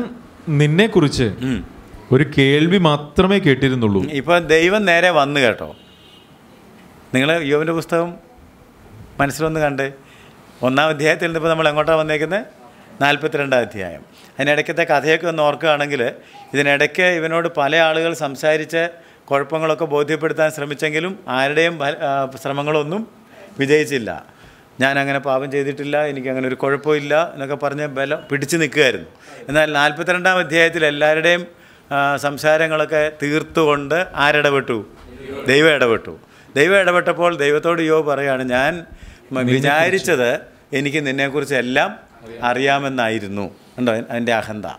B: നിന്നെക്കുറിച്ച് ഒരു കേൾവി മാത്രമേ കേട്ടിരുന്നുള്ളൂ
A: ഇപ്പൊ ദൈവം നേരെ വന്നു കേട്ടോ നിങ്ങൾ യോവിൻ്റെ പുസ്തകം മനസ്സിലൊന്ന് കണ്ട് ഒന്നാം അധ്യായത്തിൽ നിന്നിപ്പോൾ നമ്മൾ എങ്ങോട്ടാണ് വന്നേക്കുന്നത് നാൽപ്പത്തിരണ്ടാം അധ്യായം അതിനിടയ്ക്കത്തെ കഥയൊക്കെ ഒന്ന് ഓർക്കുകയാണെങ്കിൽ ഇതിനിടയ്ക്ക് ഇവനോട് പല ആളുകൾ സംസാരിച്ച് കുഴപ്പങ്ങളൊക്കെ ബോധ്യപ്പെടുത്താൻ ശ്രമിച്ചെങ്കിലും ആരുടെയും ശ്രമങ്ങളൊന്നും വിജയിച്ചില്ല ഞാൻ അങ്ങനെ പാപം ചെയ്തിട്ടില്ല എനിക്ക് അങ്ങനെ ഒരു കുഴപ്പമില്ല എന്നൊക്കെ പറഞ്ഞ് ബലം പിടിച്ചു നിൽക്കുമായിരുന്നു എന്നാൽ നാൽപ്പത്തിരണ്ടാം അധ്യായത്തിൽ എല്ലാവരുടെയും സംസാരങ്ങളൊക്കെ തീർത്തുകൊണ്ട് ആരിടപെട്ടു ദൈവം ഇടപെട്ടു ദൈവം ഇടപെട്ടപ്പോൾ ദൈവത്തോട് യോ പറയാണ് ഞാൻ വിചാരിച്ചത് എനിക്ക് നിന്നെക്കുറിച്ച് എല്ലാം അറിയാമെന്നായിരുന്നു ഉണ്ടോ അതിൻ്റെ അഹന്ത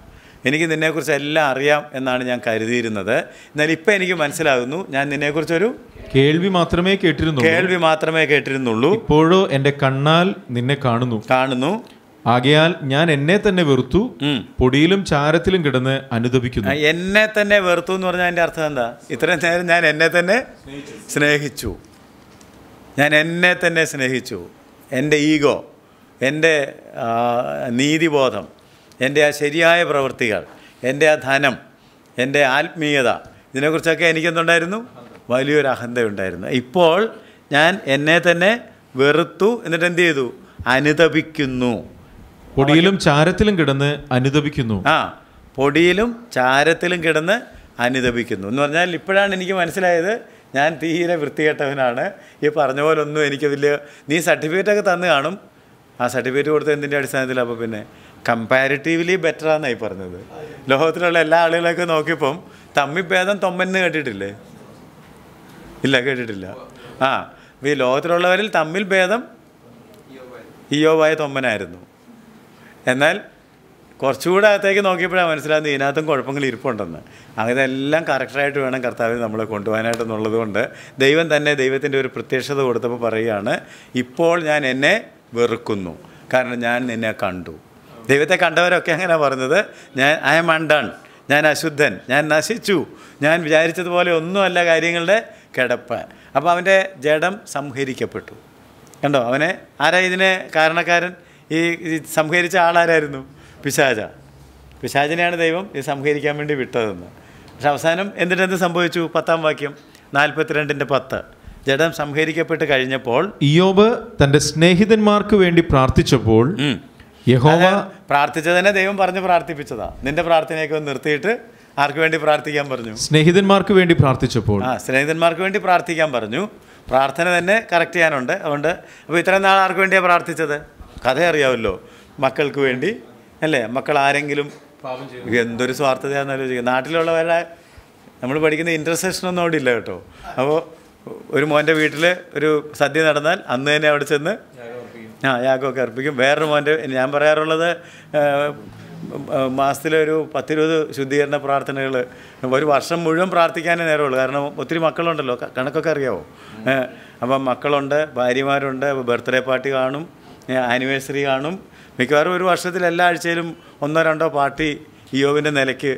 A: എനിക്ക് നിന്നെക്കുറിച്ച് എല്ലാം അറിയാം എന്നാണ് ഞാൻ കരുതിയിരുന്നത് എന്നാൽ ഇപ്പം
B: എനിക്ക് മനസ്സിലാകുന്നു ഞാൻ നിന്നെക്കുറിച്ചൊരു കേൾവി മാത്രമേ കേട്ടിരുന്നു കേൾവി മാത്രമേ കേട്ടിരുന്നുള്ളൂ ഇപ്പോഴോ എൻ്റെ കണ്ണാൽ നിന്നെ കാണുന്നു കാണുന്നു ആകയാൽ ഞാൻ എന്നെ തന്നെ വെറുത്തു പൊടിയിലും ചാരത്തിലും കിടന്ന് അനുദപിക്കുന്നു
A: എന്നെ തന്നെ വെറുത്തു എന്ന് പറഞ്ഞാൽ അതിൻ്റെ അർത്ഥം എന്താ ഇത്രയും നേരം ഞാൻ എന്നെ തന്നെ സ്നേഹിച്ചു ഞാൻ എന്നെ തന്നെ സ്നേഹിച്ചു എൻ്റെ ഈഗോ എൻ്റെ നീതിബോധം എൻ്റെ ആ ശരിയായ പ്രവൃത്തികൾ എൻ്റെ ആ ധനം എൻ്റെ ആത്മീയത ഇതിനെക്കുറിച്ചൊക്കെ എനിക്കെന്തുണ്ടായിരുന്നു വലിയൊരു അഹന്ത ഉണ്ടായിരുന്നു ഇപ്പോൾ ഞാൻ എന്നെ തന്നെ വെറുത്തു എന്നിട്ട് എന്ത് ചെയ്തു അനുതപിക്കുന്നു
B: പൊടിയിലും ചാരത്തിലും കിടന്ന് അനുദപിക്കുന്നു
A: ആ പൊടിയിലും ചാരത്തിലും കിടന്ന് അനുദപിക്കുന്നു എന്ന് പറഞ്ഞാൽ ഇപ്പോഴാണ് എനിക്ക് മനസ്സിലായത് ഞാൻ തീരെ വൃത്തികെട്ടവനാണ് ഈ പറഞ്ഞ പോലെ ഒന്നും എനിക്ക് വലിയ നീ സർട്ടിഫിക്കറ്റൊക്കെ തന്നു കാണും ആ സർട്ടിഫിക്കറ്റ് കൊടുത്ത എന്തിൻ്റെ അടിസ്ഥാനത്തിൽ അപ്പോൾ പിന്നെ കമ്പാരിറ്റീവ്ലി ബെറ്റർ ആണെന്നായി പറഞ്ഞത് ലോകത്തിലുള്ള എല്ലാ ആളുകളൊക്കെ നോക്കിയപ്പം ഭേദം തൊമ്മെന്ന് കേട്ടിട്ടില്ലേ ഇല്ല കേട്ടിട്ടില്ല ആ ഈ ലോകത്തിലുള്ളവരിൽ തമ്മിൽ ഭേദം ഇയോവായ തൊമ്മനായിരുന്നു എന്നാൽ കുറച്ചുകൂടെ അകത്തേക്ക് നോക്കിയപ്പോഴാണ് മനസ്സിലാകുന്നത് ഇതിനകത്തും കുഴപ്പങ്ങൾ ഇരിപ്പുണ്ടെന്ന് അങ്ങനെല്ലാം കറക്റ്റായിട്ട് വേണം കർത്താവിന് നമ്മളെ കൊണ്ടുപോകാനായിട്ടെന്നുള്ളത് കൊണ്ട് ദൈവം തന്നെ ദൈവത്തിൻ്റെ ഒരു പ്രത്യക്ഷത കൊടുത്തപ്പോൾ പറയുകയാണ് ഇപ്പോൾ ഞാൻ എന്നെ വെറുക്കുന്നു കാരണം ഞാൻ നിന്നെ കണ്ടു ദൈവത്തെ കണ്ടവരൊക്കെ അങ്ങനെ പറഞ്ഞത് ഞാൻ ഐ എം അൺഡൺ ഞാൻ അശുദ്ധൻ ഞാൻ നശിച്ചു ഞാൻ വിചാരിച്ചതുപോലെ ഒന്നുമല്ല കാര്യങ്ങളുടെ കിടപ്പ് അപ്പോൾ അവൻ്റെ ജഡം സംഹരിക്കപ്പെട്ടു കണ്ടോ അവനെ ആരാ ഇതിനെ കാരണക്കാരൻ ഈ സംഹരിച്ച ആളാരായിരുന്നു പിശാച പിശാചിനെയാണ് ദൈവം ഇത് സംഹരിക്കാൻ വേണ്ടി വിട്ടതെന്ന് പക്ഷെ അവസാനം എന്നിട്ട് സംഭവിച്ചു പത്താം വാക്യം നാൽപ്പത്തിരണ്ടിൻ്റെ പത്ത് ജഡം സംഹരിക്കപ്പെട്ട് കഴിഞ്ഞപ്പോൾ
B: ഇയോബ് തന്റെ സ്നേഹിതന്മാർക്ക് വേണ്ടി പ്രാർത്ഥിച്ചപ്പോൾ യഹോവ
A: പ്രാർത്ഥിച്ചതന്നെ ദൈവം പറഞ്ഞ് പ്രാർത്ഥിപ്പിച്ചതാ നിന്റെ പ്രാർത്ഥനയൊക്കെ നിർത്തിയിട്ട് ആർക്ക് വേണ്ടി പ്രാർത്ഥിക്കാൻ പറഞ്ഞു
B: സ്നേഹിതന്മാർക്ക് വേണ്ടി പ്രാർത്ഥിച്ചപ്പോൾ ആ
A: സ്നേഹിതന്മാർക്ക് വേണ്ടി പ്രാർത്ഥിക്കാൻ പറഞ്ഞു പ്രാർത്ഥന തന്നെ കറക്റ്റ് ചെയ്യാനുണ്ട് അതുകൊണ്ട് അപ്പോൾ ഇത്രയും നാൾ ആർക്ക് വേണ്ടിയാണ് പ്രാർത്ഥിച്ചത് കഥ അറിയാമല്ലോ മക്കൾക്ക് വേണ്ടി അല്ലേ മക്കൾ ആരെങ്കിലും എന്തൊരു സ്വാർത്ഥതയാണെന്ന് ആലോചിക്കുക നാട്ടിലുള്ളവരെ നമ്മൾ പഠിക്കുന്ന ഇൻ്റർസെക്ഷൻ ഒന്നും അവിടെ ഇല്ല കേട്ടോ അപ്പോൾ ഒരു മോൻ്റെ വീട്ടിൽ ഒരു സദ്യ നടന്നാൽ അന്ന് തന്നെ അവിടെ ചെന്ന് ആ യാഗമൊക്കെ അർപ്പിക്കും വേറൊരു മോൻ്റെ ഞാൻ പറയാറുള്ളത് മാസത്തിലൊരു പത്തിരുപത് ശുദ്ധീകരണ പ്രാർത്ഥനകൾ ഒരു വർഷം മുഴുവൻ പ്രാർത്ഥിക്കാനേ നേരമുള്ളൂ കാരണം ഒത്തിരി മക്കളുണ്ടല്ലോ കണക്കൊക്കെ അറിയാവോ അപ്പം മക്കളുണ്ട് ഭാര്യമാരുണ്ട് ബർത്ത്ഡേ പാർട്ടി കാണും ആനിവേഴ്സറി കാണും മിക്കവാറും ഒരു വർഷത്തിൽ എല്ലാ ആഴ്ചയിലും ഒന്നോ രണ്ടോ പാർട്ടി ഇയോവിൻ്റെ നിലയ്ക്ക്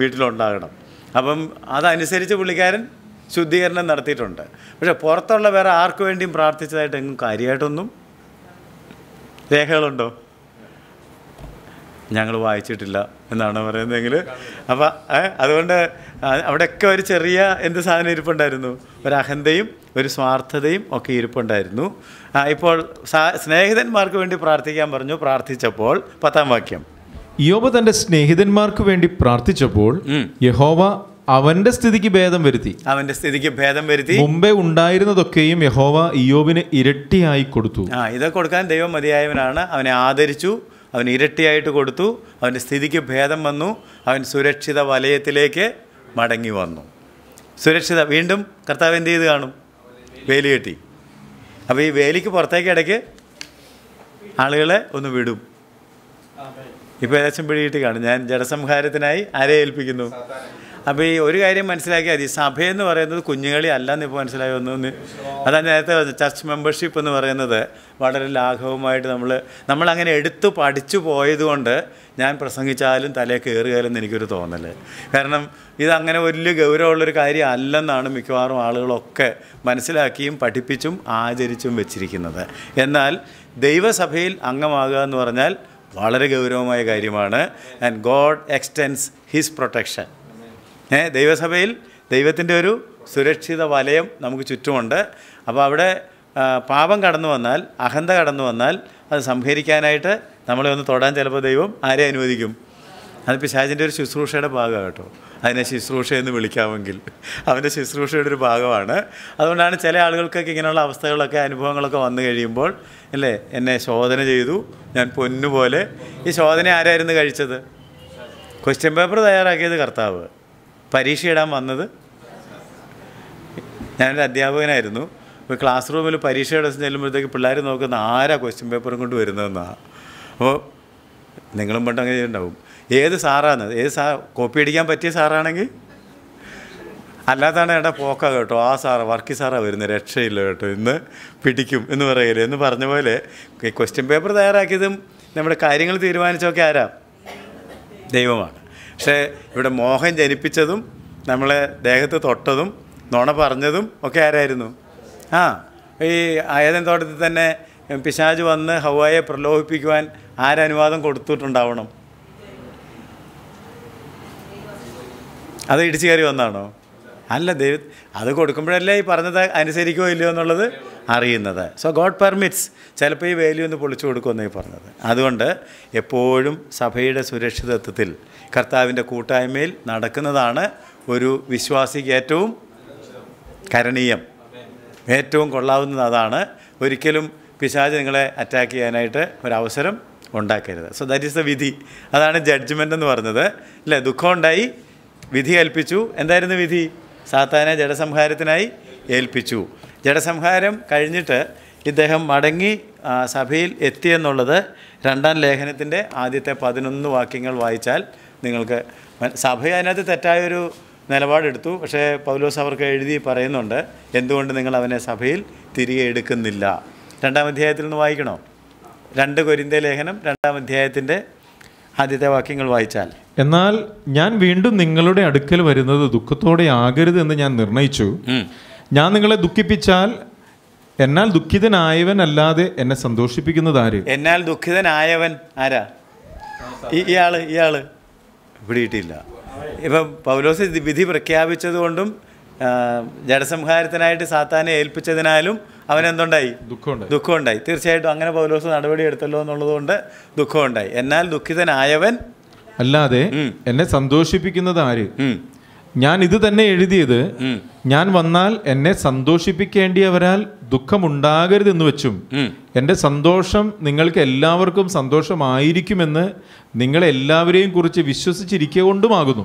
A: വീട്ടിലുണ്ടാകണം അപ്പം അതനുസരിച്ച് പുള്ളിക്കാരൻ ശുദ്ധീകരണം നടത്തിയിട്ടുണ്ട് പക്ഷേ പുറത്തുള്ള വേറെ ആർക്കു വേണ്ടിയും പ്രാർത്ഥിച്ചതായിട്ട് എങ്ങും കാര്യമായിട്ടൊന്നും രേഖകളുണ്ടോ ഞങ്ങൾ വായിച്ചിട്ടില്ല എന്നാണ് പറയുന്നതെങ്കിൽ അപ്പം അതുകൊണ്ട് അവിടെയൊക്കെ ഒരു ചെറിയ എന്ത് സാധനം ഇരിപ്പുണ്ടായിരുന്നു ഒരു അഹന്തയും ഒരു സ്വാർത്ഥതയും ഒക്കെ ഇരിപ്പുണ്ടായിരുന്നു ഇപ്പോൾ സ്നേഹിതന്മാർക്ക് വേണ്ടി പ്രാർത്ഥിക്കാൻ പറഞ്ഞു പ്രാർത്ഥിച്ചപ്പോൾ പത്താം വാക്യം
B: യോബ തന്റെ സ്നേഹിതന്മാർക്ക് വേണ്ടി പ്രാർത്ഥിച്ചപ്പോൾ യഹോവ അവന്റെ സ്ഥിതിക്ക് ഭേദം വരുത്തി
A: അവന്റെ സ്ഥിതിക്ക് ഭേദം വരുത്തി മുമ്പേ
B: ഉണ്ടായിരുന്നതൊക്കെയും യഹോവ ഇയോബിന് ഇരട്ടിയായി കൊടുത്തു
A: ആ ഇത് കൊടുക്കാൻ ദൈവം മതിയായവനാണ് അവനെ ആദരിച്ചു അവൻ ഇരട്ടിയായിട്ട് കൊടുത്തു അവൻ്റെ സ്ഥിതിക്ക് ഭേദം വന്നു അവൻ സുരക്ഷിത വലയത്തിലേക്ക് മടങ്ങി വന്നു സുരക്ഷിത വീണ്ടും കർത്താവ് എന്ത് ചെയ്ത് കാണും വേലുകെട്ടി അപ്പോൾ ഈ വേലിക്ക് പുറത്തേക്ക് ഇടയ്ക്ക് ആളുകളെ ഒന്ന് വിടും ഇപ്പോൾ ഏകദേശം പിടിയിട്ട് കാണും ഞാൻ ജടസംഹാരത്തിനായി ആരെ ഏൽപ്പിക്കുന്നു അപ്പോൾ ഈ ഒരു കാര്യം മനസ്സിലാക്കിയാൽ മതി സഭയെന്ന് പറയുന്നത് കുഞ്ഞുകളി അല്ലെന്ന് ഇപ്പോൾ മനസ്സിലായി വന്നു അതാണ് നേരത്തെ ചർച്ച് മെമ്പർഷിപ്പ് എന്ന് പറയുന്നത് വളരെ ലാഘവമായിട്ട് നമ്മൾ നമ്മളങ്ങനെ എടുത്തു പഠിച്ചു പോയതുകൊണ്ട് ഞാൻ പ്രസംഗിച്ചാലും തലേ കയറുകയില്ലെന്ന് എനിക്കൊരു തോന്നൽ കാരണം ഇതങ്ങനെ വലിയ ഗൗരവമുള്ളൊരു കാര്യം അല്ലെന്നാണ് മിക്കവാറും ആളുകളൊക്കെ മനസ്സിലാക്കിയും പഠിപ്പിച്ചും ആചരിച്ചും വെച്ചിരിക്കുന്നത് എന്നാൽ ദൈവസഭയിൽ അംഗമാകുക എന്ന് പറഞ്ഞാൽ വളരെ ഗൗരവമായ കാര്യമാണ് and God extends his protection ദൈവസഭയിൽ ദൈവത്തിൻ്റെ ഒരു സുരക്ഷിത വലയം നമുക്ക് ചുറ്റുമുണ്ട് അപ്പോൾ അവിടെ പാപം കടന്നു വന്നാൽ അഹന്ത കടന്നു വന്നാൽ അത് സംഹരിക്കാനായിട്ട് നമ്മളെ ഒന്ന് തൊടാൻ ചിലപ്പോൾ ദൈവം ആരെ അനുവദിക്കും അത് പിശാചിൻ്റെ ഒരു ശുശ്രൂഷയുടെ ഭാഗമാണ് കേട്ടോ അതിനെ ശുശ്രൂഷ എന്ന് വിളിക്കാമെങ്കിൽ അവൻ്റെ ശുശ്രൂഷയുടെ ഒരു ഭാഗമാണ് അതുകൊണ്ടാണ് ചില ആളുകൾക്കൊക്കെ ഇങ്ങനെയുള്ള അവസ്ഥകളൊക്കെ അനുഭവങ്ങളൊക്കെ വന്നു കഴിയുമ്പോൾ അല്ലേ എന്നെ ശോധന ചെയ്തു ഞാൻ പൊന്നുപോലെ ഈ ശോധന ആരായിരുന്നു കഴിച്ചത് ക്വസ്റ്റ്യൻ പേപ്പർ തയ്യാറാക്കിയത് കർത്താവ് പരീക്ഷ ഇടാൻ വന്നത് ഞാനൊരു അധ്യാപകനായിരുന്നു അപ്പോൾ ക്ലാസ് റൂമിൽ പരീക്ഷയുടെ ദിവസം ചെല്ലുമ്പോഴത്തേക്ക് പിള്ളേർ നോക്കുന്ന ആരാ ക്വസ്റ്റ്യൻ പേപ്പറും കൊണ്ട് വരുന്നതെന്നാണ് അപ്പോൾ നിങ്ങളും പണ്ട് അങ്ങനെ ഉണ്ടാവും ഏത് സാറാണ് ഏത് സാ കോപ്പി അടിക്കാൻ പറ്റിയ സാറാണെങ്കിൽ അല്ലാത്താണ് എൻ്റെ പോക്ക കേട്ടോ ആ സാറ വർക്കി സാറാണ് വരുന്നത് രക്ഷയില്ല കേട്ടോ ഇന്ന് പിടിക്കും എന്ന് പറയില്ലേ എന്ന് പറഞ്ഞ പോലെ ക്വസ്റ്റ്യൻ പേപ്പർ തയ്യാറാക്കിയതും നമ്മുടെ കാര്യങ്ങൾ തീരുമാനിച്ചൊക്കെ ആരാ ദൈവമാണ് പക്ഷേ ഇവിടെ മോഹൻ ജനിപ്പിച്ചതും നമ്മളെ ദേഹത്ത് തൊട്ടതും നുണ പറഞ്ഞതും ഒക്കെ ആരായിരുന്നു ആ ഈ ആയതൻ തോട്ടത്തിൽ തന്നെ പിശാജ് വന്ന് ഹവായെ പ്രലോഭിപ്പിക്കുവാൻ ആരനുവാദം കൊടുത്തിട്ടുണ്ടാവണം അത് ഇടിച്ചു കയറി വന്നാണോ അല്ല ദൈവ അത് കൊടുക്കുമ്പോഴല്ലേ ഈ പറഞ്ഞത് അനുസരിക്കുമോ ഇല്ലയോ എന്നുള്ളത് അറിയുന്നത് സോ ഗോഡ് പെർമിറ്റ്സ് ചിലപ്പോൾ ഈ വേലി ഒന്ന് പൊളിച്ചു കൊടുക്കുമെന്നേ ഈ പറഞ്ഞത് അതുകൊണ്ട് എപ്പോഴും സഭയുടെ സുരക്ഷിതത്വത്തിൽ കർത്താവിൻ്റെ കൂട്ടായ്മയിൽ നടക്കുന്നതാണ് ഒരു വിശ്വാസിക്ക് ഏറ്റവും കരണീയം ഏറ്റവും കൊള്ളാവുന്നത് അതാണ് ഒരിക്കലും പിശാജ് നിങ്ങളെ അറ്റാക്ക് ചെയ്യാനായിട്ട് ഒരവസരം ഉണ്ടാക്കരുത് സോ ദാറ്റ് ഈസ് ദ വിധി അതാണ് ജഡ്ജ്മെൻ്റ് എന്ന് പറഞ്ഞത് അല്ലേ ദുഃഖമുണ്ടായി വിധി ഏൽപ്പിച്ചു എന്തായിരുന്നു വിധി സാത്താനെ ജഡസംഹാരത്തിനായി ഏൽപ്പിച്ചു ജഡസംഹാരം കഴിഞ്ഞിട്ട് ഇദ്ദേഹം മടങ്ങി സഭയിൽ എത്തിയെന്നുള്ളത് രണ്ടാം ലേഖനത്തിൻ്റെ ആദ്യത്തെ പതിനൊന്ന് വാക്യങ്ങൾ വായിച്ചാൽ നിങ്ങൾക്ക് സഭ അതിനകത്ത് തെറ്റായൊരു നിലപാടെടുത്തു പക്ഷേ പൗലോസ് അവർക്ക് എഴുതി പറയുന്നുണ്ട് എന്തുകൊണ്ട് നിങ്ങൾ അവനെ സഭയിൽ തിരികെ എടുക്കുന്നില്ല രണ്ടാം അധ്യായത്തിൽ നിന്ന് വായിക്കണോ രണ്ട് കൊരിന്ത ലേഖനം രണ്ടാം അധ്യായത്തിൻ്റെ ആദ്യത്തെ വാക്യങ്ങൾ വായിച്ചാൽ
B: എന്നാൽ ഞാൻ വീണ്ടും നിങ്ങളുടെ അടുക്കൽ വരുന്നത് ദുഃഖത്തോടെ ആകരുത് എന്ന് ഞാൻ നിർണയിച്ചു ഞാൻ നിങ്ങളെ ദുഃഖിപ്പിച്ചാൽ എന്നാൽ ദുഃഖിതനായവൻ അല്ലാതെ എന്നെ സന്തോഷിപ്പിക്കുന്നത് ആര്
A: എന്നാൽ ദുഃഖിതനായവൻ ആരാ ഇയാള് ഇയാള് പിടിയിട്ടില്ല ഇപ്പം പൗലോസ് വിധി പ്രഖ്യാപിച്ചതുകൊണ്ടും ജഡസംഹാരത്തിനായിട്ട് സാത്താനെ ഏൽപ്പിച്ചതിനാലും അവനെന്തുണ്ടായി ദുഃഖമുണ്ടായി തീർച്ചയായിട്ടും അങ്ങനെ പൗലോസ് നടപടി എടുത്തല്ലോ എന്നുള്ളതുകൊണ്ട് ദുഃഖമുണ്ടായി എന്നാൽ ദുഃഖിതനായവൻ
B: അല്ലാതെ എന്നെ സന്തോഷിപ്പിക്കുന്നത് ആര് ഞാൻ ഇത് തന്നെ എഴുതിയത് ഞാൻ വന്നാൽ എന്നെ സന്തോഷിപ്പിക്കേണ്ടിയവരാൽ ദുഃഖമുണ്ടാകരുതെന്ന് വെച്ചും എൻ്റെ സന്തോഷം നിങ്ങൾക്ക് എല്ലാവർക്കും സന്തോഷമായിരിക്കുമെന്ന് നിങ്ങളെല്ലാവരെയും കുറിച്ച് വിശ്വസിച്ചിരിക്കുക കൊണ്ടുമാകുന്നു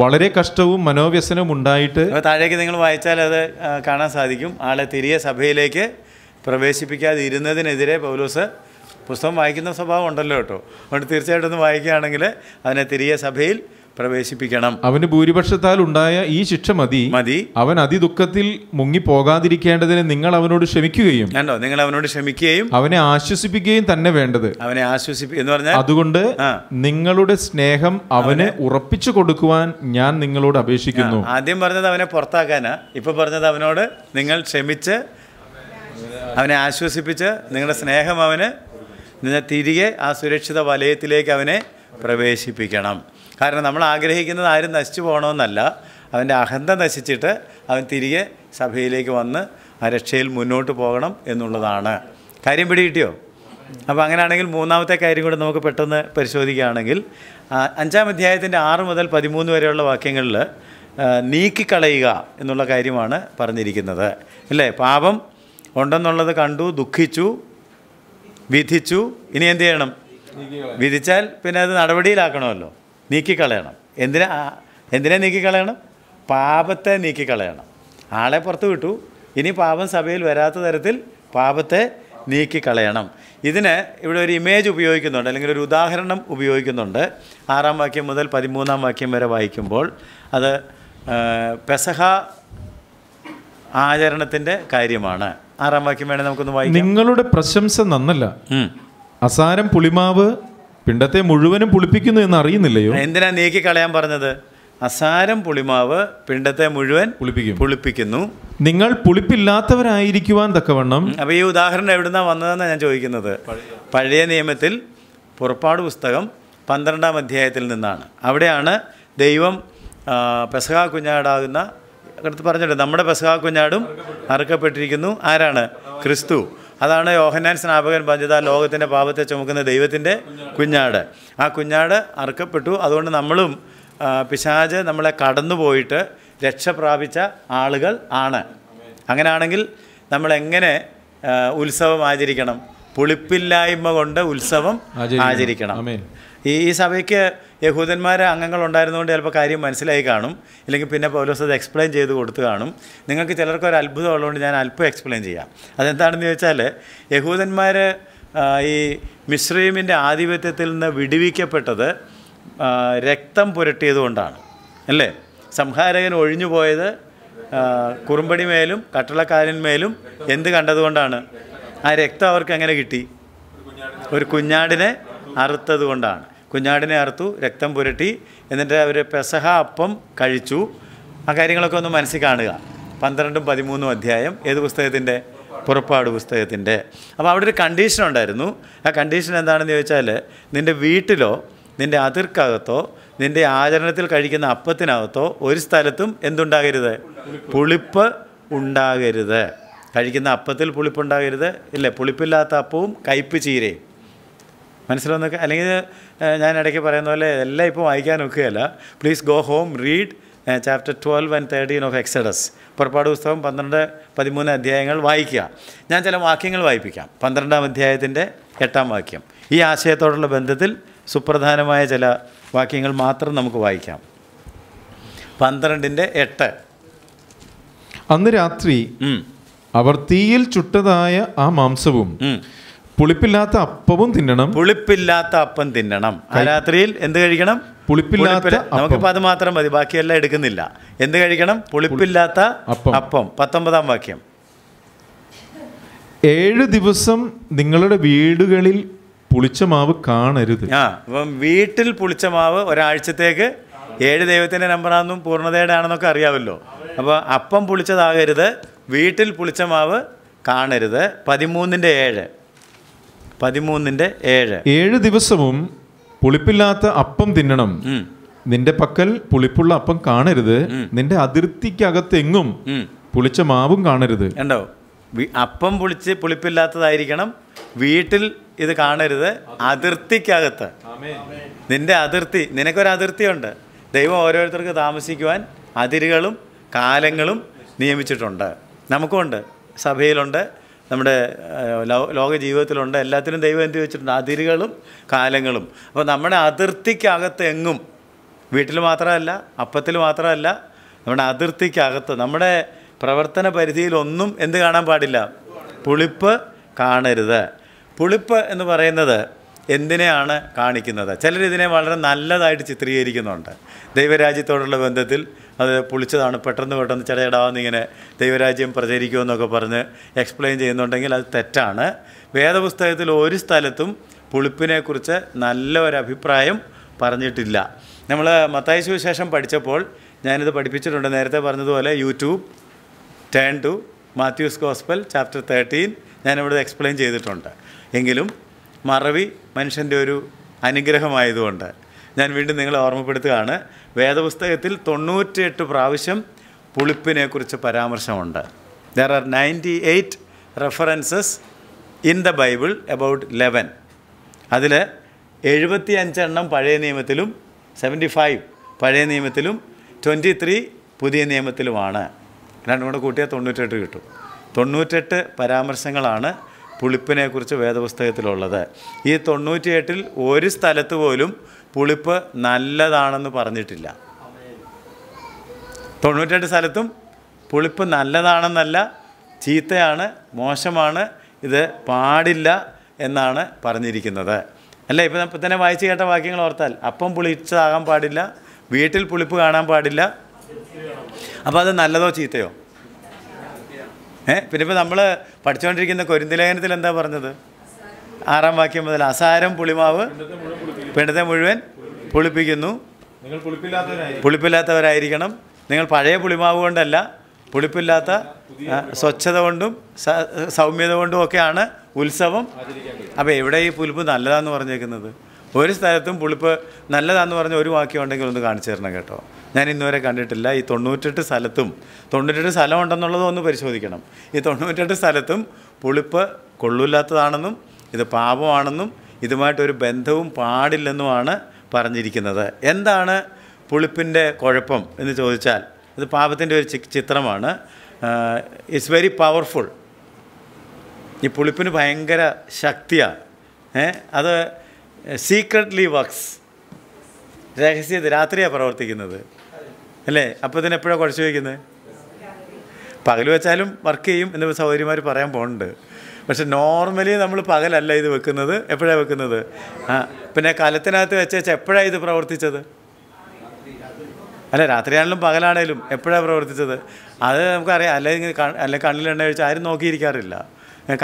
B: വളരെ കഷ്ടവും മനോവ്യസനവും ഉണ്ടായിട്ട്
A: താഴേക്ക് നിങ്ങൾ വായിച്ചാൽ അത് കാണാൻ സാധിക്കും ആളെ തിരിയ സഭയിലേക്ക് പ്രവേശിപ്പിക്കാതെ പൗലൂസ് പൗലോസ് പുസ്തകം വായിക്കുന്ന സ്വഭാവം ഉണ്ടല്ലോ കേട്ടോ അതുകൊണ്ട് തീർച്ചയായിട്ടും ഒന്ന് വായിക്കുകയാണെങ്കിൽ അതിനെ തിരിയ സഭയിൽ പ്രവേശിപ്പിക്കണം
B: അവന് ഭൂരിപക്ഷത്താൽ ഉണ്ടായ ഈ ശിക്ഷ മതി മതി അവൻ അതിദുഃഖത്തിൽ മുങ്ങി പോകാതിരിക്കേണ്ടതിന് നിങ്ങൾ അവനോട് ക്ഷമിക്കുകയും
A: കണ്ടോ നിങ്ങൾ അവനോട് ക്ഷമിക്കുകയും
B: അവനെ ആശ്വസിപ്പിക്കുകയും തന്നെ വേണ്ടത് അവനെ ആശ്വസിപ്പി എന്ന് പറഞ്ഞാൽ അതുകൊണ്ട് നിങ്ങളുടെ സ്നേഹം അവന് ഉറപ്പിച്ചു കൊടുക്കുവാൻ ഞാൻ നിങ്ങളോട് അപേക്ഷിക്കുന്നു
A: ആദ്യം പറഞ്ഞത് അവനെ പുറത്താക്കാനാ ഇപ്പൊ പറഞ്ഞത് അവനോട് നിങ്ങൾ ക്ഷമിച്ച് അവനെ ആശ്വസിപ്പിച്ച് നിങ്ങളുടെ സ്നേഹം അവന് തിരികെ ആ സുരക്ഷിത വലയത്തിലേക്ക് അവനെ പ്രവേശിപ്പിക്കണം കാരണം നമ്മൾ ആഗ്രഹിക്കുന്നത് ആരും നശിച്ചു പോകണമെന്നല്ല അവൻ്റെ അഹന്ത നശിച്ചിട്ട് അവൻ തിരികെ സഭയിലേക്ക് വന്ന് ആ രക്ഷയിൽ മുന്നോട്ട് പോകണം എന്നുള്ളതാണ് കാര്യം പിടികിട്ടിയോ അപ്പോൾ അങ്ങനെയാണെങ്കിൽ മൂന്നാമത്തെ കാര്യം കൂടെ നമുക്ക് പെട്ടെന്ന് പരിശോധിക്കുകയാണെങ്കിൽ അഞ്ചാം അധ്യായത്തിൻ്റെ ആറ് മുതൽ പതിമൂന്ന് വരെയുള്ള വാക്യങ്ങളിൽ നീക്കിക്കളയുക എന്നുള്ള കാര്യമാണ് പറഞ്ഞിരിക്കുന്നത് അല്ലേ പാപം ഉണ്ടെന്നുള്ളത് കണ്ടു ദുഃഖിച്ചു വിധിച്ചു ഇനി എന്ത് ചെയ്യണം വിധിച്ചാൽ പിന്നെ അത് നടപടിയിലാക്കണമല്ലോ നീക്കിക്കളയണം എന്തിനാ എന്തിനാ നീക്കിക്കളയണം പാപത്തെ നീക്കിക്കളയണം ആളെ പുറത്ത് വിട്ടു ഇനി പാപം സഭയിൽ വരാത്ത തരത്തിൽ പാപത്തെ നീക്കിക്കളയണം ഇതിന് ഇവിടെ ഒരു ഇമേജ് ഉപയോഗിക്കുന്നുണ്ട് അല്ലെങ്കിൽ ഒരു ഉദാഹരണം ഉപയോഗിക്കുന്നുണ്ട് ആറാം വാക്യം മുതൽ പതിമൂന്നാം വാക്യം വരെ വായിക്കുമ്പോൾ അത് പെസഹ ആചരണത്തിൻ്റെ കാര്യമാണ് ആറാം വാക്യം വേണേൽ നമുക്കൊന്ന് വായിക്കാം
B: നിങ്ങളുടെ പ്രശംസ നന്നല്ല അസാരം പുളിമാവ് പിണ്ടത്തെ മുഴുവനും പുളിപ്പിക്കുന്നു എന്ന് അറിയുന്നില്ലയോ
A: എന്തിനാ നീക്കി കളയാൻ പറഞ്ഞത് അസാരം പുളിമാവ് പിണ്ടത്തെ മുഴുവൻ പുളിപ്പിക്കും പുളിപ്പിക്കുന്നു
B: നിങ്ങൾ പുളിപ്പില്ലാത്തവരായിരിക്കുവാൻ തക്കവണ്ണം
A: അപ്പൊ ഈ ഉദാഹരണം എവിടുന്നാ വന്നതെന്നാണ് ഞാൻ ചോദിക്കുന്നത് പഴയ നിയമത്തിൽ പുറപ്പാട് പുസ്തകം പന്ത്രണ്ടാം അധ്യായത്തിൽ നിന്നാണ് അവിടെയാണ് ദൈവം പെസഹാ കുഞ്ഞാടാകുന്ന അടുത്ത് പറഞ്ഞിട്ടുണ്ട് നമ്മുടെ പെസഹാ കുഞ്ഞാടും അറുക്കപ്പെട്ടിരിക്കുന്നു ആരാണ് ക്രിസ്തു അതാണ് യോഹന്നാൻ സ്നാപകൻ പറഞ്ഞത് ആ ലോകത്തിൻ്റെ പാപത്തെ ചുമക്കുന്ന ദൈവത്തിൻ്റെ കുഞ്ഞാട് ആ കുഞ്ഞാട് അറുക്കപ്പെട്ടു അതുകൊണ്ട് നമ്മളും പിശാജ് നമ്മളെ കടന്നു പോയിട്ട് രക്ഷ പ്രാപിച്ച ആളുകൾ ആണ് അങ്ങനെയാണെങ്കിൽ നമ്മളെങ്ങനെ ഉത്സവം ആചരിക്കണം പുളിപ്പില്ലായ്മ കൊണ്ട് ഉത്സവം ആചരിക്കണം ഈ സഭയ്ക്ക് യഹൂദന്മാരെ അംഗങ്ങളുണ്ടായിരുന്നുകൊണ്ട് ചിലപ്പോൾ കാര്യം മനസ്സിലായി കാണും ഇല്ലെങ്കിൽ പിന്നെ പൗലോസ് അത് എക്സ്പ്ലെയിൻ ചെയ്ത് കൊടുത്തു കാണും നിങ്ങൾക്ക് ചിലർക്ക് ഒരു അത്ഭുതം ഉള്ളതുകൊണ്ട് ഞാൻ അല്പം എക്സ്പ്ലെയിൻ ചെയ്യാം അതെന്താണെന്ന് ചോദിച്ചാൽ യഹൂദന്മാർ ഈ മിശ്രീമിൻ്റെ ആധിപത്യത്തിൽ നിന്ന് വിടുവിക്കപ്പെട്ടത് രക്തം പുരട്ടിയതുകൊണ്ടാണ് അല്ലേ സംഹാരകൻ ഒഴിഞ്ഞു പോയത് മേലും കട്ടളക്കാരന്മേലും എന്ത് കണ്ടതുകൊണ്ടാണ് ആ രക്തം അവർക്ക് എങ്ങനെ കിട്ടി ഒരു കുഞ്ഞാടിനെ അറുത്തത് കൊണ്ടാണ് കുഞ്ഞാടിനെ അറുത്തു രക്തം പുരട്ടി എന്നിട്ട് അവർ പെസഹ അപ്പം കഴിച്ചു ആ കാര്യങ്ങളൊക്കെ ഒന്ന് മനസ്സിൽ കാണുക പന്ത്രണ്ടും പതിമൂന്നും അധ്യായം ഏത് പുസ്തകത്തിൻ്റെ പുറപ്പാട് പുസ്തകത്തിൻ്റെ അപ്പോൾ അവിടെ ഒരു കണ്ടീഷൻ ഉണ്ടായിരുന്നു ആ കണ്ടീഷൻ എന്താണെന്ന് ചോദിച്ചാൽ നിൻ്റെ വീട്ടിലോ നിൻ്റെ അതിർക്കകത്തോ നിൻ്റെ ആചരണത്തിൽ കഴിക്കുന്ന അപ്പത്തിനകത്തോ ഒരു സ്ഥലത്തും എന്തുണ്ടാകരുത് പുളിപ്പ് ഉണ്ടാകരുത് കഴിക്കുന്ന അപ്പത്തിൽ പുളിപ്പുണ്ടാകരുത് ഇല്ലേ പുളിപ്പില്ലാത്ത അപ്പവും കയ്പ് ചീരയും മനസ്സിലാവുന്നൊക്കെ അല്ലെങ്കിൽ ഞാൻ ഇടയ്ക്ക് പറയുന്ന പോലെ എല്ലാം ഇപ്പോൾ വായിക്കാൻ ഒക്കുകയല്ല please go home read chapter twelve and thirteen of Exodus പുറപ്പാട് പുസ്തകം പന്ത്രണ്ട് പതിമൂന്ന് അധ്യായങ്ങൾ വായിക്കുക ഞാൻ ചില വാക്യങ്ങൾ വായിപ്പിക്കാം പന്ത്രണ്ടാം അധ്യായത്തിൻ്റെ എട്ടാം വാക്യം ഈ ആശയത്തോടുള്ള ബന്ധത്തിൽ സുപ്രധാനമായ ചില വാക്യങ്ങൾ മാത്രം നമുക്ക് വായിക്കാം പന്ത്രണ്ടിൻ്റെ എട്ട്
B: അന്ന് രാത്രി അവർ തീയിൽ ചുട്ടതായ ആ മാംസവും പുളിപ്പില്ലാത്ത അപ്പവും തിന്നണം പുളിപ്പില്ലാത്ത അപ്പം തിന്നണം ആ രാത്രിയിൽ
A: എന്ത് കഴിക്കണം പുളിപ്പില്ലാത്ത നമുക്ക് അത് മാത്രം മതി ബാക്കിയെല്ലാം എടുക്കുന്നില്ല എന്ത് കഴിക്കണം പുളിപ്പില്ലാത്ത അപ്പം പത്തൊമ്പതാം വാക്യം
B: ഏഴ് ദിവസം നിങ്ങളുടെ വീടുകളിൽ പുളിച്ച മാവ് കാണരുത് ആ
A: അപ്പം വീട്ടിൽ പുളിച്ച മാവ് ഒരാഴ്ചത്തേക്ക് ഏഴ് ദൈവത്തിന്റെ നമ്പറാണെന്നും പൂർണ്ണതയുടെ ആണെന്നൊക്കെ അറിയാമല്ലോ അപ്പോൾ അപ്പം പുളിച്ചതാകരുത് വീട്ടിൽ പുളിച്ച മാവ് കാണരുത് പതിമൂന്നിന്റെ ഏഴ് പതിമൂന്നിന്റെ ഏഴ്
B: ഏഴ് ദിവസവും പുളിപ്പില്ലാത്ത അപ്പം തിന്നണം നിന്റെ പക്കൽ പുളിപ്പുള്ള അപ്പം കാണരുത് നിന്റെ അതിർത്തിക്കകത്തെങ്ങും പുളിച്ച മാവും കാണരുത്
A: ഉണ്ടോ അപ്പം പുളിച്ച് പുളിപ്പില്ലാത്തതായിരിക്കണം വീട്ടിൽ ഇത് കാണരുത് അതിർത്തിക്കകത്ത് നിന്റെ അതിർത്തി നിനക്കൊരു അതിർത്തിയുണ്ട് ദൈവം ഓരോരുത്തർക്ക് താമസിക്കുവാൻ അതിരുകളും കാലങ്ങളും നിയമിച്ചിട്ടുണ്ട് നമുക്കുമുണ്ട് സഭയിലുണ്ട് നമ്മുടെ ലോക ജീവിതത്തിലുണ്ട് എല്ലാത്തിനും ദൈവം എന്ത് വെച്ചിട്ടുണ്ട് അതിരുകളും കാലങ്ങളും അപ്പോൾ നമ്മുടെ അതിർത്തിക്കകത്ത് എങ്ങും വീട്ടിൽ മാത്രമല്ല അപ്പത്തിൽ മാത്രമല്ല നമ്മുടെ അതിർത്തിക്കകത്ത് നമ്മുടെ പ്രവർത്തന പരിധിയിലൊന്നും എന്ത് കാണാൻ പാടില്ല പുളിപ്പ് കാണരുത് പുളിപ്പ് എന്ന് പറയുന്നത് എന്തിനെയാണ് കാണിക്കുന്നത് ചിലരിതിനെ ഇതിനെ വളരെ നല്ലതായിട്ട് ചിത്രീകരിക്കുന്നുണ്ട് ദൈവരാജ്യത്തോടുള്ള ബന്ധത്തിൽ അത് പൊളിച്ചതാണ് പെട്ടെന്ന് പെട്ടെന്ന് ചടയടാവെന്ന് ഇങ്ങനെ ദൈവരാജ്യം പ്രചരിക്കുമെന്നൊക്കെ പറഞ്ഞ് എക്സ്പ്ലെയിൻ ചെയ്യുന്നുണ്ടെങ്കിൽ അത് തെറ്റാണ് വേദപുസ്തകത്തിൽ ഒരു സ്ഥലത്തും പുളിപ്പിനെക്കുറിച്ച് നല്ല ഒരു അഭിപ്രായം പറഞ്ഞിട്ടില്ല നമ്മൾ മത്തായശു സുവിശേഷം പഠിച്ചപ്പോൾ ഞാനിത് പഠിപ്പിച്ചിട്ടുണ്ട് നേരത്തെ പറഞ്ഞതുപോലെ YouTube turn to Matthew's gospel chapter thirteen ഞാനിവിടെ എക്സ്പ്ലെയിൻ ചെയ്തിട്ടുണ്ട് എങ്കിലും മറവി മനുഷ്യൻ്റെ ഒരു അനുഗ്രഹമായതുകൊണ്ട് ഞാൻ വീണ്ടും നിങ്ങളെ ഓർമ്മപ്പെടുത്തുകയാണ് വേദപുസ്തകത്തിൽ തൊണ്ണൂറ്റിയെട്ട് പ്രാവശ്യം പുളിപ്പിനെക്കുറിച്ച് പരാമർശമുണ്ട് there are ninety eight references in the Bible about leaven അതിൽ എഴുപത്തി അഞ്ചെണ്ണം പഴയ നിയമത്തിലും സെവൻറ്റി ഫൈവ് പഴയ നിയമത്തിലും ട്വൻറ്റി ത്രീ പുതിയ നിയമത്തിലുമാണ് രണ്ടും കൂടെ കൂട്ടിയാൽ തൊണ്ണൂറ്റെട്ട് കിട്ടും തൊണ്ണൂറ്റെട്ട് പരാമർശങ്ങളാണ് പുളിപ്പിനെക്കുറിച്ച് വേദപുസ്തകത്തിലുള്ളത് ഈ തൊണ്ണൂറ്റിയെട്ടിൽ ഒരു സ്ഥലത്ത് പോലും പുളിപ്പ് നല്ലതാണെന്ന് പറഞ്ഞിട്ടില്ല തൊണ്ണൂറ്റെട്ട് സ്ഥലത്തും പുളിപ്പ് നല്ലതാണെന്നല്ല ചീത്തയാണ് മോശമാണ് ഇത് പാടില്ല എന്നാണ് പറഞ്ഞിരിക്കുന്നത് അല്ല ഇപ്പം ഇപ്പം തന്നെ വായിച്ച് കേട്ട വാക്യങ്ങൾ ഓർത്താൽ അപ്പം പുളിച്ചതാകാൻ പാടില്ല വീട്ടിൽ പുളിപ്പ് കാണാൻ പാടില്ല അപ്പോൾ അത് നല്ലതോ ചീത്തയോ ഏ പിന്നെ ഇപ്പം നമ്മൾ പഠിച്ചുകൊണ്ടിരിക്കുന്ന കൊരിന്തലേഖനത്തിൽ എന്താ പറഞ്ഞത് ആറാം വാക്യം മുതൽ അസാരം പുളിമാവ് വേണ്ടത് മുഴുവൻ പുളിപ്പിക്കുന്നു പുളിപ്പില്ലാത്തവരായിരിക്കണം നിങ്ങൾ പഴയ പുളിമാവ് കൊണ്ടല്ല പുളിപ്പില്ലാത്ത സ്വച്ഛത കൊണ്ടും സൗമ്യത കൊണ്ടും ഒക്കെയാണ് ഉത്സവം അപ്പോൾ എവിടെ ഈ പുളിപ്പ് നല്ലതാന്ന് പറഞ്ഞേക്കുന്നത് ഒരു സ്ഥലത്തും പുളിപ്പ് നല്ലതാന്ന് പറഞ്ഞ ഒരു വാക്യം ഉണ്ടെങ്കിൽ ഒന്ന് കാണിച്ചു തരണം കേട്ടോ ഞാൻ ഇന്നുവരെ കണ്ടിട്ടില്ല ഈ തൊണ്ണൂറ്റെട്ട് സ്ഥലത്തും തൊണ്ണൂറ്റെട്ട് സ്ഥലം ഉണ്ടെന്നുള്ളത് ഒന്ന് പരിശോധിക്കണം ഈ തൊണ്ണൂറ്റെട്ട് സ്ഥലത്തും പുളിപ്പ് കൊള്ളില്ലാത്തതാണെന്നും ഇത് പാപമാണെന്നും ഇതുമായിട്ടൊരു ബന്ധവും പാടില്ലെന്നുമാണ് പറഞ്ഞിരിക്കുന്നത് എന്താണ് പുളിപ്പിൻ്റെ കുഴപ്പം എന്ന് ചോദിച്ചാൽ ഇത് പാപത്തിൻ്റെ ഒരു ചിത്രമാണ് ഇറ്റ്സ് വെരി പവർഫുൾ ഈ പുളിപ്പിന് ഭയങ്കര ശക്തിയാണ് അത് സീക്രട്ട്ലി വർക്ക്സ് രഹസ്യ രാത്രിയാണ് പ്രവർത്തിക്കുന്നത് അല്ലേ അപ്പോൾ ഇതിന് എപ്പോഴാണ് കുഴച്ച് വയ്ക്കുന്നത് പകൽ വെച്ചാലും വർക്ക് ചെയ്യും എന്ന് സൗകര്യമാർ പറയാൻ പോകുന്നുണ്ട് പക്ഷെ നോർമലി നമ്മൾ പകലല്ല ഇത് വെക്കുന്നത് എപ്പോഴാണ് വെക്കുന്നത് ആ പിന്നെ കലത്തിനകത്ത് വെച്ചേച്ച് എപ്പോഴാണ് ഇത് പ്രവർത്തിച്ചത് അല്ല രാത്രിയാണെങ്കിലും പകലാണേലും എപ്പോഴാണ് പ്രവർത്തിച്ചത് അത് നമുക്കറിയാം അല്ലെങ്കിൽ അല്ലെ കണ്ണിലെണ്ണ ഒഴിച്ച് ആരും നോക്കിയിരിക്കാറില്ല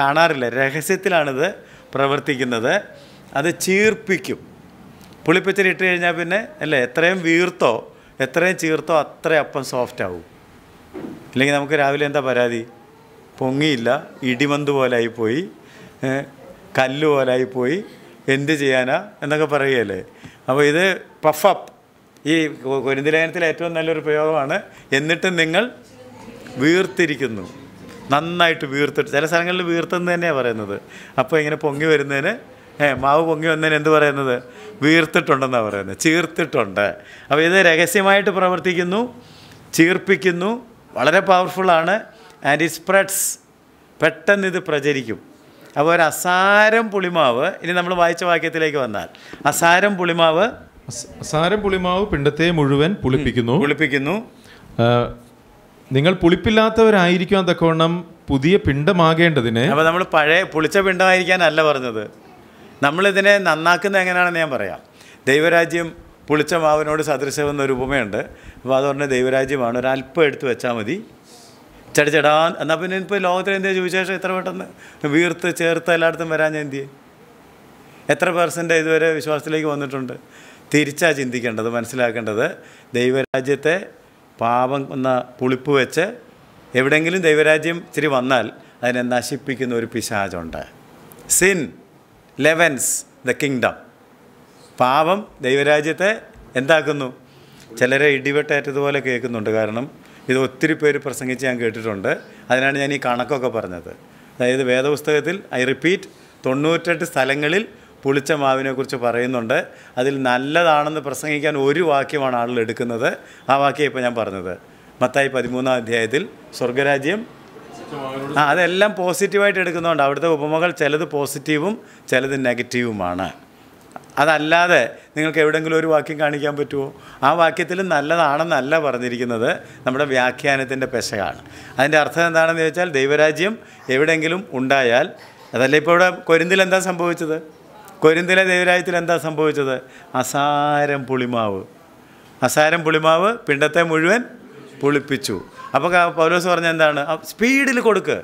A: കാണാറില്ല രഹസ്യത്തിലാണിത് പ്രവർത്തിക്കുന്നത് അത് ചീർപ്പിക്കും പുളിപ്പിച്ചിട്ട് ഇട്ട് കഴിഞ്ഞാൽ പിന്നെ അല്ലേ എത്രയും വീർത്തോ എത്രയും ചീർത്തോ അത്രയും അപ്പം സോഫ്റ്റ് ആവും ഇല്ലെങ്കിൽ നമുക്ക് രാവിലെ എന്താ പരാതി പൊങ്ങിയില്ല ഇടിമന്ത് പോലായിപ്പോയി കല്ല് പോലായിപ്പോയി എന്ത് ചെയ്യാനാ എന്നൊക്കെ പറയുകയല്ലേ അപ്പോൾ ഇത് പഫപ്പ് ഈ കൊരിന്തിലേഖനത്തിലെ ഏറ്റവും നല്ലൊരു പ്രയോഗമാണ് എന്നിട്ട് നിങ്ങൾ വീർത്തിരിക്കുന്നു നന്നായിട്ട് വീർത്തിട്ട് ചില സ്ഥലങ്ങളിൽ വീർത്തെന്ന് തന്നെയാണ് പറയുന്നത് അപ്പോൾ ഇങ്ങനെ പൊങ്ങി വരുന്നതിന് മാവ് പൊങ്ങി വന്നതിന് എന്ത് പറയുന്നത് വീർത്തിട്ടുണ്ടെന്നാണ് പറയുന്നത് ചീർത്തിട്ടുണ്ട് അപ്പോൾ ഇത് രഹസ്യമായിട്ട് പ്രവർത്തിക്കുന്നു ചീർപ്പിക്കുന്നു വളരെ പവർഫുള്ളാണ് ആൻഡ് ഇറ്റ് സ്പ്രെഡ്സ് പെട്ടെന്ന് ഇത് പ്രചരിക്കും അപ്പോൾ ഒരു അസാരം പുളിമാവ് ഇനി നമ്മൾ വായിച്ച വാക്യത്തിലേക്ക് വന്നാൽ അസാരം പുളിമാവ്
B: അസാരം പുളിമാവ് പിണ്ടത്തെ മുഴുവൻ പുളിപ്പിക്കുന്നു പുളിപ്പിക്കുന്നു നിങ്ങൾ പുളിപ്പില്ലാത്തവരായിരിക്കാൻ തക്കവണ്ണം പുതിയ പിണ്ടമാകേണ്ടതിന് അപ്പോൾ
A: നമ്മൾ പഴയ പുളിച്ച പിണ്ടമായിരിക്കാനല്ല പറഞ്ഞത് നമ്മളിതിനെ നന്നാക്കുന്നത് എങ്ങനെയാണെന്ന് ഞാൻ പറയാം ദൈവരാജ്യം പുളിച്ച മാവിനോട് സദൃശമെന്ന ഒരു ഉപമയുണ്ട് അപ്പോൾ അതുകൊണ്ട് ദൈവരാജ്യമാണ് ഒരല്പം എടുത്ത് വെച്ചാൽ മതി ചടിച്ചടാ എന്നാൽ പിന്നെ ഇപ്പോൾ ലോകത്തിൽ എന്തിയാ വിശേഷം എത്ര പെട്ടെന്ന് വീർത്ത് ചേർത്ത് എല്ലായിടത്തും വരാൻ ഞാൻ എന്തിയെ എത്ര പേർസൻ്റ് ഇതുവരെ വിശ്വാസത്തിലേക്ക് വന്നിട്ടുണ്ട് തിരിച്ചാണ് ചിന്തിക്കേണ്ടത് മനസ്സിലാക്കേണ്ടത് ദൈവരാജ്യത്തെ പാപം എന്ന പുളിപ്പ് വെച്ച് എവിടെയെങ്കിലും ദൈവരാജ്യം ഇച്ചിരി വന്നാൽ അതിനെ നശിപ്പിക്കുന്ന ഒരു പിശാചുണ്ട് സിൻ ലെവൻസ് ദ കിങ്ഡം പാപം ദൈവരാജ്യത്തെ എന്താക്കുന്നു ചിലരെ ഇടിവെട്ടേറ്റതുപോലെ കേൾക്കുന്നുണ്ട് കാരണം ഇത് ഒത്തിരി പേര് പ്രസംഗിച്ച് ഞാൻ കേട്ടിട്ടുണ്ട് അതിനാണ് ഞാൻ ഈ കണക്കൊക്കെ പറഞ്ഞത് അതായത് വേദപുസ്തകത്തിൽ ഐ റിപ്പീറ്റ് തൊണ്ണൂറ്റെട്ട് സ്ഥലങ്ങളിൽ പുളിച്ച മാവിനെക്കുറിച്ച് പറയുന്നുണ്ട് അതിൽ നല്ലതാണെന്ന് പ്രസംഗിക്കാൻ ഒരു വാക്യമാണ് ആളുകൾ എടുക്കുന്നത് ആ വാക്യം ഇപ്പോൾ ഞാൻ പറഞ്ഞത് മത്തായി പതിമൂന്നാം അധ്യായത്തിൽ സ്വർഗരാജ്യം ആ അതെല്ലാം പോസിറ്റീവായിട്ട് എടുക്കുന്നതുകൊണ്ട് അവിടുത്തെ ഉപമകൾ ചിലത് പോസിറ്റീവും ചിലത് നെഗറ്റീവുമാണ് അതല്ലാതെ നിങ്ങൾക്ക് എവിടെയെങ്കിലും ഒരു വാക്യം കാണിക്കാൻ പറ്റുമോ ആ വാക്യത്തിൽ നല്ലതാണെന്നല്ല പറഞ്ഞിരിക്കുന്നത് നമ്മുടെ വ്യാഖ്യാനത്തിൻ്റെ പെശകാണ് അതിൻ്റെ അർത്ഥം എന്താണെന്ന് ചോദിച്ചാൽ ദൈവരാജ്യം എവിടെയെങ്കിലും ഉണ്ടായാൽ അതല്ല ഇപ്പോൾ ഇവിടെ കൊരിന്തിൽ എന്താ സംഭവിച്ചത് കൊരിന്തിലെ ദൈവരാജ്യത്തിൽ എന്താ സംഭവിച്ചത് അസാരം പുളിമാവ് അസാരം പുളിമാവ് പിണ്ടത്തെ മുഴുവൻ പുളിപ്പിച്ചു അപ്പോൾ പൗലോസ് പറഞ്ഞ എന്താണ് സ്പീഡിൽ കൊടുക്ക്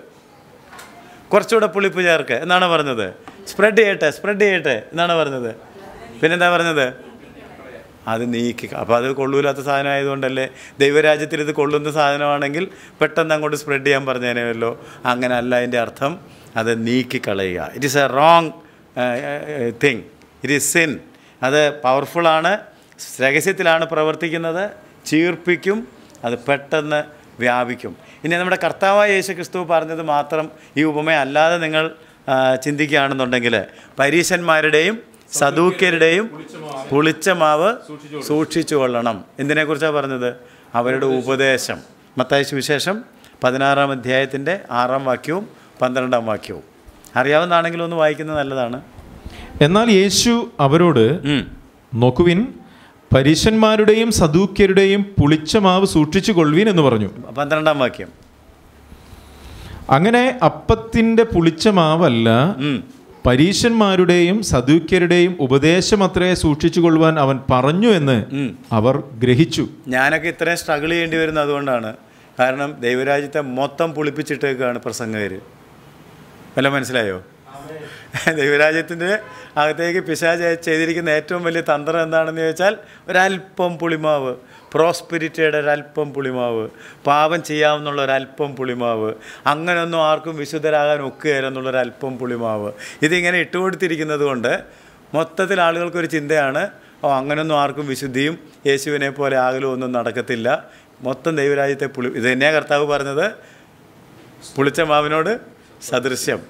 A: കുറച്ചുകൂടെ പുളിപ്പ് ചേർക്ക് എന്നാണ് പറഞ്ഞത് സ്പ്രെഡ് ചെയ്യട്ടെ സ്പ്രെഡ് ചെയ്യട്ടെ എന്നാണ് പറഞ്ഞത് പിന്നെന്താ പറഞ്ഞത് അത് നീക്കി അപ്പോൾ അത് കൊള്ളൂലാത്ത സാധനം ആയതുകൊണ്ടല്ലേ ദൈവരാജ്യത്തിൽ ഇത് കൊള്ളുന്ന സാധനമാണെങ്കിൽ പെട്ടെന്ന് അങ്ങോട്ട് സ്പ്രെഡ് ചെയ്യാൻ പറഞ്ഞേനെയല്ലോ അങ്ങനെ അല്ല അതിൻ്റെ അർത്ഥം അത് നീക്കിക്കളയുക it is a wrong thing it is sin അത് പവർഫുള്ളാണ് രഹസ്യത്തിലാണ് പ്രവർത്തിക്കുന്നത് ചീർപ്പിക്കും അത് പെട്ടെന്ന് വ്യാപിക്കും ഇനി നമ്മുടെ കർത്താവായ യേശു ക്രിസ്തു പറഞ്ഞത് മാത്രം ഈ ഉപമയല്ലാതെ നിങ്ങൾ ചിന്തിക്കുകയാണെന്നുണ്ടെങ്കിൽ പരീശന്മാരുടെയും സദൂക്കരുടെയും പുളിച്ച മാവ് സൂക്ഷിച്ചു കൊള്ളണം എന്തിനെക്കുറിച്ചാണ് പറഞ്ഞത് അവരുടെ ഉപദേശം മത്തായ വിശേഷം പതിനാറാം അധ്യായത്തിൻ്റെ ആറാം വാക്യവും പന്ത്രണ്ടാം വാക്യവും അറിയാവുന്നതാണെങ്കിലും ഒന്ന് വായിക്കുന്നത് നല്ലതാണ്
B: എന്നാൽ യേശു അവരോട് നോക്കുവിൻ പരീശന്മാരുടെയും സദൂക്യരുടെയും പുളിച്ച മാവ് സൂക്ഷിച്ചു കൊള്ളുവിൻ എന്ന് പറഞ്ഞു
A: പന്ത്രണ്ടാം വാക്യം
B: അങ്ങനെ അപ്പത്തിൻ്റെ പുളിച്ച മാവല്ല പരീശന്മാരുടെയും സദൂക്യരുടെയും ഉപദേശം അത്രേ സൂക്ഷിച്ചു കൊള്ളുവാൻ അവൻ പറഞ്ഞു എന്ന് അവർ ഗ്രഹിച്ചു
A: ഞാനൊക്കെ ഇത്രയും സ്ട്രഗിൾ ചെയ്യേണ്ടി വരുന്നത് അതുകൊണ്ടാണ് കാരണം ദൈവരാജ്യത്തെ മൊത്തം പുളിപ്പിച്ചിട്ടേക്കാണ് പ്രസംഗകര് വല്ല മനസ്സിലായോ ദൈവരാജ്യത്തിൻ്റെ അകത്തേക്ക് പിശാച് ചെയ്തിരിക്കുന്ന ഏറ്റവും വലിയ തന്ത്രം എന്താണെന്ന് ചോദിച്ചാൽ ഒരൽപ്പം പുളിമാവ് പ്രോസ്പിരിറ്റിയുടെ ഒരല്പം പുളിമാവ് പാപം ചെയ്യാമെന്നുള്ള ഒരല്പം പുളിമാവ് അങ്ങനെയൊന്നും ആർക്കും വിശുദ്ധരാകാൻ ഒക്കുകയില്ലെന്നുള്ള പുളിമാവ് ഇതിങ്ങനെ ഇട്ടുകൊടുത്തിരിക്കുന്നത് കൊണ്ട് മൊത്തത്തിൽ ആളുകൾക്കൊരു ചിന്തയാണ് ഓ അങ്ങനെയൊന്നും ആർക്കും വിശുദ്ധിയും യേശുവിനെ പോലെ ആകലും ഒന്നും നടക്കത്തില്ല മൊത്തം ദൈവരാജ്യത്തെ പുളി ഇത് തന്നെയാണ് കർത്താവ് പറഞ്ഞത് പുളിച്ച മാവിനോട് സദൃശ്യം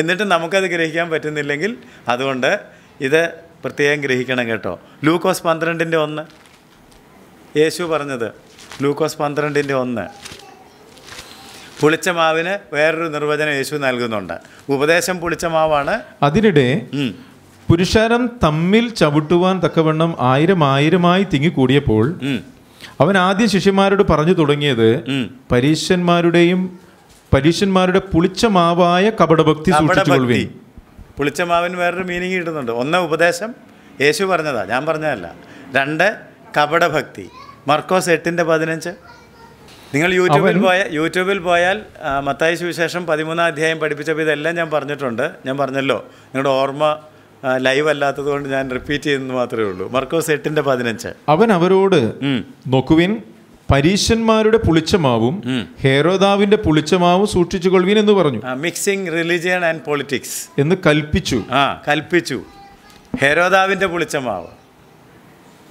A: എന്നിട്ട് നമുക്കത് ഗ്രഹിക്കാൻ പറ്റുന്നില്ലെങ്കിൽ അതുകൊണ്ട് ഇത് പ്രത്യേകം ഗ്രഹിക്കണം കേട്ടോ ലൂക്കോസ് പന്ത്രണ്ടിൻ്റെ ഒന്ന് യേശു പറഞ്ഞത് ലൂക്കോസ് പന്ത്രണ്ടിൻ്റെ ഒന്ന് പുളിച്ച മാവിന് വേറൊരു നിർവചനം യേശു നൽകുന്നുണ്ട് ഉപദേശം പുളിച്ച മാവാണ്
B: അതിനിടെ പുരുഷാരം തമ്മിൽ ചവിട്ടുവാൻ തക്കവണ്ണം ആയിരം ആയിരമായി തിങ്ങിക്കൂടിയപ്പോൾ അവൻ ആദ്യ ശിഷ്യന്മാരോട് പറഞ്ഞു തുടങ്ങിയത് പരീശന്മാരുടെയും പരീശന്മാരുടെ പുളിച്ച മാവായ കപടഭക്തി സൂക്ഷിച്ചുകൊള്ളുവിൻ
A: പുളിച്ച മാവിന് വേറൊരു മീനിങ് കിട്ടുന്നുണ്ട് ഒന്ന് ഉപദേശം യേശു പറഞ്ഞതാ ഞാൻ പറഞ്ഞതല്ല രണ്ട് കപടഭക്തി മർക്കോസ് എട്ടിൻ്റെ പതിനഞ്ച് നിങ്ങൾ യൂട്യൂബിൽ പോയാൽ യൂട്യൂബിൽ പോയാൽ മത്തായ സുവിശേഷം പതിമൂന്നാം അധ്യായം പഠിപ്പിച്ചപ്പോൾ ഇതെല്ലാം ഞാൻ പറഞ്ഞിട്ടുണ്ട് ഞാൻ പറഞ്ഞല്ലോ നിങ്ങളുടെ ഓർമ്മ ലൈവ് അല്ലാത്തതുകൊണ്ട് ഞാൻ റിപ്പീറ്റ് ചെയ്യുന്നത് മാത്രമേ ഉള്ളൂ മർക്കോസ് എട്ടിൻ്റെ
B: പതിനഞ്ച് അവൻ അവരോട് നോക്കുവിൻ പരീശന്മാരുടെ പുളിച്ചമാവും ഹേരോദാവിന്റെ പുളിച്ചമാവും സൂക്ഷിച്ചു കൊള്ളുവിൻ എന്ന് പറഞ്ഞു മിക്സിംഗ് റിലിജിയൻ ആൻഡ് പൊളിറ്റിക്സ്
A: എന്ന് കൽപ്പിച്ചു ആ കൽപ്പിച്ചു ഹേരോദാവിന്റെ പുളിച്ചമാവ്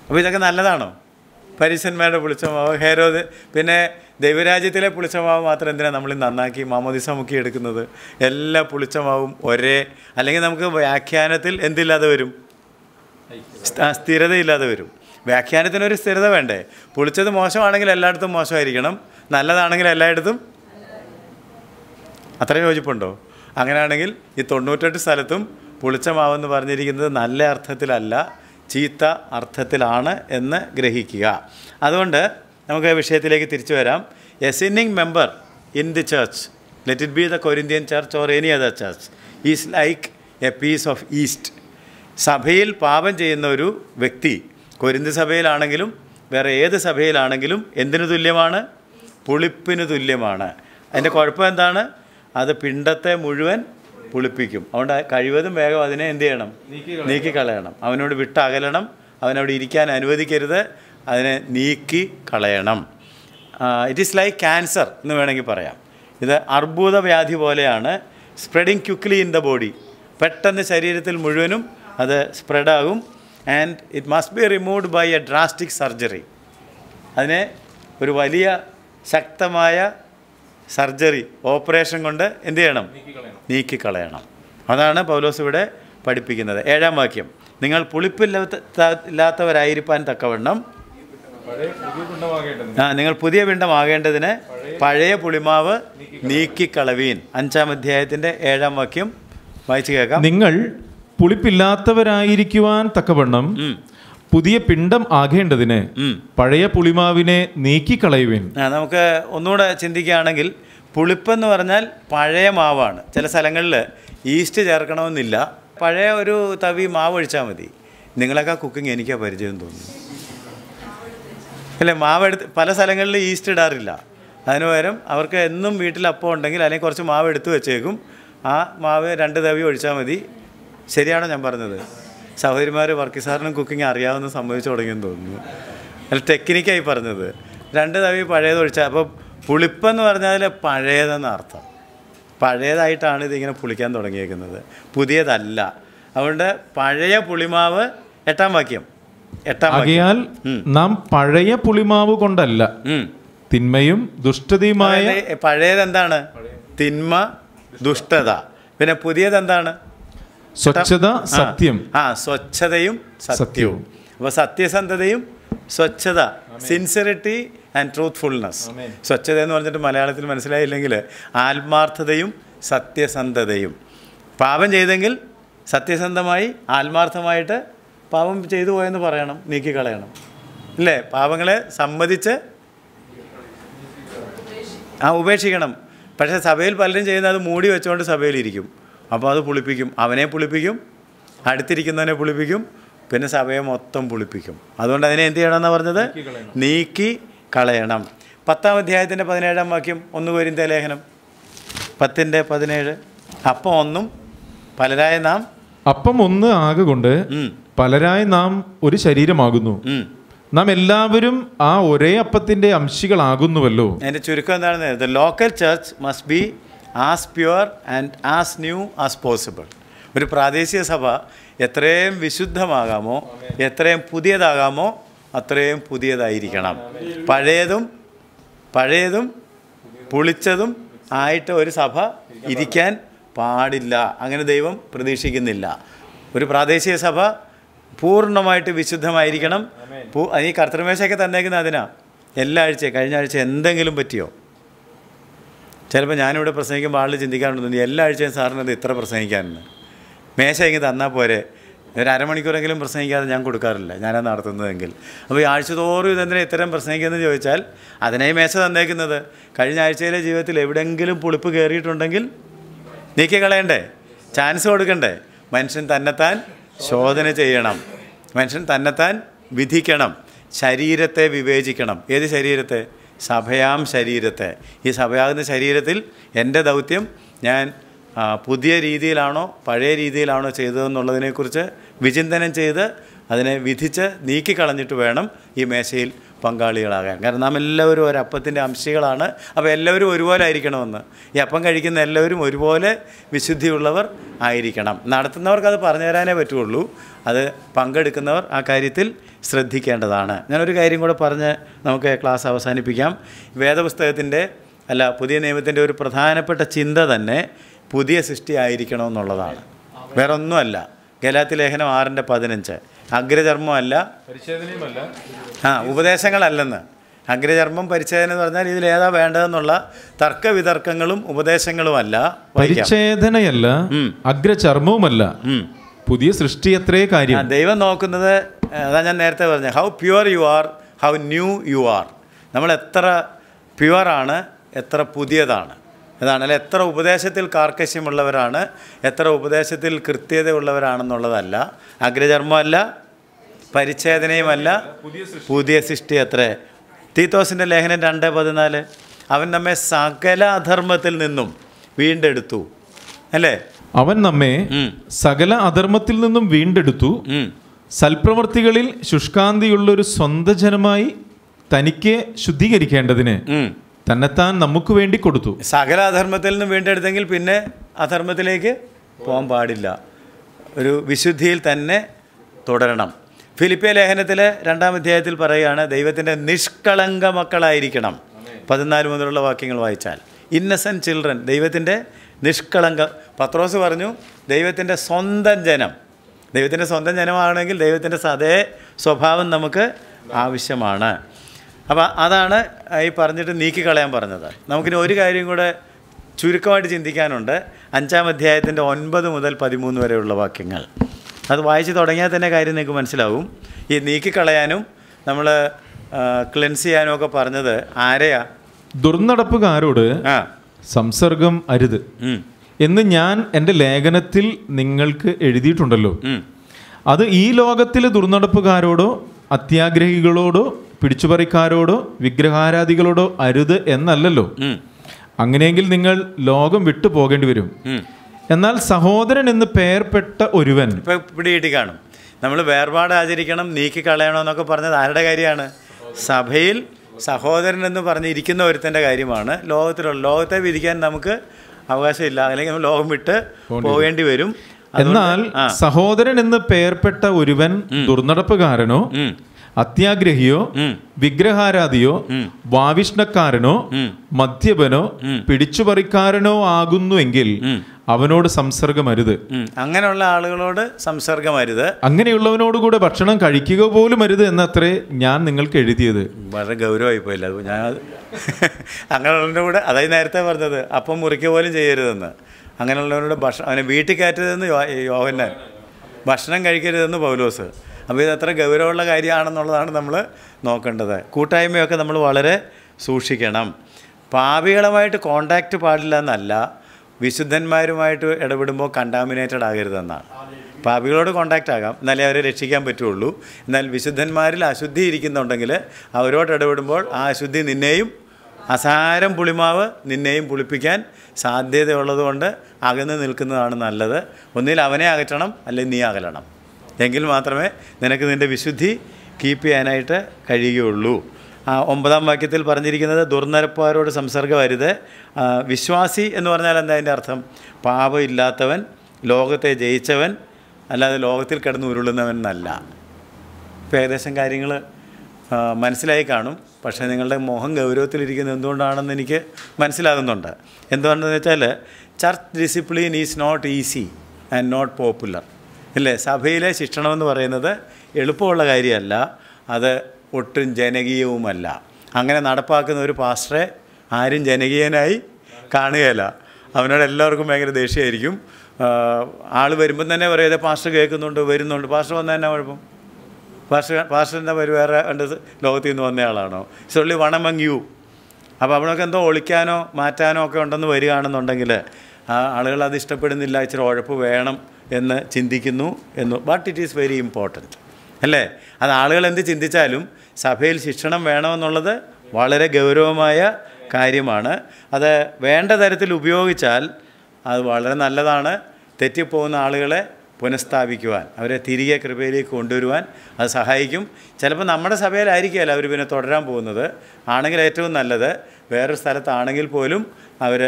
A: അപ്പോൾ ഇതൊക്കെ നല്ലതാണോ പരീശന്മാരുടെ പുളിച്ചമാവ് ഹേരോദ് പിന്നെ ദൈവരാജ്യത്തിലെ പുളിച്ചമാവ് മാത്രം എന്തിനാണ് നമ്മൾ നന്നാക്കി മാമോദിസ മുക്കി എടുക്കുന്നത് എല്ലാ പുളിച്ചമാവും ഒരേ അല്ലെങ്കിൽ നമുക്ക് വ്യാഖ്യാനത്തിൽ എന്തില്ലാതെ വരും സ്ഥിരതയില്ലാതെ വരും വ്യാഖ്യാനത്തിനൊരു സ്ഥിരത വേണ്ടേ പുളിച്ചത് മോശമാണെങ്കിൽ എല്ലായിടത്തും മോശമായിരിക്കണം നല്ലതാണെങ്കിൽ എല്ലായിടത്തും അത്ര യോജിപ്പുണ്ടോ അങ്ങനെയാണെങ്കിൽ ഈ തൊണ്ണൂറ്റെട്ട് സ്ഥലത്തും പുളിച്ചമാവെന്ന് പറഞ്ഞിരിക്കുന്നത് നല്ല അർത്ഥത്തിലല്ല ചീത്ത അർത്ഥത്തിലാണ് എന്ന് ഗ്രഹിക്കുക അതുകൊണ്ട് നമുക്ക് വിഷയത്തിലേക്ക് തിരിച്ചു വരാം a sinning member in the church let it be the Corinthian church or any other church is like a piece of yeast സഭയിൽ പാപം ചെയ്യുന്ന ഒരു വ്യക്തി കൊരിന്ത് സഭയിലാണെങ്കിലും വേറെ ഏത് സഭയിലാണെങ്കിലും എന്തിനു തുല്യമാണ് പുളിപ്പിന് തുല്യമാണ് അതിൻ്റെ കുഴപ്പം എന്താണ് അത് പിണ്ടത്തെ മുഴുവൻ പുളിപ്പിക്കും അതുകൊണ്ട് കഴിവതും വേഗം അതിനെ എന്ത് ചെയ്യണം നീക്കി കളയണം അവനോട് വിട്ടകലണം അവനവിടെ ഇരിക്കാൻ അനുവദിക്കരുത് അതിനെ നീക്കി കളയണം ഇറ്റ് ഈസ് ലൈക്ക് ക്യാൻസർ എന്ന് വേണമെങ്കിൽ പറയാം ഇത് അർബുദ വ്യാധി പോലെയാണ് spreading quickly in the body പെട്ടെന്ന് ശരീരത്തിൽ മുഴുവനും അത് സ്പ്രെഡാകും and it must be removed by a drastic surgery അതിനെ ഒരു വലിയ ശക്തമായ സർജറി ഓപ്പറേഷൻ കൊണ്ട് എന്ത് ചെയ്യണം നീക്കിക്കളയണം അതാണ് പൗലോസ് ഇവിടെ പഠിപ്പിക്കുന്നത് ഏഴാം വാക്യം നിങ്ങൾ പുളിപ്പില്ലാത്ത ഇല്ലാത്തവരായിരിക്കാൻ തക്കവണ്ണം ആ നിങ്ങൾ പുതിയ പിണ്ടമാകേണ്ടതിന് പഴയ പുളിമാവ് നീക്കിക്കളവീൻ അഞ്ചാം അധ്യായത്തിൻ്റെ ഏഴാം വാക്യം വായിച്ചു
B: കേൾക്കാം നിങ്ങൾ പുളിപ്പില്ലാത്തവരായിരിക്കുവാൻ തക്കവണ്ണം പുതിയ പിണ്ടം ആകേണ്ടതിന് പഴയ പുളിമാവിനെ നീക്കിക്കളയുവേൻ
A: നമുക്ക് ഒന്നുകൂടെ ചിന്തിക്കുകയാണെങ്കിൽ പുളിപ്പെന്ന് പറഞ്ഞാൽ പഴയ മാവാണ് ചില സ്ഥലങ്ങളിൽ ഈസ്റ്റ് ചേർക്കണമെന്നില്ല പഴയ ഒരു തവി മാവ് ഒഴിച്ചാൽ മതി നിങ്ങളൊക്കെ കുക്കിംഗ് എനിക്കാ പരിചയം തോന്നുന്നു അല്ലേ മാവെടുത്ത് പല സ്ഥലങ്ങളിൽ ഈസ്റ്റ് ഇടാറില്ല അതിന് പകരം അവർക്ക് എന്നും വീട്ടിൽ അപ്പം ഉണ്ടെങ്കിൽ അല്ലെങ്കിൽ കുറച്ച് മാവ് എടുത്തു വെച്ചേക്കും ആ മാവ് രണ്ട് തവി ഒഴിച്ചാൽ മതി ശരിയാണോ ഞാൻ പറഞ്ഞത് സഹോദരിമാർ വർക്കി സാറിനും കുക്കിംഗ് അറിയാവുന്ന സംബന്ധിച്ച് തുടങ്ങിയെന്ന് തോന്നുന്നു അല്ല ടെക്നിക്കായി പറഞ്ഞത് രണ്ട് തവി പഴയത് ഒഴിച്ചാൽ അപ്പോൾ പുളിപ്പെന്ന് പറഞ്ഞാൽ പഴയതെന്ന് അർത്ഥം പഴയതായിട്ടാണ് ഇതിങ്ങനെ പുളിക്കാൻ തുടങ്ങിയേക്കുന്നത് പുതിയതല്ല അതുകൊണ്ട് പഴയ പുളിമാവ് എട്ടാം വാക്യം എട്ടാം
B: നാം പഴയ പുളിമാവ് കൊണ്ടല്ല തിന്മയും ദുഷ്ടതയുമായ
A: പഴയതെന്താണ് തിന്മ ദുഷ്ടത പിന്നെ പുതിയതെന്താണ്
B: സ്വച്ഛത സത്യം
A: ആ സ്വച്ഛതയും സത്യവും അപ്പൊ സത്യസന്ധതയും സ്വച്ഛത സിൻസിയറിറ്റി ആൻഡ് ട്രൂത്ത്ഫുൾനെസ് സ്വച്ഛത എന്ന് പറഞ്ഞിട്ട് മലയാളത്തിൽ മനസ്സിലായില്ലെങ്കിൽ ആത്മാർത്ഥതയും സത്യസന്ധതയും പാപം ചെയ്തെങ്കിൽ സത്യസന്ധമായി ആത്മാർത്ഥമായിട്ട് പാപം ചെയ്തു പോയെന്ന് പറയണം നീക്കിക്കളയണം അല്ലേ പാപങ്ങളെ സമ്മതിച്ച് ആ ഉപേക്ഷിക്കണം പക്ഷേ സഭയിൽ പലരും ചെയ്യുന്നത് അത് മൂടി വെച്ചുകൊണ്ട് സഭയിലിരിക്കും അപ്പോൾ അത് പുളിപ്പിക്കും അവനെ പുളിപ്പിക്കും അടുത്തിരിക്കുന്നവനെ പുളിപ്പിക്കും പിന്നെ സഭയെ മൊത്തം പുളിപ്പിക്കും അതുകൊണ്ട് അതിനെ എന്ത് ചെയ്യണം എന്നാണ് പറഞ്ഞത് നീക്കി കളയണം പത്താം അധ്യായത്തിൻ്റെ പതിനേഴാം വാക്യം ഒന്ന് കോരിന്ത ലേഖനം പത്തിൻ്റെ പതിനേഴ് അപ്പം ഒന്നും പലരായ
B: നാം അപ്പം ഒന്ന് ആകൊണ്ട് പലരായി നാം ഒരു ശരീരമാകുന്നു നാം എല്ലാവരും ആ ഒരേ അപ്പത്തിന്റെ അംശികളാകുന്നുവല്ലോ
A: എന്റെ ചുരുക്കം എന്താണെന്ന് local church must be as pure and as new as possible ഒരു പ്രാദേശിക സഭ എത്രയും വിശുദ്ധമാകാമോ എത്രയും പുതിയതാകാമോ അത്രയും പുതിയതായിരിക്കണം പഴയതും പഴയതും പുളിച്ചതും ആയിട്ട് ഒരു സഭ ഇരിക്കാൻ പാടില്ല അങ്ങനെ ദൈവം പ്രതീക്ഷിക്കുന്നില്ല ഒരു പ്രാദേശിക സഭ പൂർണ്ണമായിട്ട് വിശുദ്ധമായിരിക്കണം ഈ കർത്തൃമേശയൊക്കെ തന്നേക്കുന്ന അതിനാ എല്ലാ ആഴ്ചയും കഴിഞ്ഞ ആഴ്ച എന്തെങ്കിലും പറ്റിയോ ചിലപ്പോൾ ഞാനിവിടെ പ്രസംഗിക്കുമ്പോൾ ആളിൽ ചിന്തിക്കാറുണ്ട് എല്ലാ ആഴ്ചയും സാറിന് അത് ഇത്ര പ്രസംഗിക്കാനെന്ന് മേശ എങ്കിൽ തന്നാൽ പോരെ ഒരു അരമണിക്കൂറെങ്കിലും പ്രസംഗിക്കാതെ ഞാൻ കൊടുക്കാറില്ല ഞാനത് നടത്തുന്നതെങ്കിൽ അപ്പോൾ ഈ ആഴ്ച തോറും ഇതെന്തിനാ ഇത്തരം പ്രസംഗിക്കുന്നത് ചോദിച്ചാൽ അതിനായി മേശ തന്നേക്കുന്നത് കഴിഞ്ഞ ആഴ്ചയിലെ ജീവിതത്തിൽ എവിടെയെങ്കിലും പുളിപ്പ് കയറിയിട്ടുണ്ടെങ്കിൽ നീക്കി കളയണ്ടേ ചാൻസ് കൊടുക്കണ്ടേ മനുഷ്യൻ തന്നെത്താൻ ശോധന ചെയ്യണം മനുഷ്യൻ തന്നെത്താൻ വിധിക്കണം ശരീരത്തെ വിവേചിക്കണം ഏത് ശരീരത്തെ സഭയാം ശരീരത്തെ ഈ സഭയാകുന്ന ശരീരത്തിൽ എൻ്റെ ദൗത്യം ഞാൻ പുതിയ രീതിയിലാണോ പഴയ രീതിയിലാണോ ചെയ്തതെന്നുള്ളതിനെക്കുറിച്ച് വിചിന്തനം ചെയ്ത് അതിനെ വിധിച്ച് നീക്കിക്കളഞ്ഞിട്ട് വേണം ഈ മേശയിൽ പങ്കാളികളാകാൻ കാരണം നാം എല്ലാവരും ഒരപ്പത്തിൻ്റെ അംശികളാണ് അപ്പോൾ എല്ലാവരും ഒരുപോലെ ആയിരിക്കണമെന്ന് ഈ അപ്പം കഴിക്കുന്ന എല്ലാവരും ഒരുപോലെ വിശുദ്ധിയുള്ളവർ ആയിരിക്കണം നടത്തുന്നവർക്ക് അത് പറഞ്ഞു തരാനേ പറ്റുള്ളൂ അത് പങ്കെടുക്കുന്നവർ ആ കാര്യത്തിൽ ശ്രദ്ധിക്കേണ്ടതാണ് ഞാനൊരു കാര്യം കൂടെ പറഞ്ഞ് നമുക്ക് ക്ലാസ് അവസാനിപ്പിക്കാം വേദപുസ്തകത്തിൻ്റെ അല്ല പുതിയ നിയമത്തിൻ്റെ ഒരു പ്രധാനപ്പെട്ട ചിന്ത തന്നെ പുതിയ സൃഷ്ടി ആയിരിക്കണമെന്നുള്ളതാണ് വേറെ ഒന്നുമല്ല ഗലാത്തി ലേഖനം ആറിൻ്റെ പതിനഞ്ച് അഗ്രചർമ്മമല്ല ആ ഉപദേശങ്ങളല്ലെന്ന് അഗ്രചർമ്മം പരിച്ഛേദന എന്ന് പറഞ്ഞാൽ ഇതിൽ ഏതാ വേണ്ടതെന്നുള്ള തർക്ക വിതർക്കങ്ങളും ഉപദേശങ്ങളുമല്ല
B: പരിച്ഛേദനയല്ല അഗ്രചർമ്മവുമല്ല പുതിയ സൃഷ്ടി എത്രേ കാര്യം
A: ദൈവം നോക്കുന്നത് അതാ ഞാൻ നേരത്തെ പറഞ്ഞത് how pure you are how new you are നമ്മൾ എത്ര പ്യുവറാണ് എത്ര പുതിയതാണ് അതാണ് അല്ലെ എത്ര ഉപദേശത്തിൽ കാർക്കശ്യമുള്ളവരാണ് എത്ര ഉപദേശത്തിൽ ഉള്ളവരാണെന്നുള്ളതല്ല അഗ്രചർമ്മമല്ല പരിച്ഛേദനയുമല്ല പുതിയ സൃഷ്ടി അത്രേ തീത്തോസിൻ്റെ ലേഖനം രണ്ട് പതിനാല് അവൻ നമ്മെ സകല അധർമ്മത്തിൽ നിന്നും വീണ്ടെടുത്തു
B: അല്ലേ അവൻ നമ്മെ സകല അധർമ്മത്തിൽ നിന്നും വീണ്ടെടുത്തു സൽപ്രവർത്തികളിൽ ശുഷ്കാന്തിയുള്ള ഒരു സ്വന്ത ജനമായി തനിക്ക് ശുദ്ധീകരിക്കേണ്ടതിന് തന്നെത്താൻ നമുക്ക് വേണ്ടി കൊടുത്തു
A: സകല അധർമ്മത്തിൽ നിന്നും വീണ്ടെടുത്തെങ്കിൽ പിന്നെ
B: അധർമ്മത്തിലേക്ക് പോകാൻ പാടില്ല
A: ഒരു വിശുദ്ധിയിൽ തന്നെ തുടരണം ഫിലിപ്പിയ ലേഖനത്തിലെ രണ്ടാം അധ്യായത്തിൽ പറയുകയാണ് ദൈവത്തിൻ്റെ നിഷ്കളങ്ക മക്കളായിരിക്കണം പതിനാല് മുതലുള്ള വാക്യങ്ങൾ വായിച്ചാൽ ഇന്നസെൻറ്റ് ചിൽഡ്രൻ ദൈവത്തിൻ്റെ നിഷ്കളങ്ക പത്രോസ് പറഞ്ഞു ദൈവത്തിൻ്റെ സ്വന്തം ജനം ദൈവത്തിൻ്റെ സ്വന്തം ജനമാണെങ്കിൽ ദൈവത്തിൻ്റെ സതേ സ്വഭാവം നമുക്ക് ആവശ്യമാണ് അപ്പോൾ അതാണ് ഈ പറഞ്ഞിട്ട് നീക്കിക്കളയാൻ പറഞ്ഞത് നമുക്കിനി ഒരു കാര്യം കൂടെ ചുരുക്കമായിട്ട് ചിന്തിക്കാനുണ്ട് അഞ്ചാം അധ്യായത്തിൻ്റെ ഒൻപത് മുതൽ പതിമൂന്ന് വരെയുള്ള വാക്യങ്ങൾ അത് വായിച്ച് തുടങ്ങിയാൽ തന്നെ കാര്യം നിങ്ങൾക്ക് മനസ്സിലാവും ഈ നീക്കിക്കളയാനും നമ്മൾ ക്ലിൻസ് ചെയ്യാനും ഒക്കെ പറഞ്ഞത് ആരെയാ
B: ദുർനടപ്പുകാരോട് ആ സംസർഗം അരുത് എന്ന് ഞാൻ എൻ്റെ ലേഖനത്തിൽ നിങ്ങൾക്ക് എഴുതിയിട്ടുണ്ടല്ലോ അത് ഈ ലോകത്തിലെ ദുർനടപ്പുകാരോടോ അത്യാഗ്രഹികളോടോ പിടിച്ചുപറിക്കാരോടോ വിഗ്രഹാരാധികളോടോ അരുത് എന്നല്ലല്ലോ അങ്ങനെയെങ്കിൽ നിങ്ങൾ ലോകം വിട്ടു പോകേണ്ടി വരും എന്നാൽ സഹോദരൻ എന്ന് പേർപ്പെട്ട ഒരുവൻ
A: പിടികിട്ടി കാണും നമ്മൾ വേർപാട് ആചരിക്കണം നീക്കി കളയണമെന്നൊക്കെ പറഞ്ഞത് ആരുടെ കാര്യമാണ് സഭയിൽ സഹോദരൻ എന്ന് പറഞ്ഞിരിക്കുന്ന ഒരുത്തൻ്റെ കാര്യമാണ് ലോകത്തിലുള്ള ലോകത്തെ വിധിക്കാൻ നമുക്ക് അവകാശമില്ല അല്ലെങ്കിൽ ലോകം വിട്ട് പോകേണ്ടി വരും എന്നാൽ
B: സഹോദരൻ എന്ന് പേർപ്പെട്ട ഒരുവൻ ദുർനടപ്പുകാരനോ അത്യാഗ്രഹിയോ വിഗ്രഹാരാധിയോ വാവിഷ്ണക്കാരനോ മദ്യപനോ പിടിച്ചുപറിക്കാരനോ എങ്കിൽ അവനോട് സംസർഗമരുത്
A: അങ്ങനെയുള്ള ആളുകളോട് സംസർഗമരുത്
B: കൂടെ ഭക്ഷണം കഴിക്കുക പോലും അരുത് എന്നത്രേ ഞാൻ നിങ്ങൾക്ക് എഴുതിയത്
A: വളരെ ഗൗരവമായി പോയില്ല ഞാൻ അങ്ങനെയുള്ളവരുടെ കൂടെ അതായത് നേരത്തെ പറഞ്ഞത് അപ്പം മുറിക്കുക പോലും ചെയ്യരുതെന്ന് അങ്ങനെയുള്ളവരോട് ഭക്ഷണം അവനെ വീട്ടിൽ കയറ്റരുതെന്ന് യോഹന്നാൻ ഭക്ഷണം കഴിക്കരുതെന്ന് പൗലോസ് അപ്പോൾ ഇതത്ര ഗൗരവമുള്ള കാര്യമാണെന്നുള്ളതാണ് നമ്മൾ നോക്കേണ്ടത് കൂട്ടായ്മയൊക്കെ നമ്മൾ വളരെ സൂക്ഷിക്കണം പാപികളുമായിട്ട് കോണ്ടാക്റ്റ് പാടില്ല എന്നല്ല വിശുദ്ധന്മാരുമായിട്ട് ഇടപെടുമ്പോൾ കണ്ടാമിനേറ്റഡ് ആകരുതെന്നാണ് പാപികളോട് കോണ്ടാക്റ്റ് ആകാം എന്നാലേ അവരെ രക്ഷിക്കാൻ പറ്റുള്ളൂ എന്നാൽ വിശുദ്ധന്മാരിൽ അശുദ്ധി ഇരിക്കുന്നുണ്ടെങ്കിൽ അവരോട് ഇടപെടുമ്പോൾ ആ അശുദ്ധി നിന്നെയും അസാരം പുളിമാവ് നിന്നെയും പുളിപ്പിക്കാൻ സാധ്യതയുള്ളതുകൊണ്ട് അകന്ന് നിൽക്കുന്നതാണ് നല്ലത് ഒന്നിൽ അവനെ അകറ്റണം അല്ലെങ്കിൽ നീ അകലണം എങ്കിൽ മാത്രമേ നിനക്ക് നിൻ്റെ വിശുദ്ധി കീപ്പ് ചെയ്യാനായിട്ട് കഴിയുകയുള്ളൂ ഒമ്പതാം വാക്യത്തിൽ പറഞ്ഞിരിക്കുന്നത് ദുർനരപ്പാരോട് സംസർഗമരുത് വിശ്വാസി എന്ന് പറഞ്ഞാൽ എന്താ അതിൻ്റെ അർത്ഥം പാപമില്ലാത്തവൻ ലോകത്തെ ജയിച്ചവൻ അല്ലാതെ ലോകത്തിൽ കിടന്ന് ഉരുളുന്നവൻ എന്നല്ല ഇപ്പം ഏകദേശം കാര്യങ്ങൾ മനസ്സിലായി കാണും പക്ഷേ നിങ്ങളുടെ മോഹം ഗൗരവത്തിലിരിക്കുന്നത് എന്തുകൊണ്ടാണെന്ന് എനിക്ക് മനസ്സിലാകുന്നുണ്ട് എന്തുകൊണ്ടെന്ന് വെച്ചാൽ church discipline is not easy and not popular അല്ലേ സഭയിലെ ശിക്ഷണമെന്ന് പറയുന്നത് എളുപ്പമുള്ള കാര്യമല്ല അത് ഒട്ടും ജനകീയവുമല്ല അങ്ങനെ നടപ്പാക്കുന്ന ഒരു പാസ്റ്ററെ ആരും ജനകീയനായി കാണുകയില്ല അവനോട് എല്ലാവർക്കും ഭയങ്കര ദേഷ്യമായിരിക്കും ആൾ വരുമ്പം തന്നെ പറയുക പാസ്റ്റർ കേൾക്കുന്നുണ്ട് വരുന്നുണ്ട് പാസ്റ്റർ വന്നാൽ എന്നാ കുഴപ്പം പാസ്റ്റർ പാസ്റ്ററിൻ്റെ വരും വേറെ ഉണ്ട് ലോകത്തിൽ നിന്ന് വന്നയാളാണോ ഇറ്റ്സ് ഓൺലി വൺ യു അപ്പോൾ അവിടെയൊക്കെ എന്തോ ഒളിക്കാനോ മാറ്റാനോ ഒക്കെ ഉണ്ടെന്ന് വരികയാണെന്നുണ്ടെങ്കിൽ ആളുകൾ അത് ഇഷ്ടപ്പെടുന്നില്ല ഇച്ചിരി ഉഴപ്പ് വേണം എന്ന് ചിന്തിക്കുന്നു എന്ന് but it is very important അല്ലേ അത് ആളുകൾ എന്ത് ചിന്തിച്ചാലും സഭയിൽ ശിക്ഷണം വേണമെന്നുള്ളത് വളരെ ഗൗരവമായ കാര്യമാണ് അത് വേണ്ട തരത്തിൽ ഉപയോഗിച്ചാൽ അത് വളരെ നല്ലതാണ് തെറ്റിപ്പോകുന്ന ആളുകളെ പുനഃസ്ഥാപിക്കുവാൻ അവരെ തിരികെ കൃപയിലേക്ക് കൊണ്ടുവരുവാൻ അത് സഹായിക്കും ചിലപ്പോൾ നമ്മുടെ സഭയിലായിരിക്കുകയല്ല അവർ പിന്നെ തുടരാൻ പോകുന്നത് ആണെങ്കിൽ ഏറ്റവും നല്ലത് വേറൊരു സ്ഥലത്താണെങ്കിൽ പോലും അവർ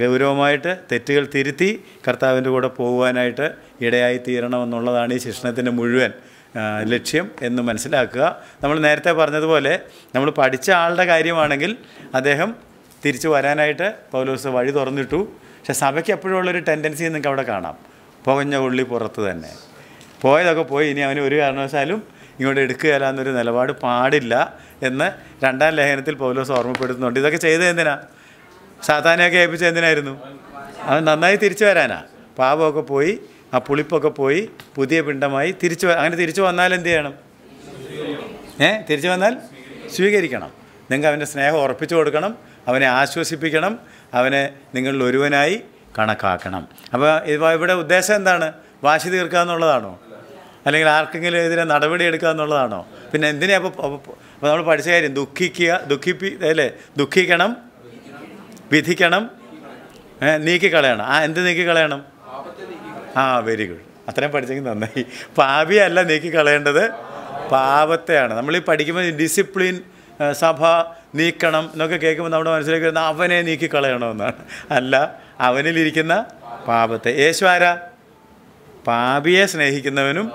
A: ഗൗരവമായിട്ട് തെറ്റുകൾ തിരുത്തി കർത്താവിൻ്റെ കൂടെ പോകുവാനായിട്ട് ഇടയായി തീരണമെന്നുള്ളതാണ് ഈ ശിക്ഷണത്തിൻ്റെ മുഴുവൻ ലക്ഷ്യം എന്ന് മനസ്സിലാക്കുക നമ്മൾ നേരത്തെ പറഞ്ഞതുപോലെ നമ്മൾ പഠിച്ച ആളുടെ കാര്യമാണെങ്കിൽ അദ്ദേഹം തിരിച്ചു വരാനായിട്ട് പൗലോസ് വഴി തുറന്നിട്ടു പക്ഷെ സഭയ്ക്ക് എപ്പോഴുള്ളൊരു ടെൻഡൻസി നിങ്ങൾക്ക് അവിടെ കാണാം പുകഞ്ഞ ഉള്ളി പുറത്ത് തന്നെ പോയതൊക്കെ പോയി ഇനി അവന് ഒരു കാരണവശാലും ഇങ്ങോട്ട് എടുക്കുകയില്ല എന്നൊരു നിലപാട് പാടില്ല എന്ന് രണ്ടാം ലേഖനത്തിൽ പൗലോസ് ഓർമ്മപ്പെടുത്തുന്നുണ്ട് ഇതൊക്കെ ചെയ്തത് എന്തിനാണ് സാധാനയൊക്കെ ഏൽപ്പിച്ച എന്തിനായിരുന്നു അവൻ നന്നായി തിരിച്ചു വരാനാ പാപമൊക്കെ പോയി ആ പുളിപ്പൊക്കെ പോയി പുതിയ പിണ്ടമായി തിരിച്ചു അങ്ങനെ തിരിച്ചു വന്നാൽ എന്ത് ചെയ്യണം ഏ തിരിച്ചു വന്നാൽ സ്വീകരിക്കണം നിങ്ങൾക്ക് അവൻ്റെ സ്നേഹം ഉറപ്പിച്ചു കൊടുക്കണം അവനെ ആശ്വസിപ്പിക്കണം അവനെ നിങ്ങളിൽ ഒരുവനായി കണക്കാക്കണം അപ്പോൾ ഇവിടെ ഉദ്ദേശം എന്താണ് വാശി തീർക്കുക എന്നുള്ളതാണോ അല്ലെങ്കിൽ ആർക്കെങ്കിലും എതിരെ നടപടി എടുക്കുക എന്നുള്ളതാണോ പിന്നെ എന്തിനാ അപ്പോൾ നമ്മൾ പഠിച്ച കാര്യം ദുഃഖിക്കുക ദുഃഖിപ്പി അല്ലേ ദുഃഖിക്കണം വിധിക്കണം നീക്കിക്കളയണം ആ എന്ത് നീക്കിക്കളയണം ആ വെരി ഗുഡ് അത്രയും പഠിച്ചെങ്കിൽ നന്നായി പാവിയല്ല നീക്കിക്കളയേണ്ടത് പാപത്തെയാണ് നമ്മൾ ഈ പഠിക്കുമ്പോൾ ഡിസിപ്ലിൻ സഭ നീക്കണം എന്നൊക്കെ കേൾക്കുമ്പോൾ നമ്മുടെ മനസ്സിലേക്ക് വരുന്ന അവനെ നീക്കിക്കളയണമെന്നാണ് അല്ല അവനിലിരിക്കുന്ന പാപത്തെ യേശുവാര പാപിയെ സ്നേഹിക്കുന്നവനും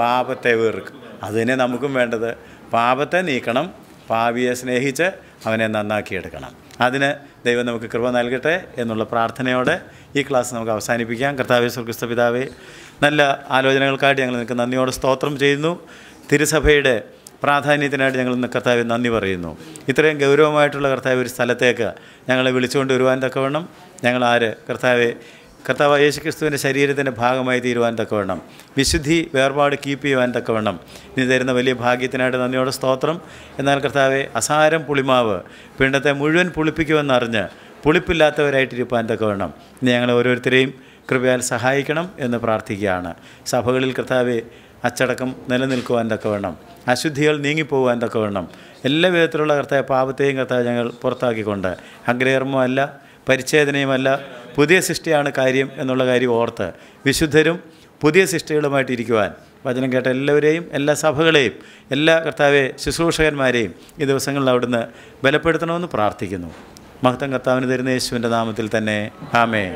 A: പാപത്തെ വേർക്കും അതിനെ നമുക്കും വേണ്ടത് പാപത്തെ നീക്കണം പാപിയെ സ്നേഹിച്ച് അവനെ നന്നാക്കിയെടുക്കണം അതിന് ദൈവം നമുക്ക് കൃപ നൽകട്ടെ എന്നുള്ള പ്രാർത്ഥനയോടെ ഈ ക്ലാസ് നമുക്ക് അവസാനിപ്പിക്കാം കർത്താവെ ക്രിസ്തു പിതാവേ നല്ല ആലോചനകൾക്കായിട്ട് ഞങ്ങൾ നിങ്ങൾക്ക് നന്ദിയോടെ സ്തോത്രം ചെയ്യുന്നു തിരുസഭയുടെ പ്രാധാന്യത്തിനായിട്ട് ഞങ്ങൾ ഇന്ന് കർത്താവ് നന്ദി പറയുന്നു ഇത്രയും ഗൗരവമായിട്ടുള്ള കർത്താവ് ഒരു സ്ഥലത്തേക്ക് ഞങ്ങളെ വിളിച്ചുകൊണ്ട് വരുവാൻ തക്കവണ്ണം ഞങ്ങൾ ആര് കർത്താവെ കർത്താവ് യേശുക്രിസ്തുവിൻ്റെ ശരീരത്തിൻ്റെ ഭാഗമായി തീരുവാൻ തക്കവണ്ണം വിശുദ്ധി വേർപാട് കീപ്പ് ചെയ്യുവാൻ തക്കവണ്ണം നീ തരുന്ന വലിയ ഭാഗ്യത്തിനായിട്ട് നന്ദിയോടെ സ്തോത്രം എന്നാൽ കർത്താവെ അസാരം പുളിമാവ് പിണ്ടത്തെ മുഴുവൻ പുളിപ്പിക്കുമെന്നറിഞ്ഞ് പുളിപ്പില്ലാത്തവരായിട്ടിരിക്കാൻ തക്കവണ്ണം നീ ഞങ്ങളെ ഓരോരുത്തരെയും കൃപയാൽ സഹായിക്കണം എന്ന് പ്രാർത്ഥിക്കുകയാണ് സഭകളിൽ കർത്താവെ അച്ചടക്കം നിലനിൽക്കുവാൻ തക്കവണ്ണം അശുദ്ധികൾ നീങ്ങിപ്പോകുവാൻ തക്കവണ്ണം എല്ലാ വിധത്തിലുള്ള കർത്താവ് പാപത്തെയും കർത്താവ് ഞങ്ങൾ പുറത്താക്കിക്കൊണ്ട് അഗ്രഹർമ്മമല്ല പരിച്ഛേദനയുമല്ല പുതിയ സൃഷ്ടിയാണ് കാര്യം എന്നുള്ള കാര്യം ഓർത്ത് വിശുദ്ധരും പുതിയ സൃഷ്ടികളുമായിട്ടിരിക്കുവാൻ വചനം കേട്ട എല്ലാവരെയും എല്ലാ സഭകളെയും എല്ലാ കർത്താവെ ശുശ്രൂഷകന്മാരെയും ഈ ദിവസങ്ങളിൽ അവിടുന്ന് ബലപ്പെടുത്തണമെന്ന് പ്രാർത്ഥിക്കുന്നു മഹത്തം കർത്താവിന് തരുന്ന യേശുവിൻ്റെ നാമത്തിൽ തന്നെ ആമേ